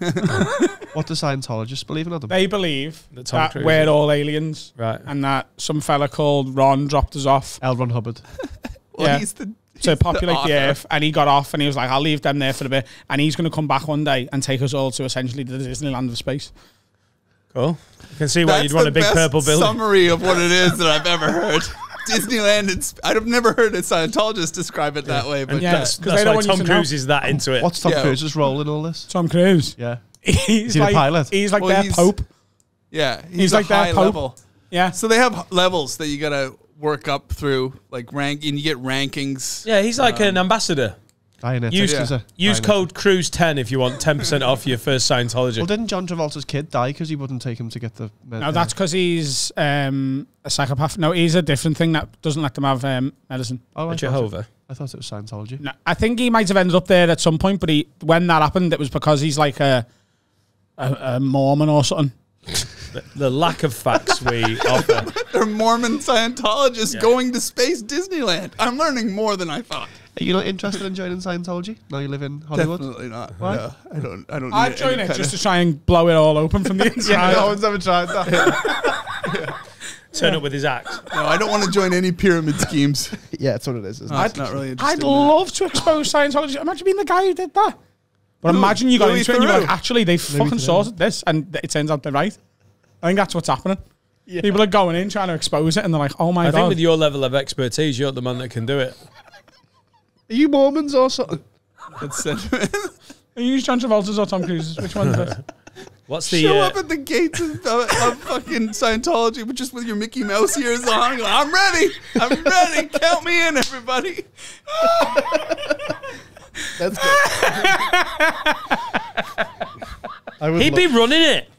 what do Scientologists believe in, Adam? They believe That that Cruise we're is- all aliens. Right. And that some fella called Ron dropped us off L. Ron Hubbard. well, Yeah. he's the to the populate the, author. earth. And he got off and he was like, I'll leave them there for a bit. And he's going to come back one day and take us all to essentially the Disneyland of space. Cool. You can see why That's you'd want a big best purple building. summary of what it is that I've ever heard. Disneyland. It's I've never heard a Scientologist describe it that way, but Yeah. That's, 'cause that's they don't why Tom. Cruise is that into it. What's Tom Yeah. Cruise's role in all this? Tom Cruise. Yeah. He's he the like pilot? He's like Well, their he's- pope. yeah, he's, He's a like their high Pope. level. Yeah. So they have levels that you gotta work up through, like rank, and you get rankings. yeah, he's like um, an ambassador. Dianetics, Use, is it? use Dianetics. code Cruise10 if you want 10% off your first Scientology. Well, didn't John Travolta's kid die because he wouldn't take him to get the? Med- No, that's because he's um, a psychopath. No, he's a different thing that doesn't let them have um, medicine. Oh, I thought, it, Jehovah. I thought it was Scientology. No, I think he might have ended up there at some point, but he when that happened, it was because he's like a a, a Mormon or something. The lack of facts we offer. They're Mormon Scientologists going to space Disneyland. I'm learning more than I thought. Are you not interested in joining Scientology? Now you live in Hollywood. Definitely not. Why? No, I don't. I don't. I'd need join it just to try and blow it all open from the inside. yeah, no one's ever tried that. Turn up with his axe. No, I don't want to join any pyramid schemes. yeah, that's what it is. Isn't No, it? it's not really interesting. I'd love to expose Scientology. Imagine being the guy who did that. But imagine you got Louis into it and you're like, actually, they fucking Theroux. sorted this, and it turns out they're right. I think that's what's happening. People are going in trying to expose it, and they're like, "Oh my I think god!" with your level of expertise, you're the man that can do it. Are you Mormons or something? That's sentiment. Are you John Travolta's or Tom Cruise's? Which one is it? What's the. Show uh, up at the gates of, of, of fucking Scientology, but just with your Mickey Mouse ears on. I'm ready. I'm ready. Count me in, everybody. That's good. He'd be running it.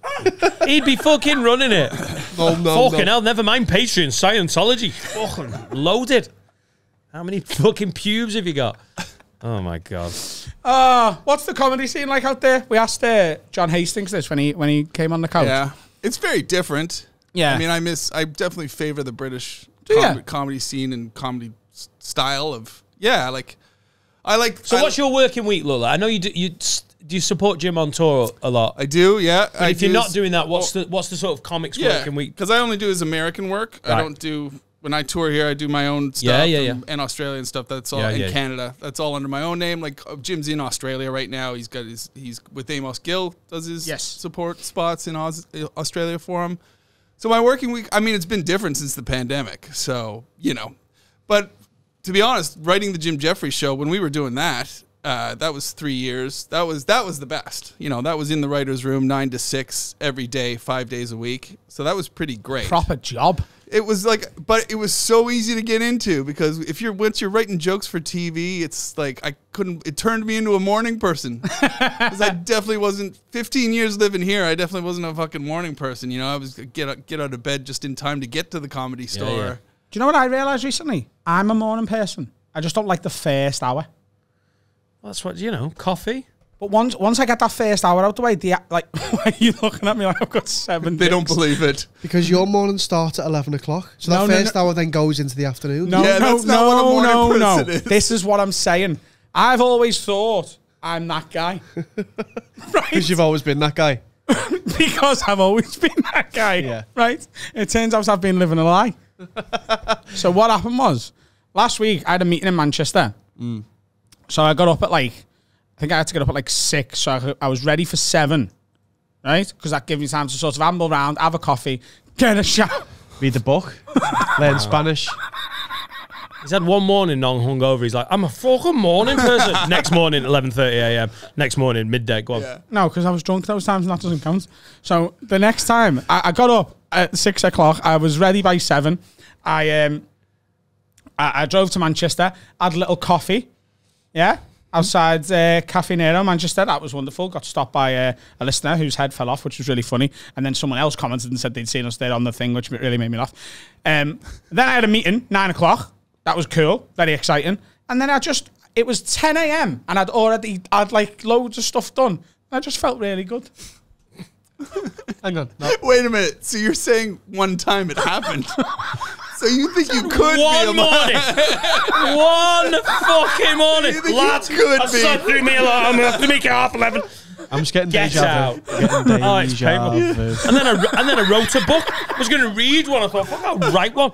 He'd be fucking running it. no, no, fucking no. hell, never mind Patreon, Scientology. Fucking loaded. How many fucking pubes have you got? Oh my god. Uh, what's the comedy scene like out there? We asked uh, John Hastings this when he when he came on the couch. Yeah, it's very different. Yeah. I mean, I miss. I definitely favor the British Do ya? com- comedy scene and comedy s- style of. Yeah, like I like. So I, what's your working week, Lola? I know you do, you do you support Jim on tour a lot. I do. Yeah. But I if you're not doing that, what's the what's the sort of comics yeah, working week? because I only do his American work. I don't do when I tour here. I do my own stuff. Yeah, yeah, and, yeah. and Australian stuff. That's all Yeah, in yeah. Canada. That's all under my own name. Like uh, Jim's in Australia right now. He's got his. He's with Amos Gill. Does his Yes. support spots in Aus- Australia for him. So my working week. I mean, it's been different since the pandemic. So you know, but to be honest, writing the Jim Jefferies show when we were doing that. Uh, that was three years. That was that was the best. You know, that was in the writers' room, nine to six every day, five days a week. So that was pretty great. Proper job. It was like, but it was so easy to get into because if you're once you're writing jokes for TV, it's like I couldn't. It turned me into a morning person because I definitely wasn't. 15 years living here, I definitely wasn't a fucking morning person. You know, I was uh, get out- get out of bed just in time to get to the comedy store. yeah. Do you know what I realised recently? I'm a morning person. I just don't like the first hour. That's what you know. Coffee. But once once I get that first hour out the way, the like, why are you looking at me like I've got seven? They don't believe it. Because your morning starts at 11 o'clock. So No, that no, first no. hour then goes into the afternoon. No, Yeah, no, that's not what a no, morning no, no. is. This is what I'm saying. I've always thought I'm that guy. right? Because you've always been that guy. because I've always been that guy. Yeah. Right? It turns out I've been living a lie. so what happened was last week I had a meeting in Manchester. Mm. So I got up at like I think I had to get up at like six. So I, I was ready for seven. Right? Because that gave me time to sort of amble around, have a coffee, get a shower. Read the book. Learn Spanish. He's had one morning non hungover. He's like, I'm a fucking morning person. Next morning, 11:30 a.m. Next morning, midday. Go on. Yeah. No, because I was drunk those times and that doesn't count. So the next time I, I got up at six o'clock, I was ready by seven. I um I, I drove to Manchester, had a little coffee, yeah, outside uh, Caffè Nero, Manchester. That was wonderful. Got stopped by uh, a listener whose head fell off, which was really funny. And then someone else commented and said they'd seen us there on the thing, which really made me laugh. Um, then I had a meeting, nine o'clock. That was cool, very exciting. And then I just, it was 10 a.m. and I'd already, I'd like loads of stuff done. I just felt really good. Hang on. No. Wait a minute. So you're saying one time it happened? so you think you could be a One morning. One fucking morning. You think you Lad, could I be. slept through me alarm. I'm going to have to make it half 11. I'm just getting Get deja out. vu. Getting Oh, it's painful. vu. And then I, and then I wrote a book. I was going to read one. I thought, fuck, I'll write one.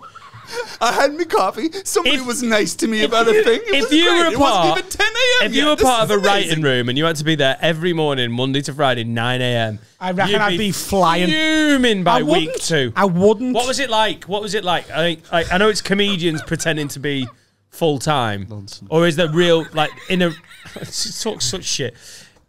I had me coffee. Somebody If- was nice to me about a thing. It if was you great. were a it wasn't part, even 10 a.m. if you were This part of a amazing. writing room and you had to be there every morning, Monday to Friday, nine a.m., I reckon you'd I'd be flying. fuming by week two. I wouldn't. What was it like? What was it like? I, I, I know it's comedians pretending to be full time, or is there real? Like in a talk such shit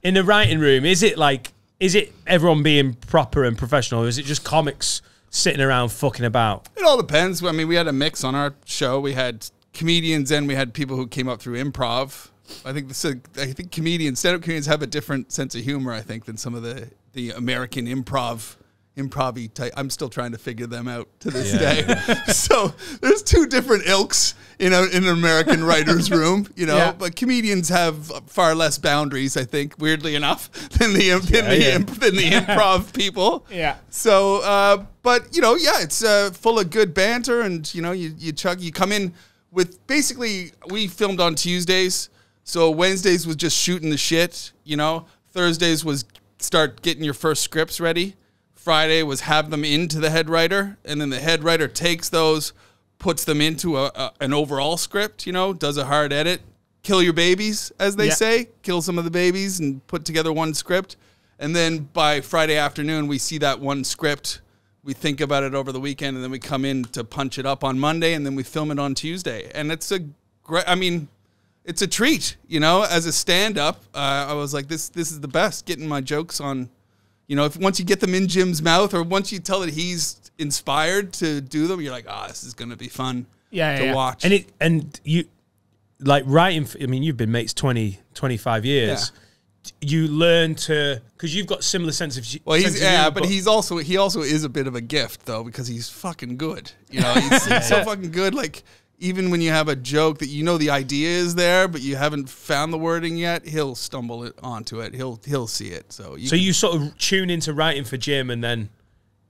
in a writing room. Is it like? Is it everyone being proper and professional, or is it just comics sitting around fucking about? It all depends. I mean, we had a mix on our show. We had comedians and we had people who came up through improv. I think this, Is, I think comedians, stand-up comedians have a different sense of humor. I think than some of the the American improv improv type. I'm still trying to figure them out to this day. so there's two different ilks in a, in an American writer's room, you know. Yeah. But comedians have far less boundaries, I think, weirdly enough, than the than the yeah. imp- than the improv people. Yeah. So, uh, but you know, yeah, it's uh, full of good banter, and you know, you you chug, you come in with basically we filmed on Tuesdays, so Wednesdays was just shooting the shit. You know, Thursdays was start getting your first scripts ready. Friday was have them into the head writer, and then the head writer takes those, puts them into a, a an overall script. You know, does a hard edit, kill your babies, as they Yeah. say, kill some of the babies, and put together one script. And then by Friday afternoon, we see that one script. We think about it over the weekend, and then we come in to punch it up on Monday, and then we film it on Tuesday. And it's a great. I mean, it's a treat, you know. As a stand-up, uh, I was like, this this is the best. Getting my jokes on, you know, if once you get them in Jim's mouth, or once you tell that he's inspired to do them, you're like, ah, this is gonna be fun Yeah, to yeah, yeah. watch. And it and you like writing. I mean, you've been mates 20, 25 years. You learn to because you've got similar sense of Well, he's yeah, humor, but he's also he also is a bit of a gift though because he's fucking good. You know, he's, he's so fucking good. Like even when you have a joke that you know the idea is there, but you haven't found the wording yet, he'll stumble it onto it. He'll he'll see it. So you So can- you sort of tune into writing for Jim and then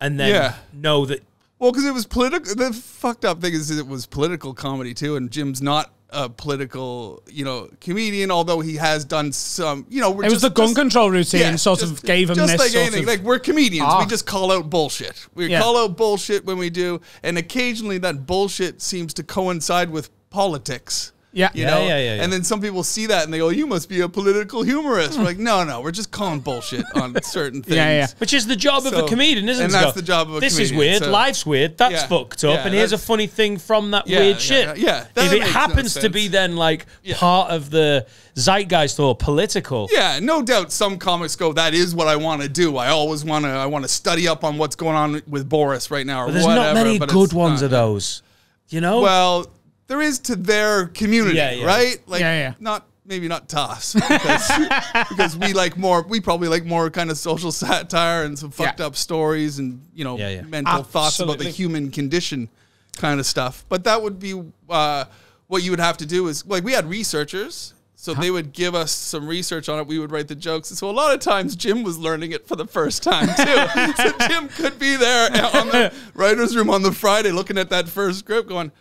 and then Yeah. know that well because it was political. The fucked up thing is it was political comedy too, and Jim's not a political you know comedian, although he has done some. You know, we're It was just- the gun just- control routine Yeah, sort just- of gave him just this like sort anything. of like we're comedians, we ah. just call out bullshit. We Yeah. call out bullshit when we do, and occasionally that bullshit seems to coincide with politics. Yeah. you Yeah, know, yeah, yeah, yeah. and then some people see that and they go, "You must be a political humorist." We're like, no, no, we're just calling bullshit on certain things. Yeah, yeah. which is the job of a comedian, isn't and it? And that's Scott? the job of a This comedian, This is weird. so- Life's weird. That's Yeah, fucked up. yeah, and here's a funny thing from that Yeah, weird yeah, shit. yeah, that if it makes no happens to be then like part of the zeitgeist or political. Yeah, no doubt. Some comics go, "That is what I want to do. I always want to. I want to study up on what's going on with Boris right now." Or But there's whatever, not many good ones not. of those. You know? Well, there is to their community, Yeah, yeah. right? Like, Yeah, yeah. not maybe not to us because, because we like more. We probably like more kind of social satire and some fucked Yeah. up stories and you know Yeah, yeah. mental thoughts about the human condition, kind of stuff. But that would be uh, what you would have to do. Is like we had researchers. So they would give us some research on it. We would write the jokes. And So a lot of times Jim was learning it for the first time too. so Jim could be there on the writers' room on the Friday, looking at that first script, going,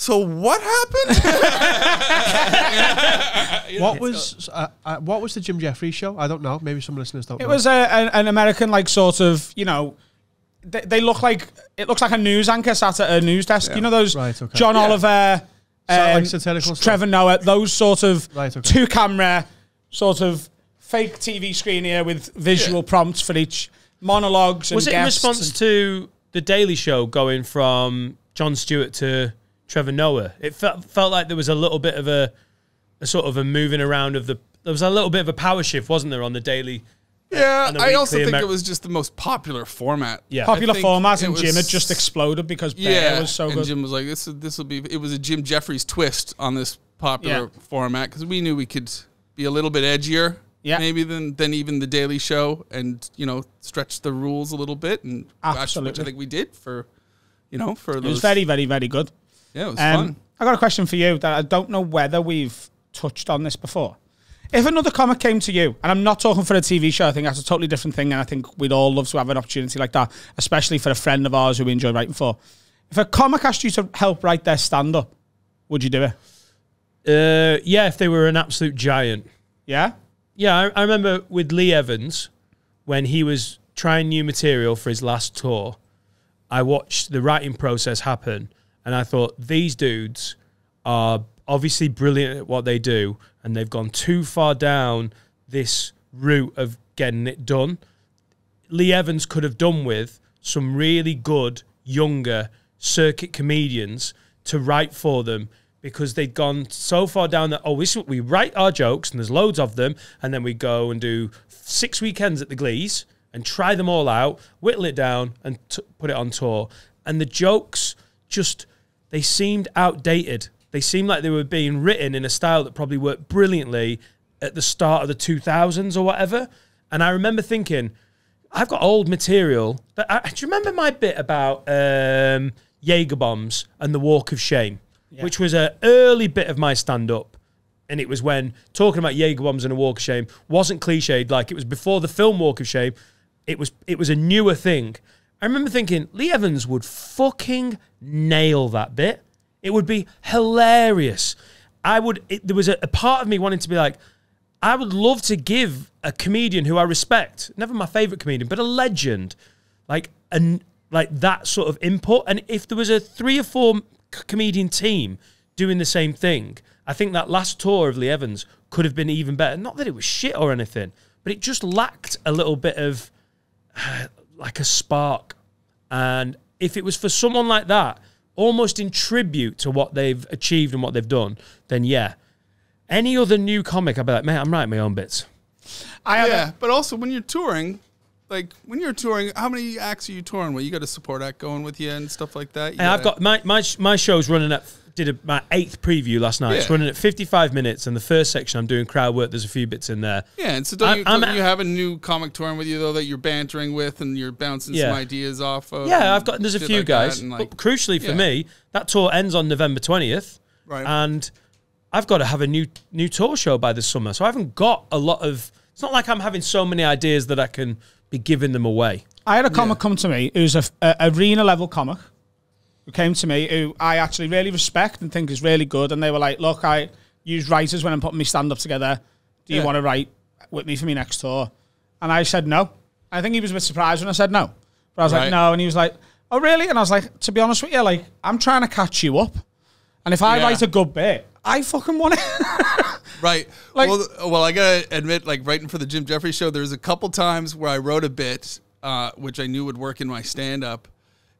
"So what happened?" What was uh, uh, what was the Jim Jefferies show? I don't know. Maybe some listeners don't. It know. was a, an, an American, like sort of, you know, they, they look like it looks like a news anchor sat at a news desk. You know those Right, okay. John Yeah. Oliver, So, like, um, stuff? Trevor Noah, those sort of Right, okay. two camera, sort of fake TV screen here with visual prompts for each monologues. And was it in response to the Daily Show going from Jon Stewart to Trevor Noah? It felt felt like there was a little bit of a, a sort of a moving around of the. There was a little bit of a power shift, wasn't there, on the Daily? Uh, yeah, the I also think Amer- it was just the most popular format. Yeah. popular I think format, it and Jim had just exploded because Bare Yeah, was so and good. Jim was like, "This this will be." It was a Jim Jefferies twist on this popular Yeah. format because we knew we could be a little bit edgier, Yeah. maybe than than even the Daily Show, and you know, stretch the rules a little bit, and actually, which I think we did for, you know, for it those. was very, very, very good. Yeah, it was Um, fun. I got a question for you that I don't know whether we've touched on this before. If another comic came to you, and I'm not talking for a TV show, I think that's a totally different thing, and I think we'd all love to have an opportunity like that, especially for a friend of ours who we enjoy writing for. If a comic asked you to help write their stand up, would you do it? Uh, yeah, if they were an absolute giant. Yeah? Yeah, I, I remember with Lee Evans when he was trying new material for his last tour. I watched the writing process happen, and I thought these dudes are obviously brilliant at what they do, and they've gone too far down this route of getting it done. Lee Evans could have done with some really good younger circuit comedians to write for them because they'd gone so far down that oh we, we write our jokes and there's loads of them and then we go and do six weekends at the Glees and try them all out whittle it down and put it on tour and the jokes just they seemed outdated they seemed like they were being written in a style that probably worked brilliantly at the start of the 2000s or whatever and I remember thinking I've got old material. That, I, do you remember my bit about um, Jaeger bombs and the Walk of Shame, which was an early bit of my stand up? And it was when talking about Jaeger bombs and a Walk of Shame wasn't cliched, like it was before the film Walk of Shame. It was it was a newer thing. I remember thinking Lee Evans would fucking nail that bit. It would be hilarious. I would. It, there was a, a part of me wanting to be like, I would love to give a comedian who I respect, never my favorite comedian, but a legend, like an like that sort of input. And if there was a three or four comedian team doing the same thing, I think that last tour of Lee Evans could have been even better. Not that it was shit or anything, but it just lacked a little bit of like a spark. And if it was for someone like that, almost in tribute to what they've achieved and what they've done, then yeah. Any other new comic, I'd be like, man, I'm writing my own bits. I Yeah, a, but also when you're touring, like when you're touring, how many acts are you touring with? You got a support act going with you and stuff like that. You And I've gotta- got my my my show's running at did a, my eighth preview last night. It's running at 55 minutes, and the first section I'm doing crowd work. There's a few bits in there. yeah, and so don't, I'm- you, don't at- you have a new comic touring with you though that you're bantering with and you're bouncing Yeah. some ideas off of? Yeah, I've got there's a few like guys. and, like, but crucially for yeah. me, that tour ends on November 20th, Right. and I've got to have a new new tour show by the summer. So I haven't got a lot of. It's not like I'm having so many ideas that I can be giving them away. I had a comic come to me who's a, a arena level comic who came to me who I actually really respect and think is really good. And they were like, "Look, I use writers when I'm putting my stand up together. Do you Yeah. want to write with me for me next tour?" And I said no. I think he was a bit surprised when I said no, but I was Right. like, "No," and he was like, "Oh, really?" And I was like, "To be honest with you, like I'm trying to catch you up, and if I Yeah. write a good bit, I fucking want it." Right. Like- well, well, I gotta admit, like writing for the Jim Jefferies show, there was a couple times where I wrote a bit, uh, which I knew would work in my stand-up,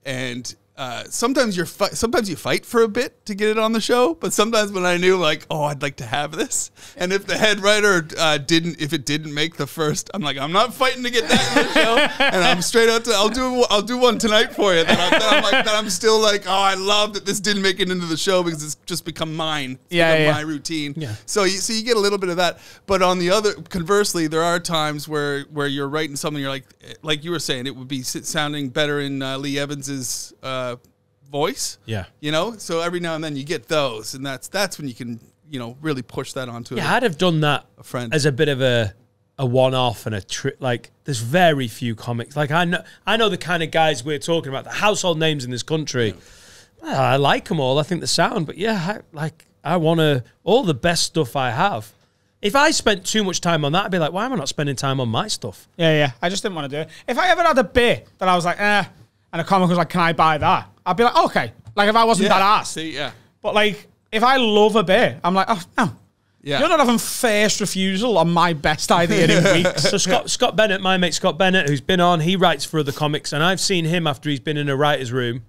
and uh, sometimes you're fi- sometimes you fight for a bit to get it on the show, but sometimes when I knew like, oh, I'd like to have this, and if the head writer uh, didn't, if it didn't make the first, I'm like, I'm not fighting to get that in the show, and I'm straight out to, I'll do, I'll do one tonight for you. That I'm, that I'm like, that I'm still like, oh, I love that this didn't make it into the show because it's just become mine. It's Yeah, become yeah. my routine. Yeah. So you so you get a little bit of that, but on the other, conversely, there are times where where you're writing something, you're like, like you were saying, it would be sounding better in uh, Lee Evans's uh, voice. Yeah. You know, so every now and then you get those, and that's that's when you can you know really push that onto Yeah, it. I'd have done that friend. as a bit of a a one off and a trip. Like, there's very few comics. Like, I know I know the kind of guys we're talking about, the household names in this country. Well, I like them all. I think the sound, but yeah, I, like I want to all the best stuff I have. If I spent too much time on that, I'd be like, why am I not spending time on my stuff? Yeah, yeah. I just didn't want to do it. If I ever had a bit that I was like, eh, and a comic was like, can I buy that? I'd be like, okay. Like if I wasn't that ass. See, yeah, But like, if I love a bit, I'm like, oh no. yeah. You're not having first refusal on my best idea in weeks. So Scott Scott Bennett, my mate Scott Bennett, who's been on, he writes for other comics, and I've seen him after he's been in a writer's room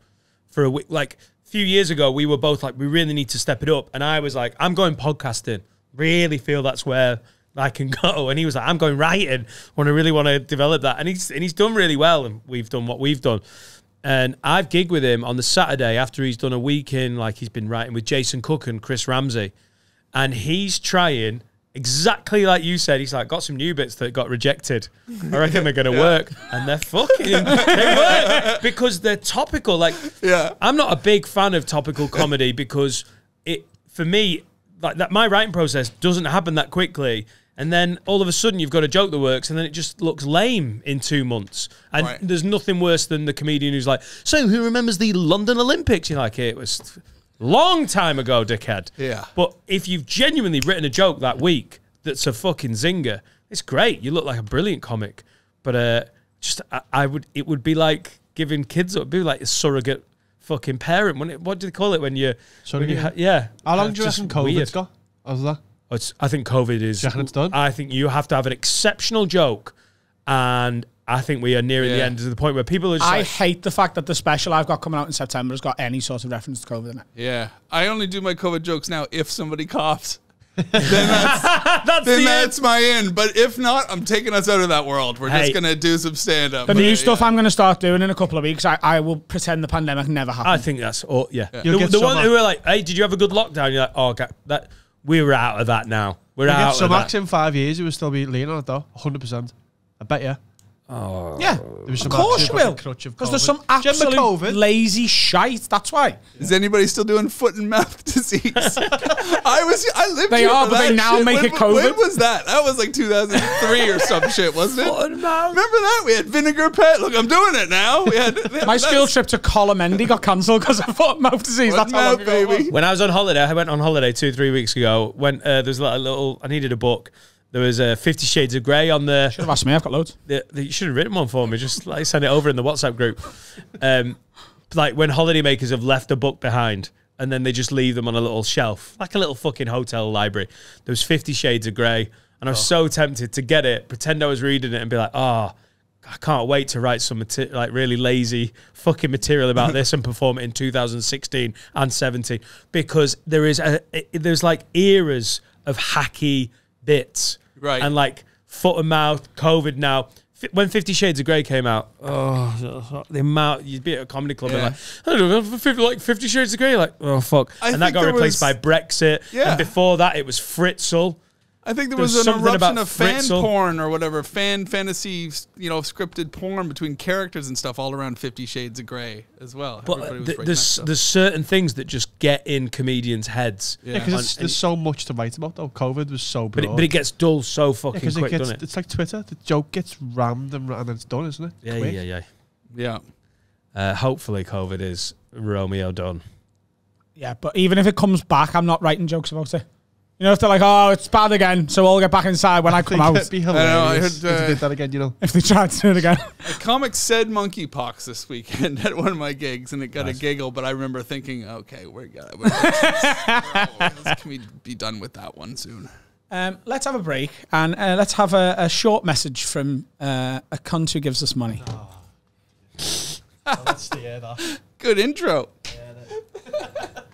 for a week. Like a few years ago, we were both like, we really need to step it up, and I was like, I'm going podcasting. Really feel that's where I can go, and he was like, I'm going writing. When I really want to develop that, and he's and he's done really well, and we've done what we've done. And I've gigged with him on the Saturday after he's done a week in, like he's been writing with Jason Cook and Chris Ramsey and he's trying exactly like you said. He's like got some new bits that got rejected. I reckon they're going to work, and they're fucking they work because they're topical. Like, Yeah. I'm not a big fan of topical comedy because it for me like that my writing process doesn't happen that quickly. And then all of a sudden you've got a joke that works, and then it just looks lame in two months. And Right. there's nothing worse than the comedian who's like, "So who remembers the London Olympics?" You're like, "It was long time ago, dickhead." Yeah. But if you've genuinely written a joke that week that's a fucking zinger, it's great. You look like a brilliant comic. But uh, just I, I would, it would be like giving kids, it would be like a surrogate fucking parent. When it, what do they call it when you? So when you you- ha- yeah. How long It's do you just reckon COVID's weird. got? How's that? It's, I think COVID is. Do you reckon it's done? I think you have to have an exceptional joke, and I think we are nearing the end to the point where people are. Just I like, hate the fact that the special I've got coming out in September has got any sort of reference to COVID in it. Yeah, I only do my COVID jokes now if somebody coughs. then that's, that's then the that's my end. But if not, I'm taking us out of that world. We're Hey. just gonna do some stand up. The new stuff I'm going to start doing in a couple of weeks, I, I will pretend the pandemic never happened. I think that's all. Yeah, You'll the, the one who were like, "Hey, did you have a good lockdown?" You're like, "Oh, okay, that we're out of that now. We're out some of that." acts in five years, you would still be leaning on it though. 100%. I bet you. Yeah, There was of some course acts you you've got will. the crutch of Because there's some Do you absolute COVID? lazy shite. That's why. Is anybody still doing foot and mouth disease? I was. I lived. They here are, but they now shit. make when, it COVID. When was that? That was like 2003 or some shit, wasn't it? Foot and mouth. Remember that? We had vinegar pet. Look, I'm doing it now. We had My school trip to Colomendy got cancelled because of foot and mouth disease. Foot That's and how long mouth, ago it was. baby. When I was on holiday, I went on holiday two, three weeks ago. When uh, there was like a little, I needed a book. There was uh, Fifty Shades of Grey on the. Should have asked me. I've got loads. the, the you should have written one for me. Just like send it over in the WhatsApp group. Um, like when holidaymakers have left a book behind and then they just leave them on a little shelf, like a little fucking hotel library. There was Fifty Shades of Grey, and I was so tempted to get it, pretend I was reading it, and be like, oh. I can't wait to write some like really lazy fucking material about this and perform it in 2016 and 17 because there is a there's like eras of hacky bits Right. and like foot and mouth, COVID now. When Fifty Shades of Grey came out, oh, the amount you'd be at a comedy club and like, I don't know, like Fifty Shades of Grey, like, oh fuck, I and that got replaced was- by Brexit. Yeah. and before that it was Fritzl. I think there There's was an eruption of fan Fritzl. porn or whatever, fan fantasy, you know, scripted porn between characters and stuff all around Fifty Shades of Grey as well. But Everybody uh, was th- there's there's certain things that just get in comedians' heads. Yeah. Yeah, because And- there's so much to write about though. COVID was so But it, but it gets dull so fucking because quick, it gets, doesn't it? it's like Twitter. The joke gets rammed and, ra- and then it's done, isn't it? Yeah, Quick. yeah, yeah. yeah. Uh, hopefully, COVID is Romeo done. Yeah, but even if it comes back, I'm not writing jokes about it. You know, if they're like, "Oh, it's bad again," so I'll get back inside when I come out. it'd be know, I hilarious heard, if uh, they did that again, you know. If they try to do it again, A comic said monkeypox this weekend at one of my gigs, and it got a giggle. But I remember thinking, okay, we're gonna. We're gonna can we be done with that one soon? um, let's have a break and uh, let's have a, a short message from uh, a cunt who gives us money. Let's hear that. Good intro. How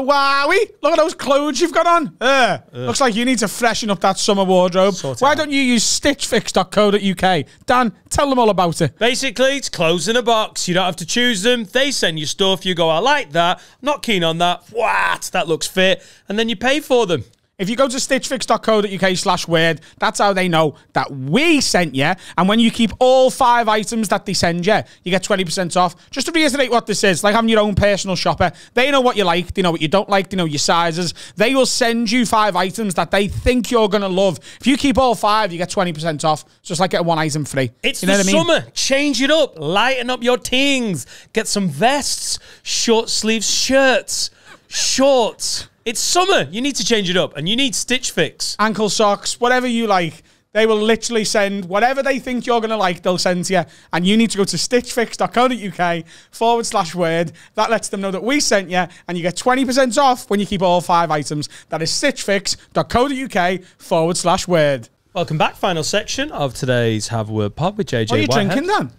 we? Look at those clothes you've got on. Uh, looks like you need to freshen up that summer wardrobe. Sort Why out. don't you use stitchfix.co.uk? Dan, tell them all about it. Basically, it's clothes in a box. You don't have to choose them. They send you stuff. You go, I like that. Not keen on that. What? That looks fit. And then you pay for them. If you go to stitchfix.co.uk slash weird, that's how they know that we sent you. And when you keep all five items that they send you, you get 20% off. Just to reiterate what this is, like having your own personal shopper. They know what you like, they know what you don't like, they know your sizes. They will send you five items that they think you're going to love. If you keep all five, you get 20% off. So It's just like getting one item free. It's you know the what I mean? summer. Change it up. Lighten up your tings. Get some vests, short sleeves shirts, shorts. It's summer. You need to change it up. And you need Stitch Fix. ankle socks, whatever you like. They will literally send whatever they think you're going to like, they'll send to you. And you need to go to stitchfix.co.uk forward slash word. That lets them know that we sent you. And you get 20% off when you keep all five items. That is stitchfix.co.uk forward slash word. Welcome back. Final section of today's Have a Word Pod with JJ What are you Whitehead. drinking, Dan?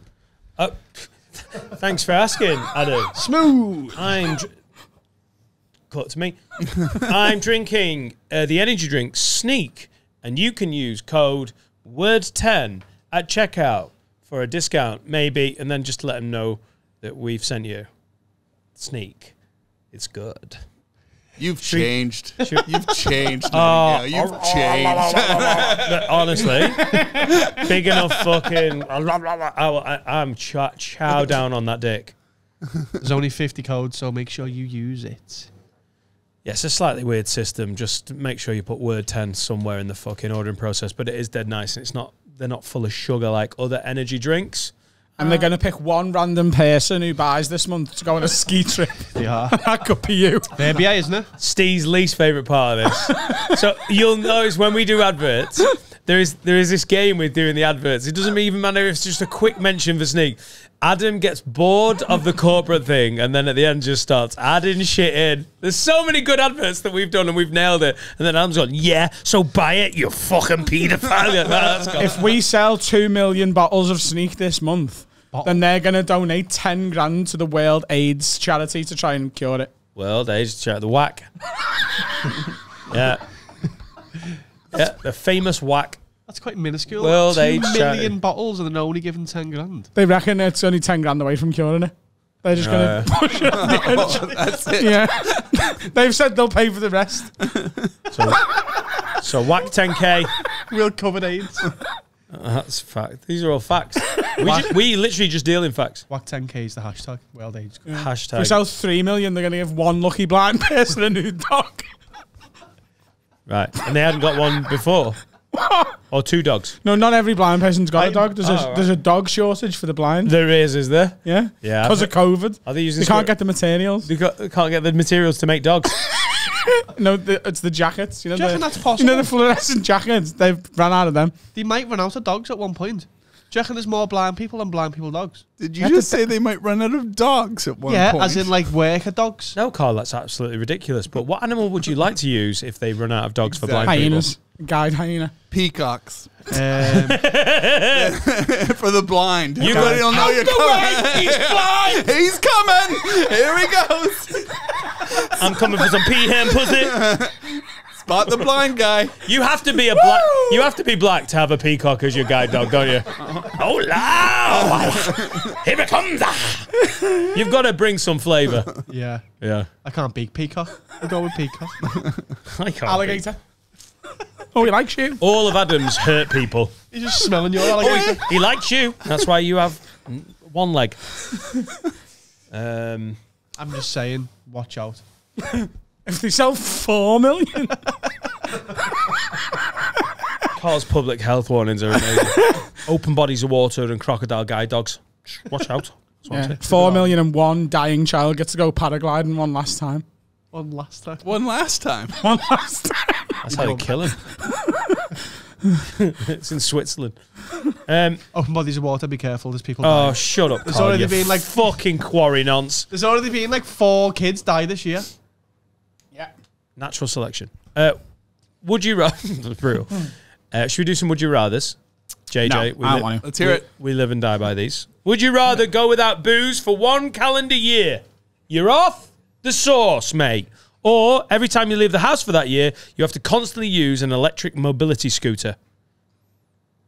Oh, uh, thanks for asking, Adam. Smooth. I'm. Dr- Cut to me. I'm drinking uh, the energy drink Sneak, and you can use code Word10 at checkout for a discount, maybe, and then just let them know that we've sent you Sneak. It's good. You've changed. should- You've changed. Oh, Nightingale. You've changed. But honestly, big enough fucking. I, I, I'm chow, chow down on that dick. There's only 50 codes, so make sure you use it. Yeah, it's a slightly weird system. Just make sure you put word 10 somewhere in the fucking ordering process, but it is dead nice and it's not they're not full of sugar like other energy drinks. And they're uh, going to pick one random person who buys this month to go on a ski trip. They are. that could be you. Maybe, isn't it? Steve's least favorite part of this. so you'll notice when we do adverts, there is there is this game with doing the adverts. It doesn't even matter if it's just a quick mention for Sneak. Adam gets bored of the corporate thing and then at the end just starts adding shit in. There's so many good adverts that we've done and we've nailed it. And then Adam's gone, yeah, so buy it, you fucking paedophile. Yeah, that's. If we sell two million bottles of Sneak this month, then they're going to donate ten grand to the World AIDS charity to try and cure it. World Age chat, the whack. yeah. Yeah, the famous whack. That's quite minuscule. World Two Age million charity. bottles and they're only given 10 grand. They reckon it's only ten grand away from curing it. They're just going to uh. push it on the edge. That's it. Yeah, they've said they'll pay for the rest. So, so whack 10k. We'll cover AIDS. That's fact. These are all facts. We, ju- we literally just deal in facts. Whack 10k is the hashtag. World AIDS. If we sell three million, they're going to give one lucky blind person a new dog. Right. And they hadn't got one before. Or two dogs. No, not every blind person's got a I'm- dog. There's a oh, right. there's a dog shortage for the blind. There is, is there? Yeah, Yeah. because of COVID. Are they using They can't get the materials. They got- can't get the materials to make dogs. No, the, it's the jackets. You know, Do you the, reckon that's you know the fluorescent jackets. They've ran out of them. They might run out of dogs at one point. Do you reckon there's more blind people than blind people dogs? Did you Have just say they might run out of dogs at one point. yeah, point? as in like worker dogs. no, Carl, that's absolutely ridiculous. But what animal would you like to use if they run out of dogs for blind Hyenas, guide hyena. peacocks Um, for the blind. You Everybody got- will know you're coming. He's blind! He's coming. Here he goes. I'm coming for some peahen pussy. Spot the blind guy. You have to be a black. You have to be black to have a peacock as your guide dog, don't you? oh, wow! Here it comes! You've got to bring some flavour. yeah, Yeah, I can't beat peacock. I'll go with peacock. I can't. Alligator. oh, he likes you. All of Adams hurt people. You're just smelling your alligator. He likes you. That's why you have one leg. Um, I'm just saying, watch out. If they sell four million, Carl's public health warnings are amazing. Open bodies of water and crocodile guide dogs. Watch out. That's what I'm yeah, saying. four million and one dying child gets to go paragliding one last time. One last time. One last time. One last time. That's how they kill him. it's in Switzerland. Um, Open bodies of water, be careful. There's people oh, dying. shut up, There's Carl, already you been, like- fucking quarry nonce. There's already been like four kids die this year. Yeah. Natural selection. Uh, would you rather? Brutal. Uh, should we do some would you rather's? JJ, No, I don't want to. Let's hear we, it. we live and die by these. Would you rather go without booze for one calendar year? You're off the sauce, mate. Or every time you leave the house for that year, you have to constantly use an electric mobility scooter.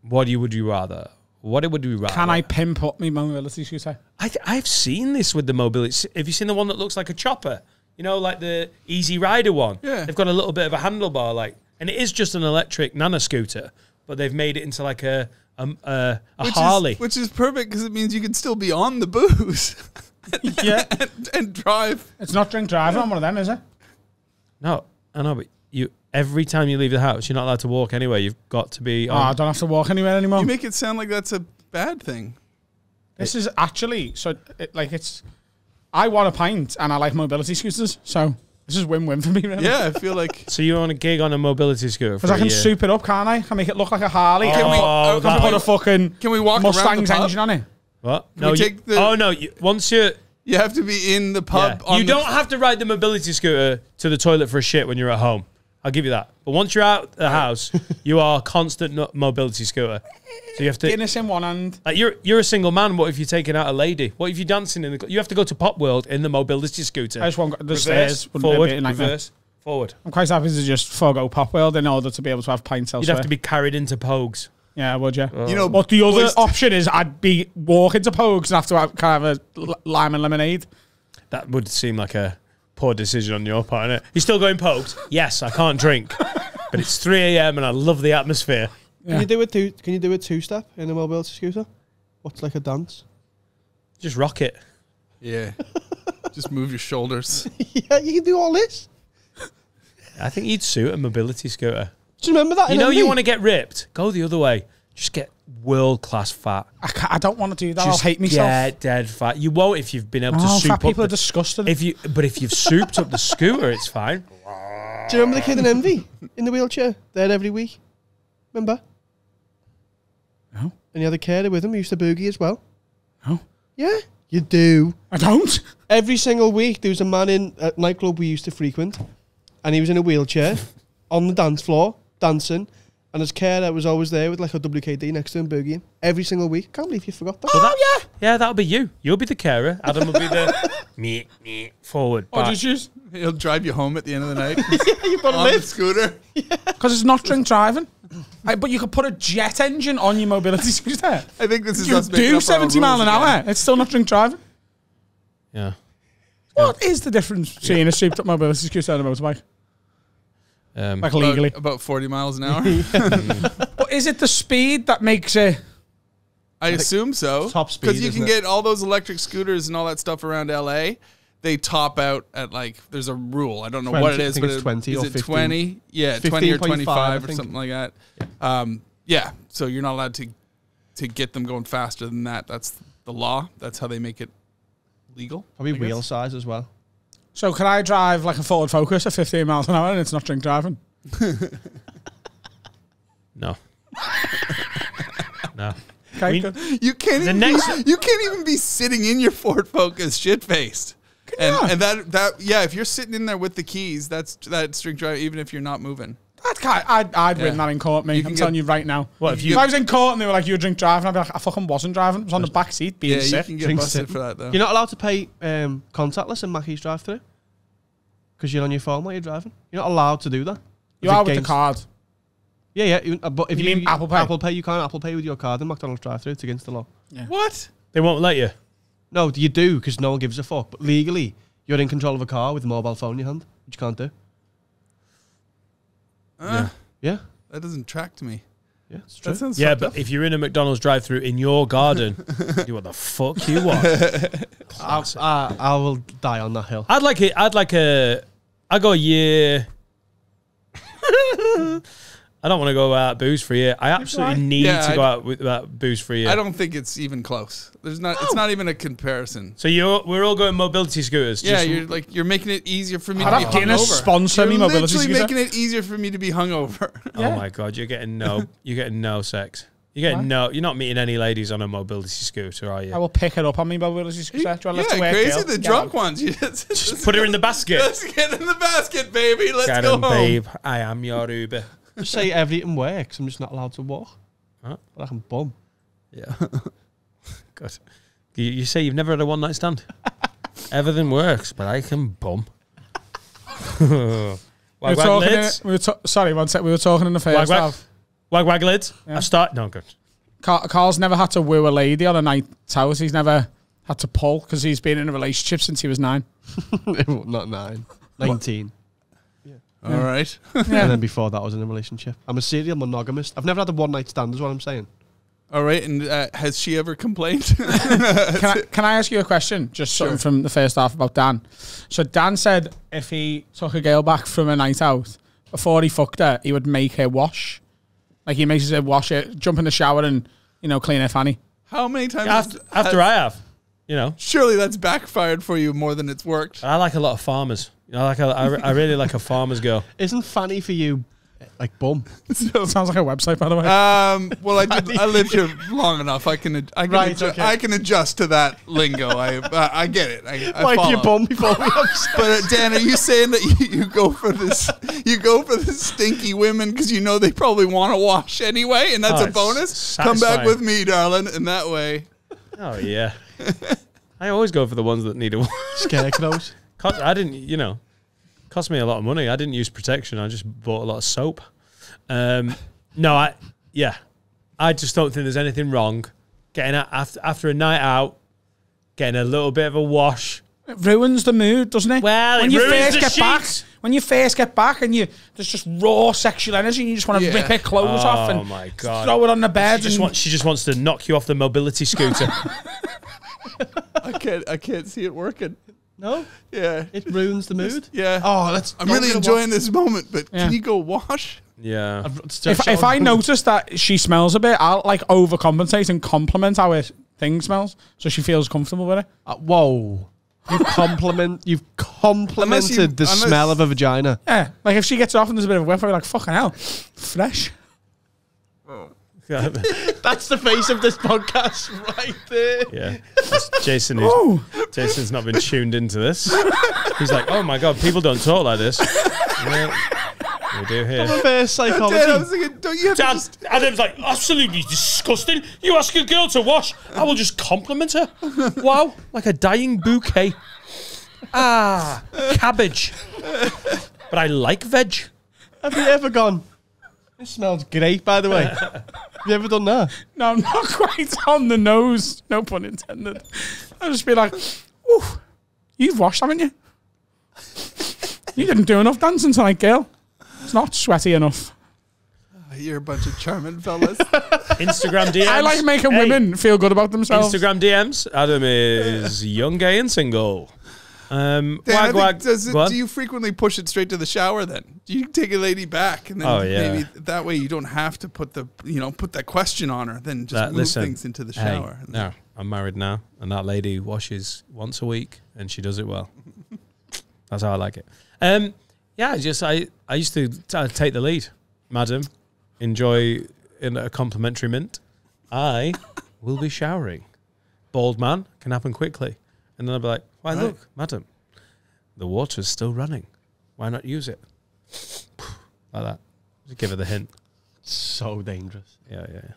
What do you, would you rather? What would you rather? Can I pimp up my mobility scooter? I th- I've seen this with the mobility. Have you seen the one that looks like a chopper? You know, like the Easy Rider one. Yeah. They've got a little bit of a handlebar, like, and it is just an electric nano scooter, but they've made it into like a um, uh, a Which Harley. Is, which is perfect because it means you can still be on the booze Yeah. and, and drive. It's not drink driving on one of them, is it? no, I know, but you every time you leave the house, you're not allowed to walk anywhere. You've got to be. Oh, I don't have to walk anywhere anymore. You make it sound like that's a bad thing. This is actually so it, like it's. I want a pint and I like mobility scooters, so this is win-win for me. Really. Yeah, I feel like. so you're on a gig on a mobility scooter because I can year. soup it up, can't I? Can make it look like a Harley. Can we- Oh, uh, put a fucking Can we walk around the Mustang's pub? engine on it. What? we No, you, take the- oh no! You, once you're You have to be in the pub. Yeah. On You the- don't have to ride the mobility scooter to the toilet for a shit when you're at home. I'll give you that. But once you're out the house, you are constant no- mobility scooter. So you have to. Guinness in one hand. Like you're you're a single man. What if you're taking out a lady? What if you're dancing in the? cl- You have to go to Pop World in the mobility scooter. I just want the reverse, stairs. wouldn't forward, be a nightmare. reverse, forward. I'm quite happy to just forego Pop World in order to be able to have pints You'd elsewhere. have to be carried into Pogues. yeah, I would you? You know, But the other boys- option is I'd be walking to Pogues and have to have, kind of have a l- lime and lemonade. That would seem like a poor decision on your part. Innit? You're still going poked. Yes, I can't drink, but it's 3 a.m. and I love the atmosphere. Can you do a two? Can you do a two step in a mobility scooter? What's like a dance? Just rock it. Yeah. Just move your shoulders. yeah, you can do all this. I think you'd suit a mobility scooter. Do you remember that? You know, you want to get ripped. Go the other way. Just get world class fat. I, ca I don't want to do that. Just I'll hate myself. Get dead fat. You won't if you've been able to Oh, soup fat up. people are The, disgusting. if you, but if you've souped up the scooter, it's fine. Do you remember the kid in Envy in the wheelchair there every week? Remember? No. And he had a carer with him. He used to boogie as well. No. Yeah, you do. I don't. Every single week, there was a man in a nightclub we used to frequent, and he was in a wheelchair on the dance floor dancing, and his carer was always there with like a WKD next to him boogieing every single week. Can't believe you forgot that. Oh, yeah. Yeah, that'll be you. You'll be the carer. Adam will be the me, me, forward. Oh, or back. just use He'll drive you home at the end of the night yeah, you put a on the lift. scooter. because it's not drink driving. Like, but you could put a jet engine on your mobility scooter. I think this is You do up our own 70 mile an hour. again. It's still not drink driving. Yeah. What is the difference between a souped up mobility scooter and a motorbike? Um, Like About- legally. about, 40 miles an hour. But is it the speed that makes it? I assume so. top speed, Because you can it? get all those electric scooters and all that stuff around LA. They top out at like there's a rule. I don't know 20, what it I think but it's it- 20 is or it 15. 20? Yeah, 20 or 25 or something like that. Um, yeah, so you're not allowed to to get them going faster than that. That's the law. That's how they make it legal. Probably I guess. wheel size as well. So can I drive like a Ford Focus at 15 miles an hour and it's not drink driving? no. no. Okay, We- good. You can't The even next- be, you can't even be sitting in your Ford Focus shit faced. And, not? and that that yeah, if you're sitting in there with the keys, that's that's drink drive even if you're not moving. That guy, I'd, I'd win Yeah. that in court, mate. You I'm can telling you right now. What if If you? I was in court and they were like, "You drink driving," I'd be like, "I fucking wasn't driving. I was on the back seat being Yeah, you sick." can get Drink busted sitting. for that though. You're not allowed to pay um, contactless in Mackey's drive-through because you're on your phone while you're driving. You're not allowed to do that. You Is it are with the against- card. Yeah, yeah. even- uh, but if You you, mean Apple Pay? Apple Pay, you can't Apple Pay with your card in McDonald's drive-through. It's against the law. what? They won't let you. No, you do because no one gives a fuck. But legally, you're in control of a car with a mobile phone in your hand, which you can't do. Uh, Yeah, That doesn't track to me. yeah, it's true. That sounds Yeah, but up. if you're in a McDonald's drive-through in your garden, you what the fuck you want. I, I, I will die on that hill. I'd like it. I'd like a. I go a year. I don't want to go out booze for a year. I absolutely need Yeah, to I go out with that booze for a year. I don't think it's even close. There's not. It's oh. not even a comparison. So you're we're all going mobility scooters. Yeah, just- you're like you're making it easier for me I'd to be have Guinness hungover. sponsor you're me mobility literally scooter. making it easier for me to be hungover. Oh my god, you're getting no. You're getting no sex. You're getting no. You're not meeting any ladies on a mobility scooter, are you? I will pick it up on me mobility scooter. Do you want yeah, to lift away, crazy. girl? The Get drunk on. ones. You just, Just put her in the basket. Let's get in the basket, baby. Let's Get go on, home. babe. I am your Uber. Just say everything works. I'm just not allowed to walk. Huh? But I can bum. Yeah. God. You, you say you've never had a one night stand? Everything works, but I can bum. wag We were wag talking. In, lids. we were ta- sorry, one sec. We were talking in the first Wag wag. half. Wag wag lids. Yeah. I start. No, good. Carl, Carl's never had to woo a lady on a night out. He's never had to pull because he's been in a relationship since he was nine. not nine. 19. All right. And then before that, I was in a relationship. I'm a serial monogamist. I've never had a one night stand, is what I'm saying. All right. And uh, has she ever complained? can, I, can I ask you a question? Just something from the first half about Dan. So Dan said if he took a girl back from a night out before he fucked her, he would make her wash. Like he makes her wash it, jump in the shower, and you know clean her fanny. How many times? After, after I have, you know, surely that's backfired for you more than it's worked. I like a lot of farmers. I like. A, I, re- I really like a farmer's girl. Isn't Fanny for you like bum? So, Sounds like a website, by the way. um, well, I did. I lived here long enough. I can. ad- I can. Right, adju- okay. I can adjust to that lingo. I. Uh, I get it. I, I Wipe follow. your bum before we have. But uh, Dan, are you saying that you, you go for this? You go for the stinky women because you know they probably want to wash anyway, and that's Oh, a it's bonus. Come back satisfying. with me, darling, and that way. Oh yeah. I always go for the ones that need a. Scarecrows. Cost, I didn't, you know, cost me a lot of money. I didn't use protection. I just bought a lot of soap. Um, no, I, yeah, I just don't think there's anything wrong getting out after after a night out, getting a little bit of a wash. It ruins the mood, doesn't it? Well, when it you ruins first the get back, when you first get back, and you there's just raw sexual energy, and you just want to Yeah. rip her clothes off Oh and my god! throw it on the She bed. just and- wants she just wants to knock you off the mobility scooter. I can't. I can't see it working. No, Yeah. it ruins the mood. Yeah. Oh, that's. I'm really enjoying this moment, but Yeah. can you go wash? yeah, if, if I notice that she smells a bit, I'll like overcompensate and compliment how her thing smells, so she feels comfortable with it. Uh, whoa. You've compliment. You've complimented the unless- smell of a vagina. Yeah, like if she gets it off and there's a bit of a whiff, I'll be like, "Fucking hell, fresh." That's the face of this podcast right there. yeah. Jason, is, Jason's not been tuned into this. He's like, oh my god, people don't talk like this. Yeah, we do here. Reverse Dad, I psychology. was thinking, don't you have to Dad, just Adam's like, absolutely disgusting. You ask a girl to wash, I will just compliment her. Wow, like a dying bouquet. Ah, cabbage. But I like veg. Have you ever gone? This smells great, by the way. Have you ever done that? No, I'm not quite on the nose. No pun intended. I'll just be like, ooh, you've washed, haven't you? You didn't do enough dancing tonight, girl. It's not sweaty enough. You're a bunch of charming fellas. Instagram DMs. I like making Hey, women feel good about themselves. Instagram DMs. Adam is young, gay, and single. Um, Dan, wag think- wag. does it, do you frequently push it straight to the shower then? Do you take a lady back and then Oh, yeah. maybe that way you don't have to put the you know put that question on her, then just That- move listen, things into the Hey, shower. no, I'm married now, and that lady washes once a week, and she does it well. That's how I like it. Um, yeah, I just I I used to t- take the lead, madam. Enjoy in a complimentary mint. I will be showering. Bald man can happen quickly, and then I'll be like, "Why, Right. look, madam, the water's still running. Why not use it?" Like that. Just give her the hint. So dangerous. Yeah, yeah. Yeah.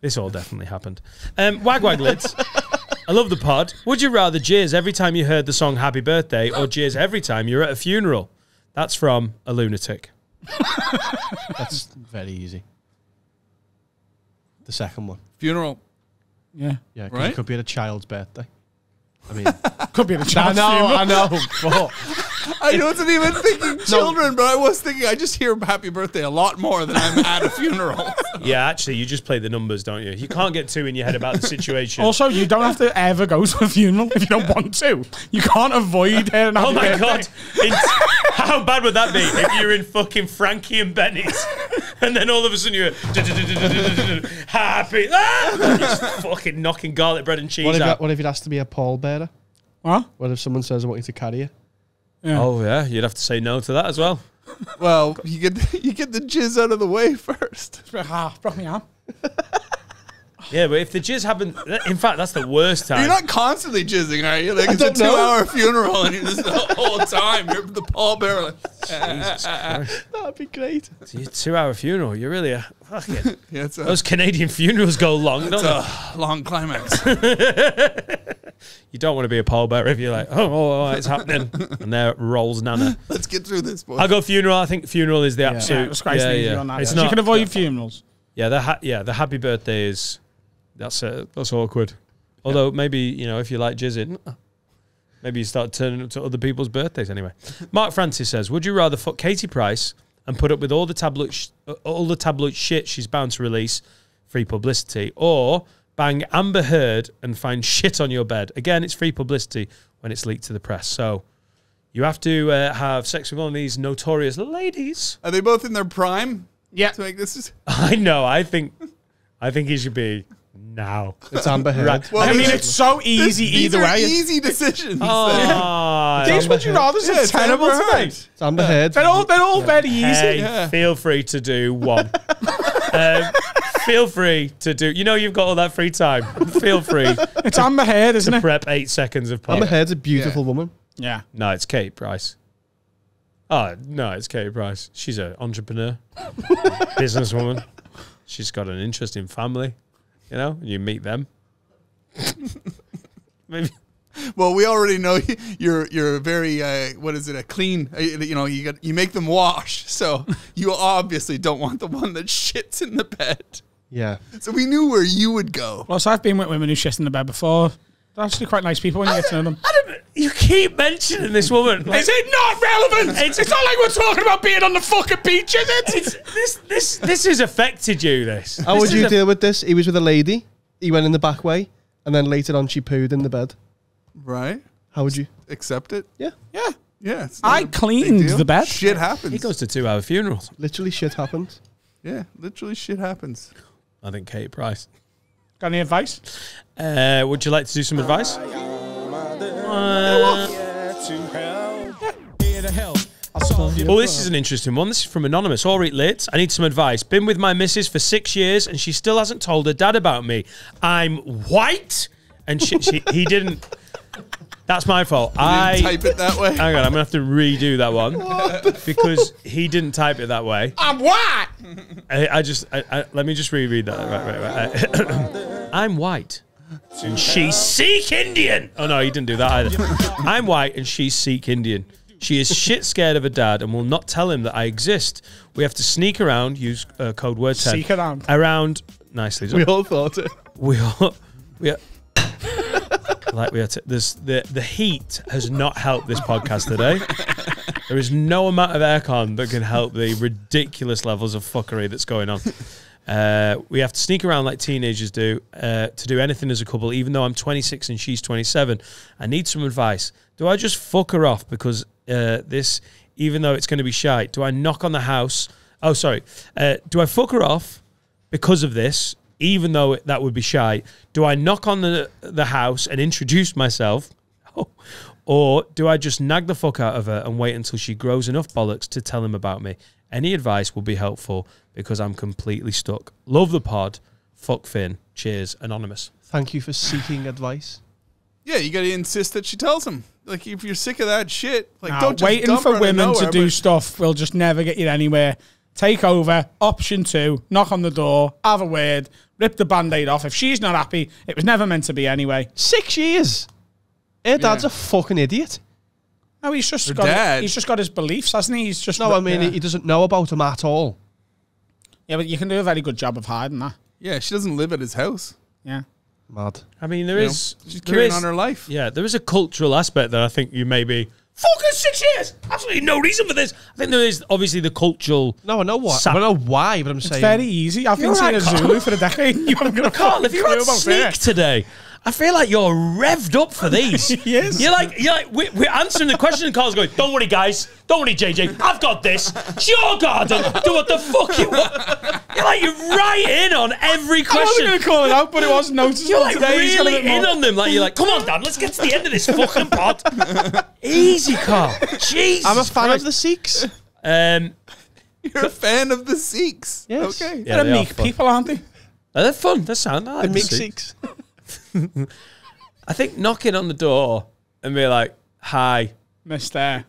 This all definitely happened. Um, wag wag lids. I love the pod. Would you rather jeers every time you heard the song Happy Birthday or jeers every time you're at a funeral? That's from a lunatic. That's very easy. The second one. Funeral. Yeah. Yeah, 'cause Right? it could be at a child's birthday. I mean, Could be the I chance. know, I know. But I wasn't even thinking children, but I was thinking I just hear happy birthday a lot more than I'm at a funeral. Yeah, actually, you just play the numbers, don't you? You can't get too in your head about the situation. Also, you don't have to ever go to a funeral if you don't want to. You can't avoid hearing Oh my birthday. god! In- how bad would that be if you're in fucking Frankie and Benny's, and then all of a sudden you're happy, ah! just fucking knocking garlic bread and cheese what if, out. what if it has to be a pallbearer? What? What if someone says, I want you to carry you? Oh yeah, you'd have to say no to that as well. well, you get you get the jizz out of the way first. Ah, broke me arm. Yeah, but if the jizz happened, in fact, that's the worst time. You're not constantly jizzing, are you? Like it's a don't know. two-hour funeral, and you're just the whole time you're the pallbearer. Like, Jesus Christ. That'd be great. It's a two-hour funeral. You're really a fucking. yeah, it's a, Those Canadian funerals go long, don't they? a long climax. You don't want to be a pallbearer if you're like, oh, oh, oh, it's happening, and there rolls Nana. Let's get through this, boys. I go funeral. I think funeral is the absolute. Yeah, it's quite yeah, yeah. on that. It's not. you can avoid funerals. Yeah, the ha- yeah the happy birthday is that's uh, that's awkward. Although maybe you know if you like jizzing, maybe you start turning up to other people's birthdays anyway. Mark Francis says, "Would you rather fuck Katie Price and put up with all the tabloid sh- uh, all the tabloid shit she's bound to release, free publicity, or bang Amber Heard and find shit on your bed? Again, it's free publicity when it's leaked to the press. So." You have to uh, have sex with one of these notorious ladies. Are they both in their prime? Yeah. To make this is I know. I think, I think he should be now. It's Amber Heard. Right. Well, I mean, it's so easy these either are way. easy decisions. Oh, These would you rather Yeah, say it's terrible Amber today? Heard. It's Amber Heard. They're all they're all very easy. hey, Yeah. feel free to do one. um, feel free to do. You know, you've got all that free time. Feel free It's Amber Heard, isn't to it? prep eight seconds of Pop. Amber. Heard's a beautiful woman. Yeah. No, it's Kate Price. Oh no, it's Kate Price. She's an entrepreneur, businesswoman. She's got an interesting family. You know, and you meet them. Maybe Well, we already know you're you're very uh, what is it a clean uh, you know you got you make them wash so you obviously don't want the one that shits in the bed Yeah. so we knew where you would go Plus, I've been with women who shit in the bed before. They're actually quite nice people when you get to know them. Adam, you keep mentioning this woman. Like, Is it not relevant? It's, it's not like we're talking about being on the fucking beach, is it? it's, this this this has affected you. This. How This would you a- deal with this? He was with a lady. He went in the back way, and then later on she pooed in the bed. right How would you? accept it Yeah. Yeah. yeah it's I not a big cleaned deal. the bed. shit happens He goes to two-hour funerals. Literally shit happens. yeah literally shit happens I think Kate Price. Got any advice? Uh, would you like to do some advice? Oh, this is an interesting one. This is from Anonymous. All right, Lit. I need some advice. Been with my missus for six years and she still hasn't told her dad about me. I'm white and she, she, he didn't. That's my fault. I type it that way. hang on. I'm gonna have to redo that one because he didn't type it that way. I'm white. I, I just I, I, let me just reread that. Right, right, right. I'm white. And she's Sikh Indian. Oh no, he didn't do that either. I'm white and she's Sikh Indian. She is shit scared of her dad and will not tell him that I exist. We have to sneak around, use uh, code word 10. Sneak around. Around, nicely done. We all thought it. We are, we are, like we are. T- there's the the heat has not helped this podcast today. There is no amount of aircon that can help the ridiculous levels of fuckery that's going on. Uh, we have to sneak around like teenagers do uh, to do anything as a couple. Even though I'm 26 and she's 27, I need some advice. Do I just fuck her off because uh, this, even though it's going to be shy? Do I knock on the house? Oh, sorry. Uh, do I fuck her off because of this, even though that would be shy? Do I knock on the the house and introduce myself? Or do I just nag the fuck out of her and wait until she grows enough bollocks to tell him about me? Any advice will be helpful because I'm completely stuck. Love the pod. Fuck Finn. Cheers. Anonymous. Thank you for seeking advice. Yeah, you got to insist that she tells him. Like, if you're sick of that shit, like, Nah, don't just waiting dump for out of women to do but- stuff will just never get you anywhere. Take over. Option two: knock on the door, have a word, rip the band-aid off. If she's not happy, it was never meant to be anyway. Six years. Her dad's Yeah. a fucking idiot. No, he's just Her got dad. he's just got his beliefs, hasn't he? He's just No, I mean he, he doesn't know about him at all. yeah, but you can do a very good job of hiding that. Yeah, she doesn't live at his house. Yeah. Mad. I mean, there you know? She's there carrying is- on her life. Yeah, there is a cultural aspect that I think you maybe fucking six years. Absolutely no reason for this. I think there is obviously the cultural. No, I know why. Sa- I don't know why, but I'm saying It's saying very easy. I've been You're seeing right, a Carl. Zulu for a decade. You haven't got a Carl, if you clue had about sneak it. today, I feel like you're revved up for these. Yes. You're like, you're like, we're, we're answering the question, and Carl's going, "Don't worry, guys. Don't worry, JJ. I've got this. It's your garden. Do what the fuck you want." You're like, you're right in on every question. I wasn't question. going to call it out, but it was noticeable You're like today. He's got a really bit in on them. Like you're like, come on, Dan, let's get to the end of this fucking pod. Easy, Carl. Jesus. I'm a fan Christ. of the Sikhs. Um, You're a fan of the Sikhs. Yes. Okay. yeah, They're they meek fun. people, aren't they? They're fun. They're sound. I like The the Meek Sikhs. Sikhs. I think knocking on the door and be like, "Hi, Mister.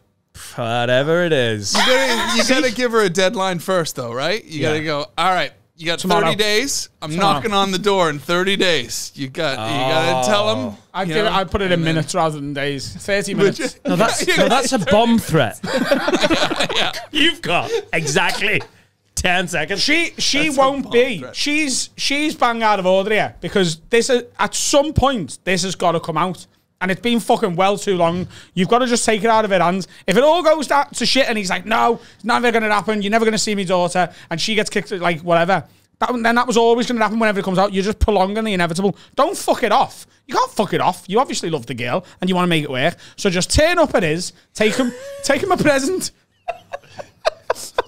whatever it is." You gotta, you gotta give her a deadline first, though, right? You gotta Yeah. go. All right, you got Tomorrow. thirty days. I'm Tomorrow. knocking on the door in thirty days. You got, you gotta oh. tell him. I'd, you give it, I'd put it in and then- minutes rather than days. 30 minutes. you? No, that's no, that's a bomb threat. You've got exactly ten seconds. She she That's won't be. threat. She's she's bang out of order here because this is, at some point this has got to come out. And it's been fucking well too long. You've got to just take it out of her hands. If it all goes da- to shit and he's like, no, it's never going to happen. You're never going to see me daughter. And she gets kicked, like, whatever. That, then that was always going to happen whenever it comes out. You're just prolonging the inevitable. Don't fuck it off. You can't fuck it off. You obviously love the girl and you want to make it work. So just turn up it is. Take him, take him a present.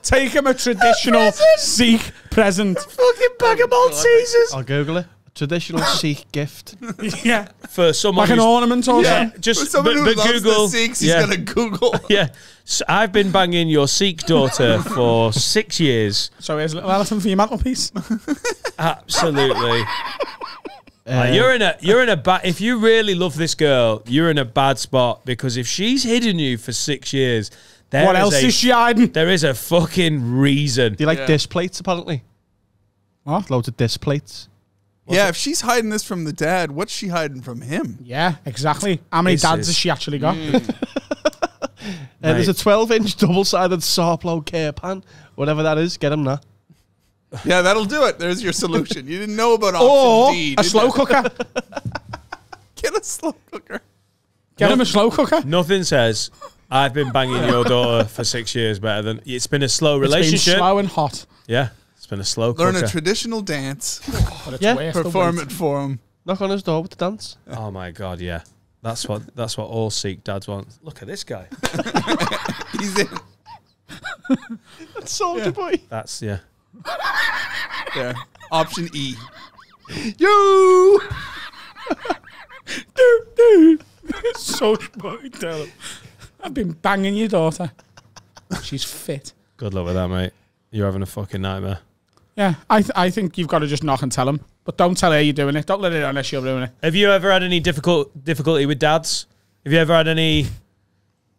Take him a traditional Sikh present. fucking bag of Maltesers I'll Google it. Traditional Sikh gift. Yeah. for someone Like an ornament or Yeah, something. just For someone but, who but loves Google. the Sikhs, yeah, he's gonna Google. yeah. So I've been banging your Sikh daughter for six years. So here's a little elephant for your mantelpiece. Absolutely. Uh, Uh, you're in a you're in a bad. If you really love this girl, you're in a bad spot because if she's hidden you for six years, there what is else a, is she hiding? There is a fucking reason. Do you like Yeah. disc plates, apparently? What? Loads of disc plates. Yeah, if she's hiding this from the dad, what's she hiding from him? Yeah, exactly. How many This dads is- has she actually got? Uh, there's a 12 inch double sided Sarplo care pan. Whatever that is, get him now. Yeah, that'll do it. There's your solution. You didn't know about option Or D. a did slow you? cooker. Get a slow cooker. Get him a slow cooker. Nothing says I've been banging your daughter for six years better than it's been a slow relationship. It's been relationship. slow and hot. Yeah, it's been a slow Learn cooker. a traditional dance. But Yeah, Perform it for him. Knock on his door with the dance. oh my god, yeah. That's what that's what all Sikh dads want. Look at this guy. He's in. That's soldier boy. That's yeah. Yeah. Option E. You! Dude, dude. so funny, tell him. I've been banging your daughter. She's fit. Good luck with that, mate. You're having a fucking nightmare. Yeah, I th- I think you've got to just knock and tell him. But don't tell her you're doing it. Don't let it on unless you're doing it. Have you ever had any difficult difficulty with dads? Have you ever had any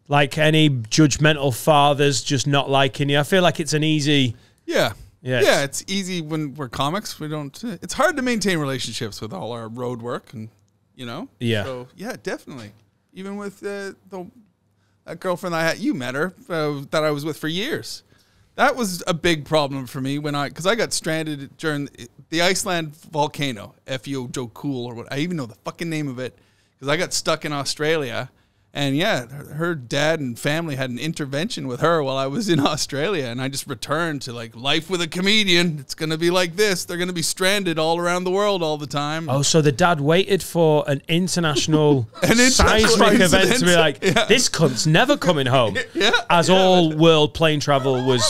like any judgmental fathers just not liking you? I feel like it's an easy Yeah. Yeah, Yeah, it's- it's easy when we're comics. We don't. It's hard to maintain relationships with all our road work, and you know. Yeah. So yeah, definitely. Even with uh, the that girlfriend I had, you met her uh, that I was with for years. That was a big problem for me when I because I got stranded during the Iceland volcano, FEO Joe Cool or what I even know the fucking name of it because I got stuck in Australia. And yeah, her, her dad and family had an intervention with her while I was in Australia, and I just returned to like life with a comedian. It's gonna be like this. They're gonna be stranded all around the world all the time. Oh, so the dad waited for an international, An international seismic event to be like, Yeah. this cunt's never coming home. Yeah, As yeah. all world plane travel was,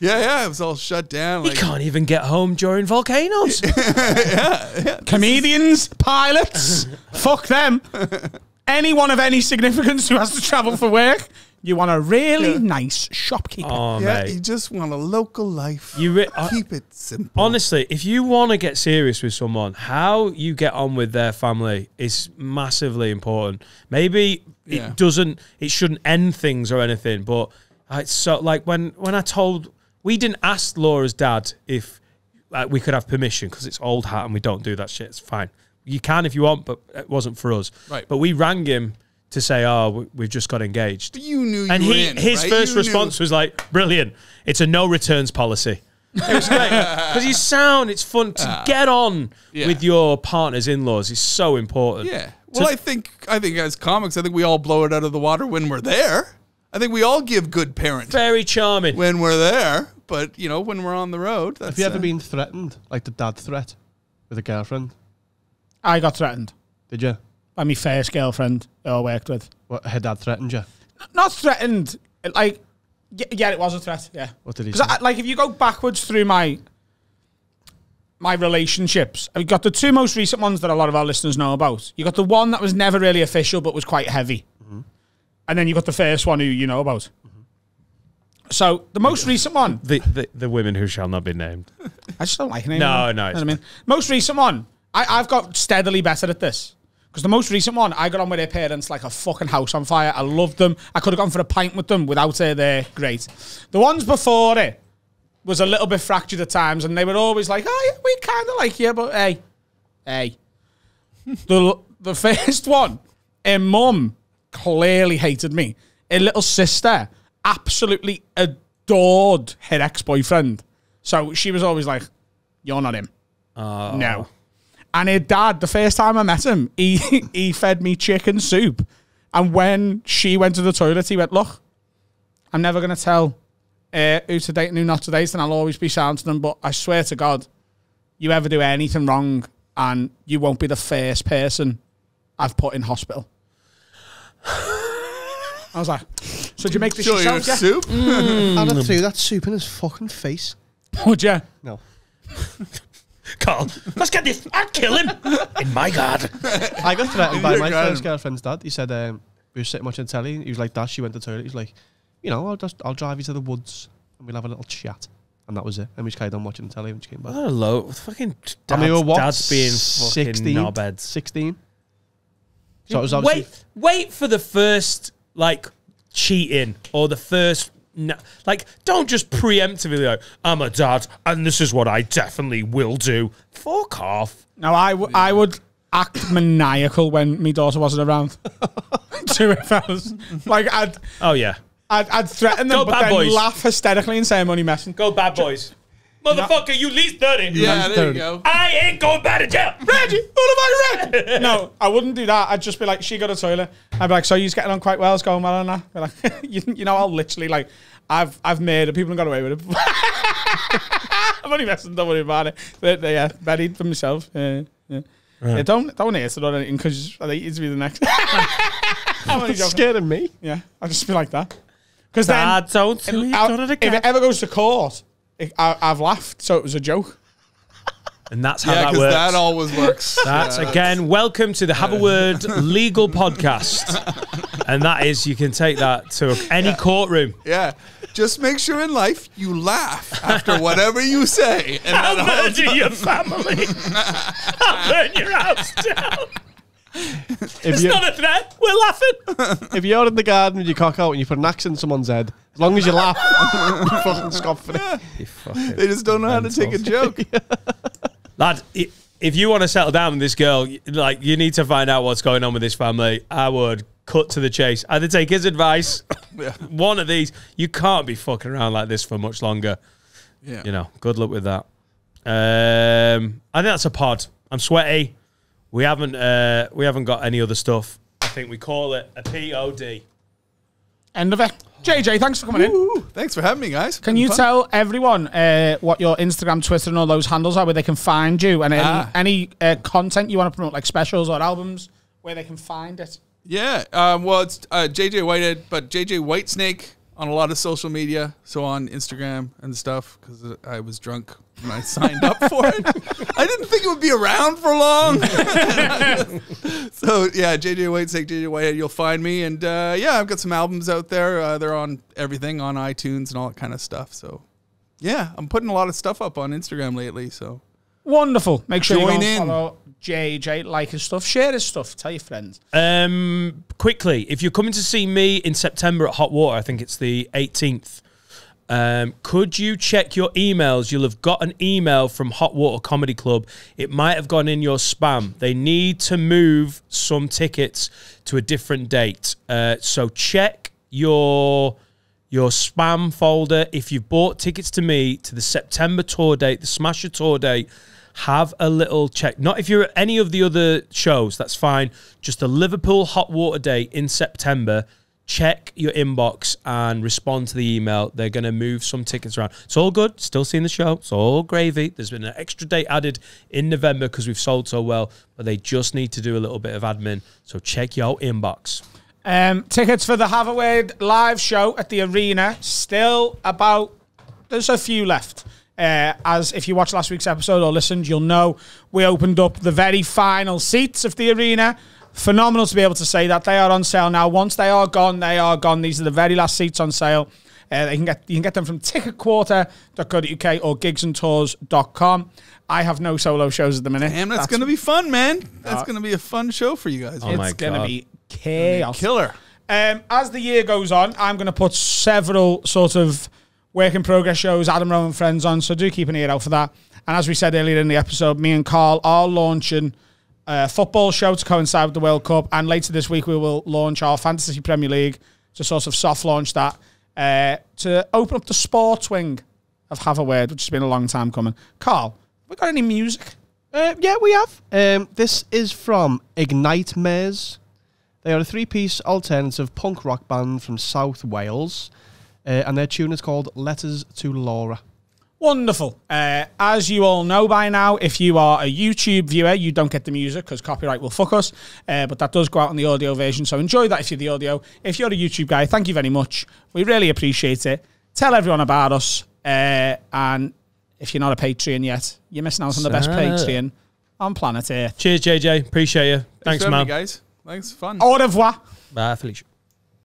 Yeah, yeah, it was all shut down. he Like, can't even get home during volcanoes. Yeah, Comedians, pilots, fuck them. Anyone of any significance who has to travel for work, you want a really nice shopkeeper. Oh, yeah, mate. you just want a local life. You re- uh, keep it simple. Honestly, if you want to get serious with someone, how you get on with their family is massively important. Maybe Yeah. it doesn't, it shouldn't end things or anything, but it's so like when when I told we didn't ask Laura's dad if like, we could have permission because it's old hat and we don't do that shit. It's fine. You can if you want, but it wasn't for us. Right. But we rang him to say, "Oh, we- we've just got engaged." you knew you And were he, in, his right? first You response knew. was like, "Brilliant! It's a no returns policy." It was great because you sound. It's fun to get on Ah. Yeah. with your partner's in-laws. is so important. Yeah. Well, I think I think as comics, I think we all blow it out of the water when we're there. I think we all give good parents. very charming. when we're there, but you know when we're on the road. That's, Have you ever uh, been threatened, like the dad threat, with a girlfriend? I got threatened Did you? by my first girlfriend who I worked with. What her dad threatened you? Not threatened, like, y- yeah, it was a threat, yeah. What did he say? Because like if you go backwards through my my relationships, I've got the two most recent ones that a lot of our listeners know about. You got the one that was never really official but was quite heavy, mm-hmm. and then you got the first one who you know about. Mm-hmm. So the most recent one, The, the the women who shall not be named. I just don't like it. No, anymore. no, You it's know what I mean, most recent one, I, I've got steadily better at this. Because the most recent one, I got on with their parents like a fucking house on fire. I loved them. I could have gone for a pint with them without her there. Great. The ones before it was a little bit fractured at times, and they were always like, "Oh, yeah, we kind of like you, but hey, hey." the the first one, her mum clearly hated me. Her little sister absolutely adored her ex boyfriend, so she was always like, "You're not him." Oh. No. And her dad, the first time I met him, he he fed me chicken soup. And when she went to the toilet, he went, Look, I'm never going to tell uh, who to date and who not to date, and I'll always be sound to them. But I swear to God, you ever do anything wrong, and you won't be the first person I've put in hospital. I was like, So did you make this Show yourself? Yeah? soup. And I threw that soup in his fucking face. Would you? No. Carl, let's get this. I'd kill him. In my garden. I got threatened by my grand. first girlfriend's dad. He said um, we were sitting watching telly. He was like, "Dad, she went to the toilet." He's like, "You know, I'll just I'll drive you to the woods and we'll have a little chat." And that was it. And we just carried on watching the telly when she came back. What a low fucking dads, and we were what? dads being fucking 16? knobheads. 16. So it was obviously wait, wait for the first like cheating or the first. No, like, don't just preemptively like, I'm a dad and this is what I definitely will do. Fuck off. No, I, w- I would act maniacal when my daughter wasn't around. to if I was like, I'd, Oh yeah, I'd, I'd threaten them, Go but bad then boys. laugh hysterically and say I'm only messing. go bad boys, motherfucker. You least thirty. Yeah, there you go. I ain't going back to jail. Reggie, what have I read? no, I wouldn't do that. I'd just be like, she got a toilet. I'd be like, so you're getting on quite well. It's going well on that. Be like, you, you know, I'll literally like, I've I've made it. People have got away with it. I'm only messing. Don't worry about it. But, uh, yeah, buried for myself. Yeah, yeah. Yeah, don't don't answer or anything because I think it's be the next. I'm only joking. scaring me. Yeah, I'll just be like that. Because then, don't tell me you've I'll- it if it ever goes to court, it, I, I've laughed, so it was a joke. And that's how Yeah, that because works. that always works. That's Yeah, again, welcome to the Have a Word legal podcast. And that is, you can take that to any courtroom. Yeah. Just make sure in life you laugh after whatever you say. And I'll murder your family. I'll burn your house down. If, It's you, not a threat. We're laughing. if you're in the garden with your cock out and you put an axe in someone's head, as long as you laugh, you fucking scoff for it. they just don't know how to take a joke. Lad, if you want to settle down with this girl, like you need to find out what's going on with this family. I would cut to the chase. Either take his advice, one of these. You can't be fucking around like this for much longer. Yeah. You know, good luck with that. Um, I think that's a pod. I'm sweaty. We haven't uh, we haven't got any other stuff. I think we call it a POD. End of it. JJ, thanks for coming in. Thanks for having me, guys. Can you tell everyone uh, what your Instagram, Twitter, and all those handles are, where they can find you, and any, Ah. any uh, content you want to promote, like specials or albums, where they can find it? Yeah. Um, well, it's uh, JJ Whitehead, but JJ Whitesnake on a lot of social media. So on Instagram and stuff, because I was drunk when I signed up for it. I didn't think it would be around for long. so yeah, JJ Whitesnake, JJ Whitehead, you'll find me. And uh, yeah, I've got some albums out there. Uh, they're on everything on iTunes and all that kind of stuff. So yeah, I'm putting a lot of stuff up on Instagram lately. So Wonderful. Make sure you Join and in. follow JJ, like his stuff, share his stuff, tell your friends. Um, quickly, if you're coming to see me in September at Hot Water, I think it's the 18th. Um, could you check your emails? You'll have got an email from Hot Water Comedy Club. It might have gone in your spam. They need to move some tickets to a different date. Uh, so check your your spam folder. If you've bought tickets to me to the September tour date, the Smasher tour date, have a little check. Not if you're at any of the other shows, that's fine. Just the Liverpool hot water Day in September. Check your inbox and respond to the email. They're going to move some tickets around. It's all good. Still seeing the show. It's all gravy. There's been an extra date added in November because we've sold so well, but they just need to do a little bit of admin. So check your inbox. Um, tickets for the Have live show at the arena still about. There's a few left. Uh, as if you watched last week's episode or listened, you'll know we opened up the very final seats of the arena. Phenomenal to be able to say that they are on sale now. Once they are gone, they are gone. These are the very last seats on sale. Uh, they can get you can get them from ticketquarter.co.uk or gigsandtours.com. I have no solo shows at the minute. damn, that's, gonna be fun, man. That's gonna be a fun show for you guys. Oh it's gonna be chaos. Killer. Um, as the year goes on, I'm going to put several sort of work in progress shows, Adam Rowe and Friends on, so do keep an ear out for that. And as we said earlier in the episode, me and Carl are launching a football show to coincide with the World Cup, and later this week we will launch our Fantasy Premier League to sort of soft launch that uh, to open up the sports wing of Have a Word, which has been a long time coming. Carl, we got any music? Uh, yeah, we have. Um, this is from Ignite Mares. They are a three-piece alternative punk rock band from South Wales, and their tune is called "Letters to Laura." Wonderful. Uh, as you all know by now, if you are a YouTube viewer, you don't get the music because copyright will fuck us. Uh, but that does go out on the audio version. So enjoy that if you're the audio. If you're a YouTube guy, thank you very much. We really appreciate it. Tell everyone about us. Uh, and if you're not a Patreon yet, you're missing out on the best Sir. Patreon on planet Earth. Cheers, JJ. Appreciate you. Thanks, for man. me, guys. Thanks, fun. Au revoir. Bye, Felicia.